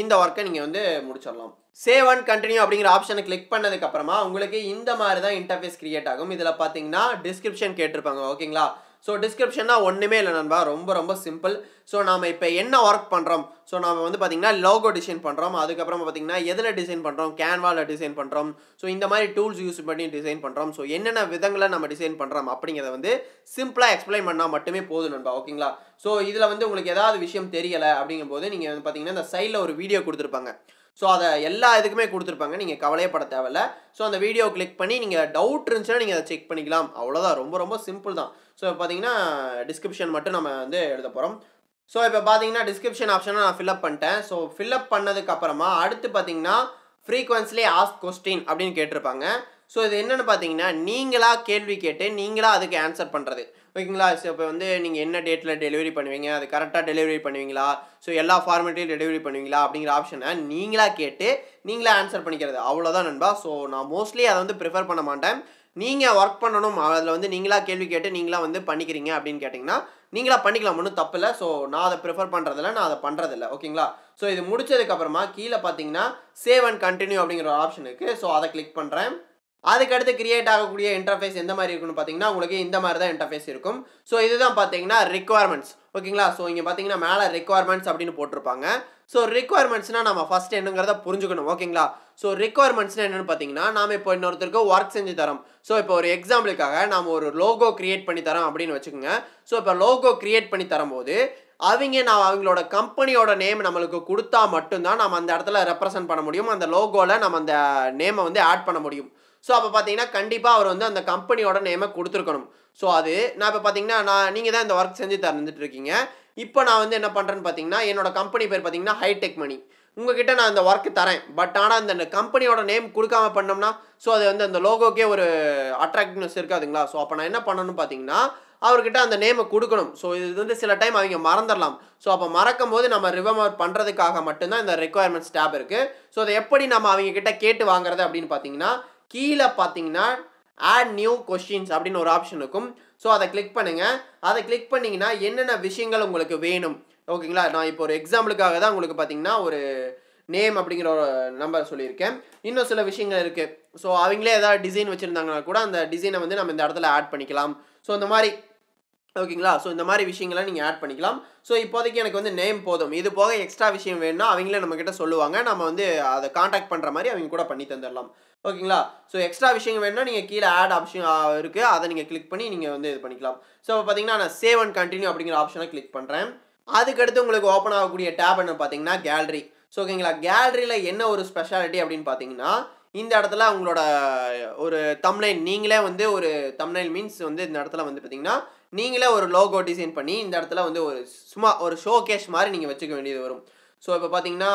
இந்த ஒர்க்கை நீங்கள் வந்து முடிச்சிடலாம். சேவ் அண்ட் கண்டினியூ அப்படிங்கிற ஆப்ஷனை கிளிக் பண்ணதுக்கப்புறமா உங்களுக்கு இந்த மாதிரி தான் இன்டர்ஃபேஸ் கிரியேட் ஆகும். இதில் பார்த்தீங்கன்னா டிஸ்கிரிப்ஷன் கேட்டிருப்பாங்க. ஓகேங்களா? ஸோ டிஸ்கிரிப்ஷன்னா ஒன்றுமே இல்லை நண்பா. ரொம்ப ரொம்ப சிம்பிள் ஸோ நாம் இப்போ என்ன ஒர்க் பண்ணுறோம் ஸோ நாம் வந்து பார்த்திங்கன்னா லோகோ டிசைன் பண்ணுறோம் அதுக்கப்புறம் பார்த்திங்கன்னா எதில் டிசைன் பண்ணுறோம் கேன்வாவில் டிசைன் பண்ணுறோம் ஸோ இந்த மாதிரி டூல்ஸ் யூஸ் பண்ணி டிசைன் பண்ணுறோம் ஸோ என்னென்ன விதங்களை நம்ம டிசைன் பண்ணுறோம் அப்படிங்கிறத வந்து சிம்பிளாக எக்ஸ்பிளைன் பண்ணால் மட்டுமே போதும் நண்பா. ஓகேங்களா ஸோ இதில் வந்து உங்களுக்கு ஏதாவது விஷயம் தெரியலை அப்படிங்கும்போது நீங்கள் வந்து பார்த்தீங்கன்னா இந்த சைடில் ஒரு வீடியோ கொடுத்துருப்பாங்க. ஸோ அதை எல்லா இதுக்குமே கொடுத்துருப்பாங்க. நீங்கள் கவலையப்பட தேவையில்ல. ஸோ அந்த வீடியோ கிளிக் பண்ணி நீங்கள் டவுட் இருந்துச்சுன்னா நீங்கள் அதை செக் பண்ணிக்கலாம். அவ்வளோதான் ரொம்ப ரொம்ப சிம்பிள் தான். ஸோ பார்த்தீங்கன்னா டிஸ்கிரிப்ஷன் மட்டும் நம்ம வந்து எழுத போகிறோம் ஸோ இப்போ பார்த்தீங்கன்னா டிஸ்கிரிப்ஷன் ஆப்ஷனை நான் ஃபில்அப் பண்ணிட்டேன். ஸோ ஃபில்அப் பண்ணதுக்கப்புறமா அடுத்து பார்த்தீங்கன்னா ஃப்ரீக்வன்ஸ்லி ஆஸ்க் கொஸ்டின் அப்படின்னு கேட்டிருப்பாங்க. ஸோ இது என்னென்னு பார்த்தீங்கன்னா நீங்களாக கேள்வி கேட்டு நீங்களாக அதுக்கு ஆன்சர் பண்ணுறது ஓகேங்களா? ஸோ இப்போ வந்து நீங்கள் என்ன டேட்டில் டெலிவரி பண்ணுவீங்க? அது கரெக்டாக டெலிவரி பண்ணுவீங்களா? ஸோ எல்லா ஃபார்மேட்டையும் டெலிவரி பண்ணுவீங்களா? அப்படிங்கிற ஆப்ஷனை நீங்களாக கேட்டு நீங்களாக ஆன்சர் பண்ணிக்கிறது. அவ்வளோதான் நண்பா. ஸோ நான் மோஸ்ட்லி அதை வந்து ப்ரிஃபர் பண்ண மாட்டேன். நீங்கள் ஒர்க் பண்ணணும். அதில் வந்து நீங்களாக கேள்வி கேட்டு நீங்களாக வந்து பண்ணிக்கிறீங்க அப்படின்னு கேட்டிங்கன்னா நீங்களாக பண்ணிக்கலாம். ஒன்றும் தப்பு இல்லை. ஸோ நான் அதை ப்ரிஃபர் பண்ணுறதில்ல நான் அதை பண்ணுறதில்ல ஓகேங்களா? ஸோ இது முடிச்சதுக்கப்புறமா கீழே பார்த்தீங்கன்னா சேவ் அண்ட் கண்டினியூ அப்படிங்கிற ஒரு ஆப்ஷன் இருக்குது ஸோ அதை கிளிக் பண்ணுறேன் அதுக்கடுத்து கிரியேட் ஆகக்கூடிய இன்டர்ஃபேஸ் எந்த மாதிரி இருக்குன்னு பார்த்தீங்கன்னா உங்களுக்கு இந்த மாதிரி தான் இன்டர்ஃபேஸ் இருக்கும். ஸோ இதுதான் பார்த்தீங்கன்னா ரிக்குவயர்மெண்ட்ஸ் ஓகேங்களா? ஸோ இங்கே பார்த்தீங்கன்னா மேலே ரிக்குவயர்மெண்ட்ஸ் அப்படின்னு போட்டிருப்பாங்க. ஸோ ரிக்குவயர்மெண்ட்ஸ்னால் நம்ம ஃபஸ்ட் என்னங்கிறத புரிஞ்சுக்கணும். ஓகேங்களா? ஸோ ரிக்குவயர்மெண்ட்ஸ்னால் என்னென்னு பார்த்தீங்கன்னா நாம் இப்போ இன்னொருத்தருக்கு ஒர்க் செஞ்சு தரோம். ஸோ இப்போ ஒரு எக்ஸாம்பிளுக்காக நாம் ஒரு லோகோ கிரியேட் பண்ணி தரோம் அப்படின்னு வச்சுக்கோங்க. ஸோ இப்போ லோகோ கிரியேட் பண்ணி தரும்போது அவங்க நான் அவங்களோட கம்பெனியோட நேம் நம்மளுக்கு கொடுத்தா மட்டும்தான் நம்ம அந்த இடத்துல ரெப்ரசன்ட் பண்ண முடியும். அந்த லோகோவில் நம்ம அந்த நேமை வந்து ஆட் பண்ண முடியும். ஸோ அப்போ பார்த்தீங்கன்னா கண்டிப்பாக அவர் வந்து அந்த கம்பெனியோட நேமை கொடுத்துருக்கணும். ஸோ அது நான் இப்போ பார்த்தீங்கன்னா நான் நீங்கள் தான் இந்த ஒர்க் செஞ்சு தந்துட்டு இருக்கீங்க. இப்போ நான் வந்து என்ன பண்ணுறேன்னு பார்த்தீங்கன்னா என்னோட கம்பெனி பேர் பார்த்தீங்கன்னா ஹைடெக் மணி உங்ககிட்ட நான் இந்த ஒர்க் தரேன். பட் ஆனால் அந்த கம்பெனியோட நேம் கொடுக்காம பண்ணோம்னா ஸோ அது வந்து அந்த லோகோக்கே ஒரு அட்ராக்டிவ்னஸ் இருக்காதுங்களா? ஸோ அப்போ நான் என்ன பண்ணணும்னு பார்த்தீங்கன்னா அவர்கிட்ட அந்த நேமை கொடுக்கணும். ஸோ இது வந்து சில டைம் அவங்க மறந்துடலாம். ஸோ அப்போ மறக்கும் போது நம்ம ரிவமர் பண்ணுறதுக்காக மட்டும்தான் இந்த ரெக்குவயர்மெண்ட்ஸ் டேப் இருக்குது ஸோ அதை எப்படி நம்ம அவங்க கிட்ட கேட்டு வாங்குறது அப்படின்னு பார்த்தீங்கன்னா கீழே பார்த்தீங்கன்னா ஆட் நியூ கொஷின்ஸ் அப்படின்னு ஒரு ஆப்ஷன் இருக்கும். ஸோ அதை கிளிக் பண்ணுங்கள் அதை கிளிக் பண்ணிங்கன்னா என்னென்ன விஷயங்கள் உங்களுக்கு வேணும்? ஓகேங்களா? நான் இப்போ ஒரு எக்ஸாம்பிளுக்காக தான் உங்களுக்கு பார்த்தீங்கன்னா ஒரு நேம் அப்படிங்கிற ஒரு நம்பர் சொல்லியிருக்கேன். இன்னும் சில விஷயங்கள் இருக்குது ஸோ அவங்களே ஏதாவது டிசைன் வச்சுருந்தாங்கன்னா கூட அந்த டிசைனை வந்து நம்ம இந்த இடத்துல ஆட் பண்ணிக்கலாம். ஸோ இந்த மாதிரி ஓகேங்களா? ஸோ இந்த மாதிரி விஷயங்களை நீங்கள் ஆட் பண்ணிக்கலாம். ஸோ இப்போதைக்கு எனக்கு வந்து நேம் போதும். இது போக எக்ஸ்ட்ரா விஷயம் வேணும்னா அவங்களே நம்மக்கிட்ட சொல்லுவாங்க. நம்ம வந்து அதை காண்டாக்ட் பண்ணுற மாதிரி அவங்க கூட பண்ணி தந்துடலாம் ஓகேங்களா? ஸோ எக்ஸ்ட்ரா விஷயங்கள் வேணும்னா நீங்கள் கீழே ஆட் ஆப்ஷன் இருக்குது அதை நீங்கள் கிளிக் பண்ணி நீங்கள் வந்து இது பண்ணிக்கலாம். ஸோ பார்த்தீங்கன்னா நான் சேவ் அண்ட் கண்டினியூ அப்படிங்கிற ஆப்ஷனை கிளிக் பண்ணுறேன் அதுக்கடுத்து உங்களுக்கு ஓப்பன் ஆகக்கூடிய டேப் என்ன பார்த்தீங்கன்னா கேலரி ஸோ ஓகேங்களா? கேலரியில் என்ன ஒரு ஸ்பெஷாலிட்டி அப்படின்னு பார்த்தீங்கன்னா இந்த இடத்துல உங்களோட ஒரு தம்னைல் நீங்களே வந்து ஒரு தம்னைல் மீன்ஸ் வந்து இந்த இடத்துல வந்து பார்த்தீங்கன்னா நீங்களே ஒரு லோகோ டிசைன் பண்ணி இந்த இடத்துல வந்து ஒரு சும்மா ஒரு ஷோ கேஷ் மாதிரி நீங்கள் வச்சுக்க வேண்டியது வரும். ஸோ இப்போ பார்த்தீங்கன்னா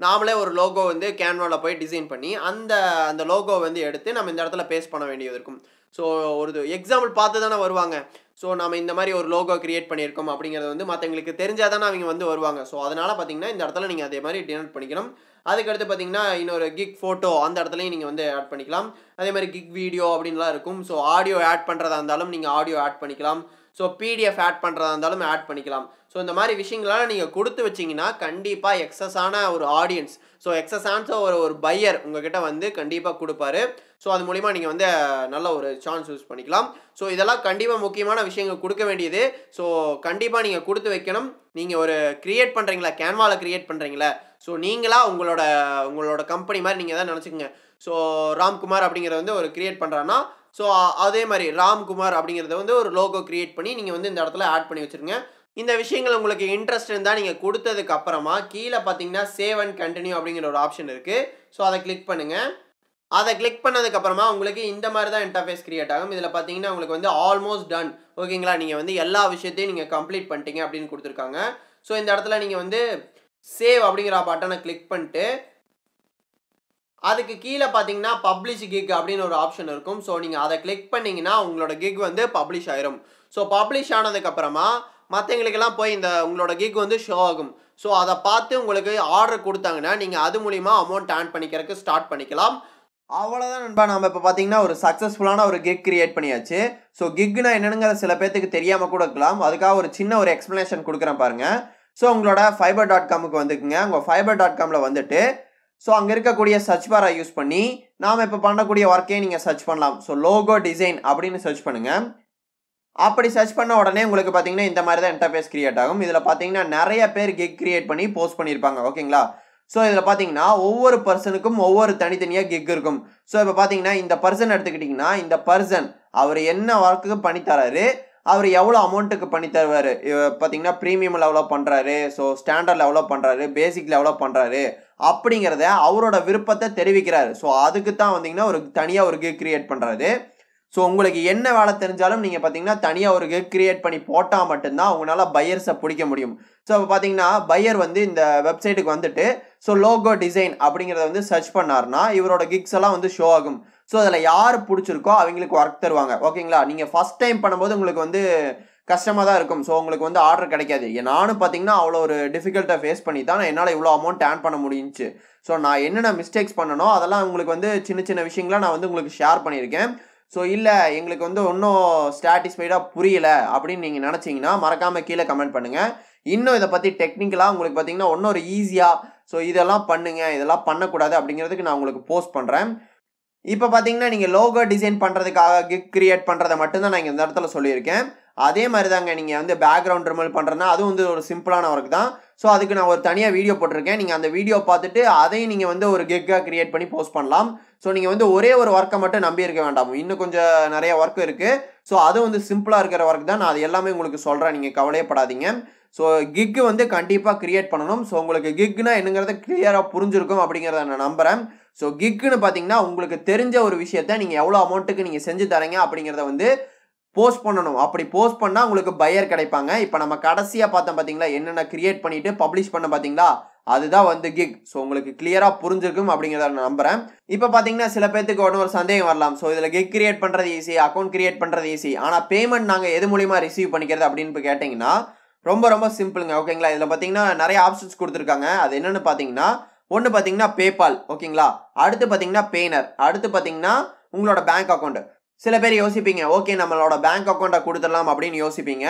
நாமளே ஒரு லோகோ வந்து கேன்வாவில் போய் டிசைன் பண்ணி அந்த அந்த லோகோ வந்து எடுத்து நம்ம இந்த இடத்துல பேஸ்ட் பண்ண வேண்டியது இருக்கும். ஸோ ஒரு எக்ஸாம்பிள் பார்த்து தானே வருவாங்க. ஸோ நம்ம இந்த மாதிரி ஒரு லோகோ கிரியேட் பண்ணியிருக்கோம் அப்படிங்கிறது வந்து மற்றவங்களுக்கு தெரிஞ்சால் தானே அவங்க வந்து வருவாங்க. ஸோ அதனால் பார்த்தீங்கன்னா இந்த இடத்துல நீங்கள் அதே மாதிரி டினோட் பண்ணிக்கணும். அதுக்கடுத்து பார்த்தீங்கன்னா இன்னொரு கிக் ஃபோட்டோ அந்த இடத்துலையும் நீங்கள் வந்து ஆட் பண்ணிக்கலாம். அதே மாதிரி கிக் வீடியோ அப்படின்லாம் இருக்கும். ஸோ ஆடியோ ஆட் பண்ணுறதா இருந்தாலும் நீங்கள் ஆடியோ ஆட் பண்ணிக்கலாம். ஸோ பிடிஎஃப் ஆட் பண்ணுறதா இருந்தாலும் ஆட் பண்ணிக்கலாம். ஸோ இந்த மாதிரி விஷயங்களெல்லாம் நீங்கள் கொடுத்து வச்சிங்கன்னா கண்டிப்பாக எக்ஸஸான ஒரு ஆடியன்ஸ் ஸோ எக்ஸஸான ஒரு ஒரு பையர் உங்ககிட்ட வந்து கண்டிப்பாக கொடுப்பாரு. ஸோ அது மூலிமா நீங்கள் வந்து நல்ல ஒரு சான்ஸ் யூஸ் பண்ணிக்கலாம். ஸோ இதெல்லாம் கண்டிப்பாக முக்கியமான விஷயங்கள் கொடுக்க வேண்டியது. ஸோ கண்டிப்பாக நீங்கள் கொடுத்து வைக்கணும். நீங்கள் ஒரு க்ரியேட் பண்ணுறீங்களா கேன்வாவில் க்ரியேட் பண்ணுறீங்களா ஸோ நீங்களாக உங்களோட உங்களோட கம்பெனி மாதிரி நீங்கள் தான் நினச்சிக்கோங்க. ஸோ ராம்குமார் அப்படிங்கிறத வந்து ஒரு க்ரியேட் பண்ணுறான்னா ஸோ அதே மாதிரி ராம்குமார் அப்படிங்கிறத வந்து ஒரு லோகோ க்ரியேட் பண்ணி நீங்கள் வந்து இந்த இடத்துல ஆட் பண்ணி வச்சுருங்க. இந்த விஷயங்கள் உங்களுக்கு இன்ட்ரெஸ்ட் இருந்தால் நீங்கள் கொடுத்ததுக்கு அப்புறமா கீழே பார்த்தீங்கன்னா சேவ் அண்ட் கண்டினியூ அப்படிங்கிற ஒரு ஆப்ஷன் இருக்குது ஸோ அதை கிளிக் பண்ணுங்கள் அதை கிளிக் பண்ணதுக்கப்புறமா உங்களுக்கு இந்த மாதிரி தான் இன்டர்ஃபேஸ் கிரியேட் ஆகும். இதில் பார்த்தீங்கன்னா உங்களுக்கு வந்து ஆல்மோஸ்ட் டன் ஓகேங்களா நீங்கள் வந்து எல்லா விஷயத்தையும் நீங்கள் கம்ப்ளீட் பண்ணிட்டீங்க அப்படின்னு கொடுத்துருக்காங்க. ஸோ இந்த இடத்துல நீங்கள் வந்து சேவ் அப்படிங்கிற பட்டனை கிளிக் பண்ணிட்டு அதுக்கு கீழே பார்த்தீங்கன்னா பப்ளிஷ் கிக் அப்படின்னு ஒரு ஆப்ஷன் இருக்கும். ஸோ நீங்கள் அதை கிளிக் பண்ணிங்கன்னா உங்களோட கிக் வந்து பப்ளிஷ் ஆயிரும். ஸோ பப்ளிஷ் ஆனதுக்கப்புறமா மற்றவங்களுக்கெல்லாம் போய் இந்த உங்களோட கிக் வந்து ஷோ ஆகும். ஸோ அதை பார்த்து உங்களுக்கு ஆர்டர் கொடுத்தாங்கன்னா நீங்கள் அது மூலிமா அமௌண்ட் ஆன் பண்ணிக்கிறதுக்கு ஸ்டார்ட் பண்ணிக்கலாம். அவ்வளோதான் நண்பா. நம்ம இப்போ பார்த்தீங்கன்னா ஒரு சக்ஸஸ்ஃபுல்லான ஒரு கிக் கிரியேட் பண்ணியாச்சு. ஸோ கிக்னா என்னனுங்கிற சில பேர்த்துக்கு தெரியாமல் கூட இருக்கலாம். அதுக்காக ஒரு சின்ன ஒரு எக்ஸ்ப்ளனேஷன் கொடுக்குறேன் பாருங்கள் ஸோ உங்களோட ஃபைபர் டாட் காமுக்கு வந்துக்குங்க. உங்கள் ஃபைபர் டாட் காமில் வந்துட்டு ஸோ அங்கே இருக்கக்கூடிய சர்ச் பாரை யூஸ் பண்ணி நாம் இப்போ பண்ணக்கூடிய ஒர்க்கையும் நீங்கள் சர்ச் பண்ணலாம். ஸோ லோகோ டிசைன் அப்படின்னு சர்ச் பண்ணுங்கள் அப்படி சர்ச் பண்ண உடனே உங்களுக்கு பார்த்தீங்கன்னா இந்த மாதிரி தான் இன்டர்ஃபேஸ் கிரியேட் ஆகும். இதில் பார்த்தீங்கன்னா நிறைய பேர் கிக் கிரியேட் பண்ணி போஸ்ட் பண்ணியிருப்பாங்க ஓகேங்களா? ஸோ இதில் பார்த்தீங்கன்னா ஒவ்வொரு பர்சனுக்கும் ஒவ்வொரு தனித்தனியாக கிக் இருக்கும். ஸோ இப்போ பார்த்தீங்கன்னா இந்த பர்சன் எடுத்துக்கிட்டிங்கன்னா இந்த பர்சன் அவர் என்ன ஒர்க்குக்கு பண்ணித்தராரு அவர் எவ்வளோ அமௌண்ட்டுக்கு பண்ணி தருவார் பார்த்தீங்கன்னா ப்ரீமியம் எவ்வளோ பண்ணுறாரு ஸோ ஸ்டாண்டர்ட் எவ்வளோ பண்ணுறாரு பேசிக் எவ்வளோ பண்ணுறாரு அப்படிங்கிறத அவரோட விருப்பத்தை தெரிவிக்கிறாரு. ஸோ அதுக்கு தான் வந்தீங்கன்னா ஒரு தனியாக ஒரு கிக் கிரியேட் பண்ணுறாரு ஸோ உங்களுக்கு என்ன வேலை தெரிஞ்சாலும் நீங்கள் பார்த்தீங்கன்னா தனியாக ஒரு கிக் கிரியேட் பண்ணி போட்டால் மட்டும்தான் உங்களால் பையர்ஸை பிடிக்க முடியும். ஸோ இப்போ பார்த்தீங்கன்னா பையர் வந்து இந்த வெப்சைட்டுக்கு வந்துட்டு ஸோ லோகோ டிசைன் அப்படிங்கிறத வந்து சர்ச் பண்ணார்னா இவரோட கிக்ஸ் எல்லாம் வந்து ஷோ ஆகும். ஸோ அதில் யார் பிடிச்சிருக்கோ அவங்களுக்கு ஒர்க் தருவாங்க. ஓகேங்களா நீங்கள் ஃபஸ்ட் டைம் பண்ணும்போது உங்களுக்கு வந்து கஷ்டமாக தான் இருக்கும். ஸோ உங்களுக்கு வந்து ஆர்டர் கிடைக்காது. நானும் பார்த்தீங்கன்னா அவ்வளோ ஒரு டிஃபிகல்ட்டை ஃபேஸ் பண்ணி தான் என்னால் இவ்வளோ அமௌண்ட் ஆன் பண்ண முடிஞ்சுச்சு. ஸோ நான் என்னென்ன மிஸ்டேக்ஸ் பண்ணனோ அதெல்லாம் உங்களுக்கு வந்து சின்ன சின்ன விஷயங்களாக நான் வந்து உங்களுக்கு ஷேர் பண்ணியிருக்கேன். ஸோ இல்லை எங்களுக்கு வந்து இன்னும் ஸ்டாட்டிஸ்ஃபைடாக புரியல அப்படின்னு நீங்கள் நினச்சிங்கன்னா மறக்காமல் கீழே கமெண்ட் பண்ணுங்கள் இன்னும் இதை பற்றி டெக்னிக்கலாக உங்களுக்கு பார்த்தீங்கன்னா இன்னும் ஒரு ஈஸியாக ஸோ இதெல்லாம் பண்ணுங்கள் இதெல்லாம் பண்ணக்கூடாது அப்படிங்கிறதுக்கு நான் உங்களுக்கு போஸ்ட் பண்ணுறேன் இப்போ பார்த்தீங்கன்னா நீங்கள் லோகோ டிசைன் பண்ணுறதுக்காக கிக் கிரியேட் பண்ணுறதை மட்டும்தான் நான் இந்த இடத்துல சொல்லியிருக்கேன். அதே மாதிரி தாங்க நீங்கள் வந்து பேக்ரவுண்ட் ரிமல் பண்ணுறேன்னா அதுவும் வந்து ஒரு சிம்பிளான ஒர்க் தான். ஸோ அதுக்கு நான் ஒரு தனியாக வீடியோ போட்டிருக்கேன். நீங்கள் அந்த வீடியோ பார்த்துட்டு அதையும் நீங்கள் வந்து ஒரு கிக்காக கிரியேட் பண்ணி போஸ்ட் பண்ணலாம். ஸோ நீங்கள் வந்து ஒரே ஒரு ஒர்க்கை மட்டும் நம்பி இருக்க வேண்டாம். இன்னும் கொஞ்சம் நிறைய ஒர்க் இருக்குது ஸோ அது வந்து சிம்பிளாக இருக்கிற ஒர்க் தான். நான் அது எல்லாமே உங்களுக்கு சொல்கிறேன் நீங்கள் கவலையப்படாதீங்க. ஸோ கிக்கு வந்து கண்டிப்பாக கிரியேட் பண்ணணும். ஸோ உங்களுக்கு கிக்னா என்னங்கிறத கிளியராக புரிஞ்சிருக்கும் அப்படிங்கிறத நான் நம்புகிறேன் ஸோ கிக்குன்னு பார்த்தீங்கன்னா உங்களுக்கு தெரிஞ்ச ஒரு விஷயத்த நீங்கள் எவ்வளோ அமௌண்ட்டுக்கு நீங்கள் செஞ்சு தரீங்க அப்படிங்கிறத வந்து போஸ்ட் பண்ணணும். அப்படி போஸ்ட் பண்ணால் உங்களுக்கு பையர் கிடைப்பாங்க. இப்போ நம்ம கடைசியாக பார்த்தோம் பார்த்தீங்களா என்னென்ன கிரியேட் பண்ணிவிட்டு பப்ளிஷ் பண்ண பார்த்தீங்களா அதுதான் வந்து கிக் ஸோ உங்களுக்கு கிளியராக புரிஞ்சிருக்கும் அப்படிங்கிறத நான் நம்புகிறேன் இப்போ பார்த்தீங்கன்னா சில பேர்த்துக்கு ஒன்று ஒரு சந்தேகம் வரலாம். ஸோ இதில் கிக் கிரியேட் பண்ணுறது ஈஸி அக்கௌண்ட் கிரியேட் பண்ணுறது ஈஸி ஆனால் பேமெண்ட் நாங்கள் எது மூலியமாக ரிசீவ் பண்ணிக்கிறது அப்படின்னு கேட்டிங்கன்னா ரொம்ப ரொம்ப சிம்பிளுங்க ஓகேங்களா இதில் பார்த்தீங்கன்னா நிறைய ஆப்ஷன்ஸ் கொடுத்துருக்காங்க. அது என்னென்னு பார்த்தீங்கன்னா ஒன்று பார்த்தீங்கன்னா பேபால் ஓகேங்களா? அடுத்து பார்த்தீங்கன்னா பேனர் அடுத்து பார்த்தீங்கன்னா உங்களோட பேங்க் அக்கௌண்ட் சில பேர் யோசிப்பீங்க ஓகே நம்மளோட பேங்க் அக்கௌண்ட்டை கொடுத்துடலாம் அப்படின்னு யோசிப்பீங்க.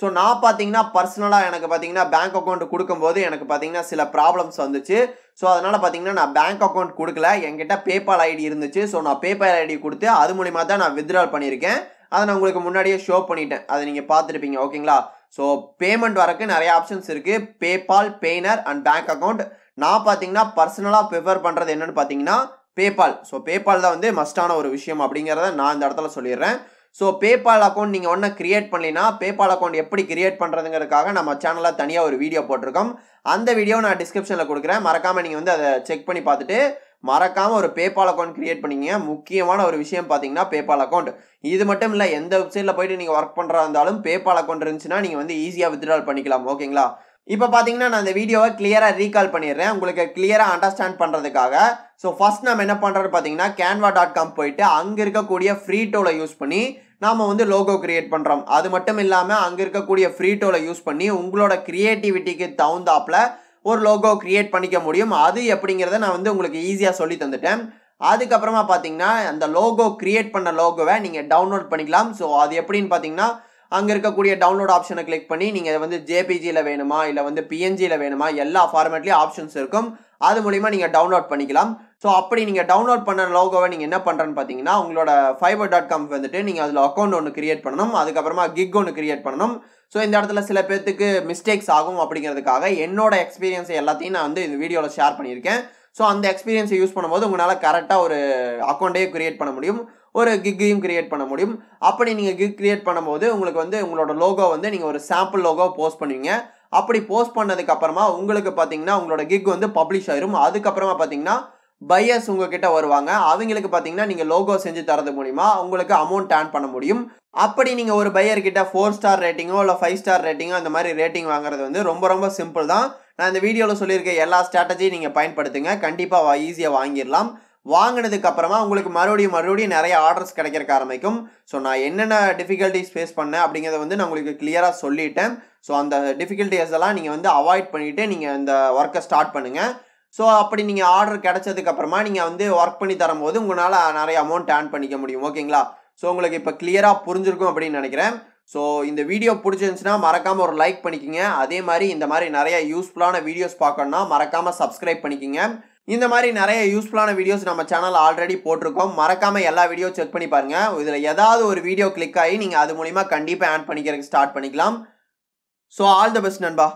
ஸோ நான் பார்த்தீங்கன்னா பர்சனலாக எனக்கு பார்த்தீங்கன்னா பேங்க் அக்கௌண்ட் கொடுக்கும்போது எனக்கு பார்த்தீங்கன்னா சில ப்ராப்ளம்ஸ் வந்துச்சு. ஸோ அதனால் பார்த்தீங்கன்னா நான் பேங்க் அக்கௌண்ட் கொடுக்கல. என்கிட்ட பேபால் ஐடி இருந்துச்சு. ஸோ நான் பேபால் ஐடி கொடுத்து அது மூலிமா தான் நான் வித்ட்ரால் பண்ணியிருக்கேன். அதை நான் உங்களுக்கு முன்னாடியே ஷோ பண்ணிட்டேன். அதை நீங்கள் பார்த்துருப்பீங்க ஓகேங்களா? ஸோ பேமெண்ட் வரக்கு நிறைய ஆப்ஷன்ஸ் இருக்குது PayPal Payoneer and bank account நான் பார்த்தீங்கன்னா பர்சனலாக ப்ரிஃபர் பண்ணுறது என்னென்னு பார்த்தீங்கன்னா பேபால் ஸோ பேபால் தான் வந்து மஸ்டான ஒரு விஷயம் அப்படிங்கிறத நான் இந்த இடத்துல சொல்லிடுறேன். ஸோ பேபால் அக்கௌண்ட் நீங்கள் ஒன்றும் கிரியேட் பண்ணலைன்னா பேபால் அக்கௌண்ட் எப்படி கிரியேட் பண்ணுறதுங்கிறதுக்காக நம்ம சேனலில் தனியாக ஒரு வீடியோ போட்டிருக்கோம். அந்த வீடியோ நான் டிஸ்கிரிப்ஷனில் கொடுக்குறேன். மறக்காமல் நீங்கள் வந்து அதை செக் பண்ணி பார்த்துட்டு மறக்காமல் ஒரு பேபால் அக்கௌண்ட் கிரியேட் பண்ணிங்க. முக்கியமான ஒரு விஷயம் பார்த்தீங்கன்னா பேபால் அக்கௌண்ட் இது மட்டும் இல்லை எந்த வெப்சைட்டில் போயிட்டு நீங்கள் ஒர்க் பண்ணுறா இருந்தாலும் பேபால் அக்கௌண்ட் இருந்துச்சுன்னா நீங்கள் வந்து ஈஸியாக வித்ட்ரால் பண்ணிக்கலாம். ஓகேங்களா இப்போ பார்த்தீங்கன்னா நான் இந்த வீடியோவை கிளியராக ரீகால் பண்ணிடுறேன். உங்களுக்கு கிளியராக அண்டர்ஸ்டாண்ட் பண்ணுறதுக்காக ஸோ ஃபஸ்ட் நம்ம என்ன பண்ணுறது பார்த்தீங்கன்னா கேன்வா டாட் காம் போயிட்டு அங்கே இருக்கக்கூடிய ஃப்ரீ டோலை யூஸ் பண்ணி நாம் வந்து லோகோ கிரியேட் பண்ணுறோம் அது மட்டும் இல்லாமல் அங்கே இருக்கக்கூடிய ஃப்ரீ டோலை யூஸ் பண்ணி உங்களோட க்ரியேட்டிவிட்டிக்கு தகுந்தாப்பில் ஒரு லோகோ கிரியேட் பண்ணிக்க முடியும். அது எப்படிங்கிறத நான் வந்து உங்களுக்கு ஈஸியாக சொல்லி தந்துட்டேன். அதுக்கப்புறமா பார்த்தீங்கன்னா அந்த லோகோ கிரியேட் பண்ண லோகோவை நீங்கள் டவுன்லோட் பண்ணிக்கலாம். ஸோ அது எப்படின்னு பார்த்தீங்கன்னா அங்கே இருக்கக்கூடிய டவுன்லோட் ஆப்ஷனை கிளிக் பண்ணி நீங்கள் வந்து ஜேபிஜியில் வேணுமா இல்லை வந்து பிஎன்ஜியில் வேணுமா எல்லா ஃபார்மேட்லேயும் ஆப்ஷன்ஸ் இருக்கும். அது மூலிமா நீங்கள் டவுன்லோட் பண்ணிக்கலாம். ஸோ அப்படி நீங்கள் டவுன்லோட் பண்ண லோகோவை நீங்கள் என்ன பண்ணுறேன்னு பார்த்தீங்கன்னா உங்களோட ஃபைபர் டாட் காம் வந்துட்டு நீங்கள் அதில் அக்கௌண்ட் ஒன்று கிரியேட் பண்ணணும். அதுக்கப்புறமா கிக் ஒன்று கிரியேட் பண்ணணும். ஸோ இந்த இடத்துல சில பேர்த்துக்கு மிஸ்டேக்ஸ் ஆகும் அப்படிங்கிறதுக்காக என்னோட எக்ஸ்பீரியன்ஸை எல்லாத்தையும் நான் வந்து இந்த வீடியோவில் ஷேர் பண்ணியிருக்கேன். ஸோ அந்த எக்ஸ்பீரியன்ஸை யூஸ் பண்ணும்போது உங்களால் கரெக்டாக ஒரு அக்கௌண்ட்டே கிரியேட் பண்ண முடியும். ஒரு கிக்கையும் கிரியேட் பண்ண முடியும். அப்படி நீங்கள் கிக் கிரியேட் பண்ணும்போது உங்களுக்கு வந்து உங்களோட லோகோ வந்து நீங்கள் ஒரு சாம்பிள் லோகோ போஸ்ட் பண்ணுவீங்க. அப்படி போஸ்ட் பண்ணதுக்கு அப்புறமா உங்களுக்கு பார்த்தீங்கன்னா உங்களோட கிக் வந்து பப்ளிஷ் ஆயிரும். அதுக்கப்புறமா பார்த்தீங்கன்னா பையர்ஸ் உங்ககிட்ட வருவாங்க. அவங்களுக்கு பார்த்தீங்கன்னா நீங்கள் லோகோ செஞ்சு தரது மூலிமா உங்களுக்கு அமௌண்ட் ஏர்ன் பண்ண முடியும். அப்படி நீங்கள் ஒரு பையர்கிட்ட ஃபோர் ஸ்டார் ரேட்டிங்கோ இல்லை ஃபைவ் ஸ்டார் ரேட்டிங்கோ அந்த மாதிரி ரேட்டிங் வாங்குறது வந்து ரொம்ப ரொம்ப சிம்பிள் தான். நான் இந்த வீடியோவில் சொல்லியிருக்க எல்லா ஸ்ட்ராட்டஜியும் நீங்கள் பயன்படுத்துங்க. கண்டிப்பாக ஈஸியாக வாங்கிடலாம். வாங்கினதுக்கு அப்புறமா உங்களுக்கு மறுபடியும் மறுபடியும் நிறைய ஆர்டர்ஸ் கிடைக்கிறக்க ஆரம்பிக்கும். ஸோ நான் என்னென்ன டிஃபிகல்ட்டிஸ் ஃபேஸ் பண்ணேன் அப்படிங்கிறத வந்து நான் உங்களுக்கு கிளியராக சொல்லிட்டேன். ஸோ அந்த டிஃபிகல்ட்டிஸ் எல்லாம் நீங்கள் வந்து அவாய்ட் பண்ணிவிட்டு நீங்கள் இந்த ஒர்க்கை ஸ்டார்ட் பண்ணுங்கள் ஸோ அப்படி நீங்கள் ஆர்டர் கிடைச்சதுக்கு அப்புறமா நீங்கள் வந்து ஒர்க் பண்ணி தரும்போது உங்களால் நிறைய அமௌண்ட் ஏர்ன் பண்ணிக்க முடியும். ஓகேங்களா ஸோ உங்களுக்கு இப்போ கிளியராக புரிஞ்சிருக்கும் அப்படின்னு நினைக்கிறேன். ஸோ இந்த வீடியோ பிடிச்சிருந்துச்சுன்னா மறக்காமல் ஒரு லைக் பண்ணிக்கோங்க. அதே மாதிரி இந்த மாதிரி நிறைய யூஸ்ஃபுல்லான வீடியோஸ் பார்க்கணுன்னா மறக்காமல் சப்ஸ்கிரைப் பண்ணிக்கோங்க. இந்த மாதிரி நிறைய யூஸ்ஃபுல்லான வீடியோஸ் நம்ம சேனல் ஆல்ரெடி போட்டிருக்கோம். மறக்காமல் எல்லா வீடியோ செக் பண்ணி பாருங்கள் இதில் ஏதாவது ஒரு வீடியோ கிளிக் ஆகி நீங்கள் அது மூலிமா கண்டிப்பாக ஆட் பண்ணிக்கிறதுக்கு ஸ்டார்ட் பண்ணிக்கலாம். ஸோ ஆல் த பெஸ்ட் நண்பா.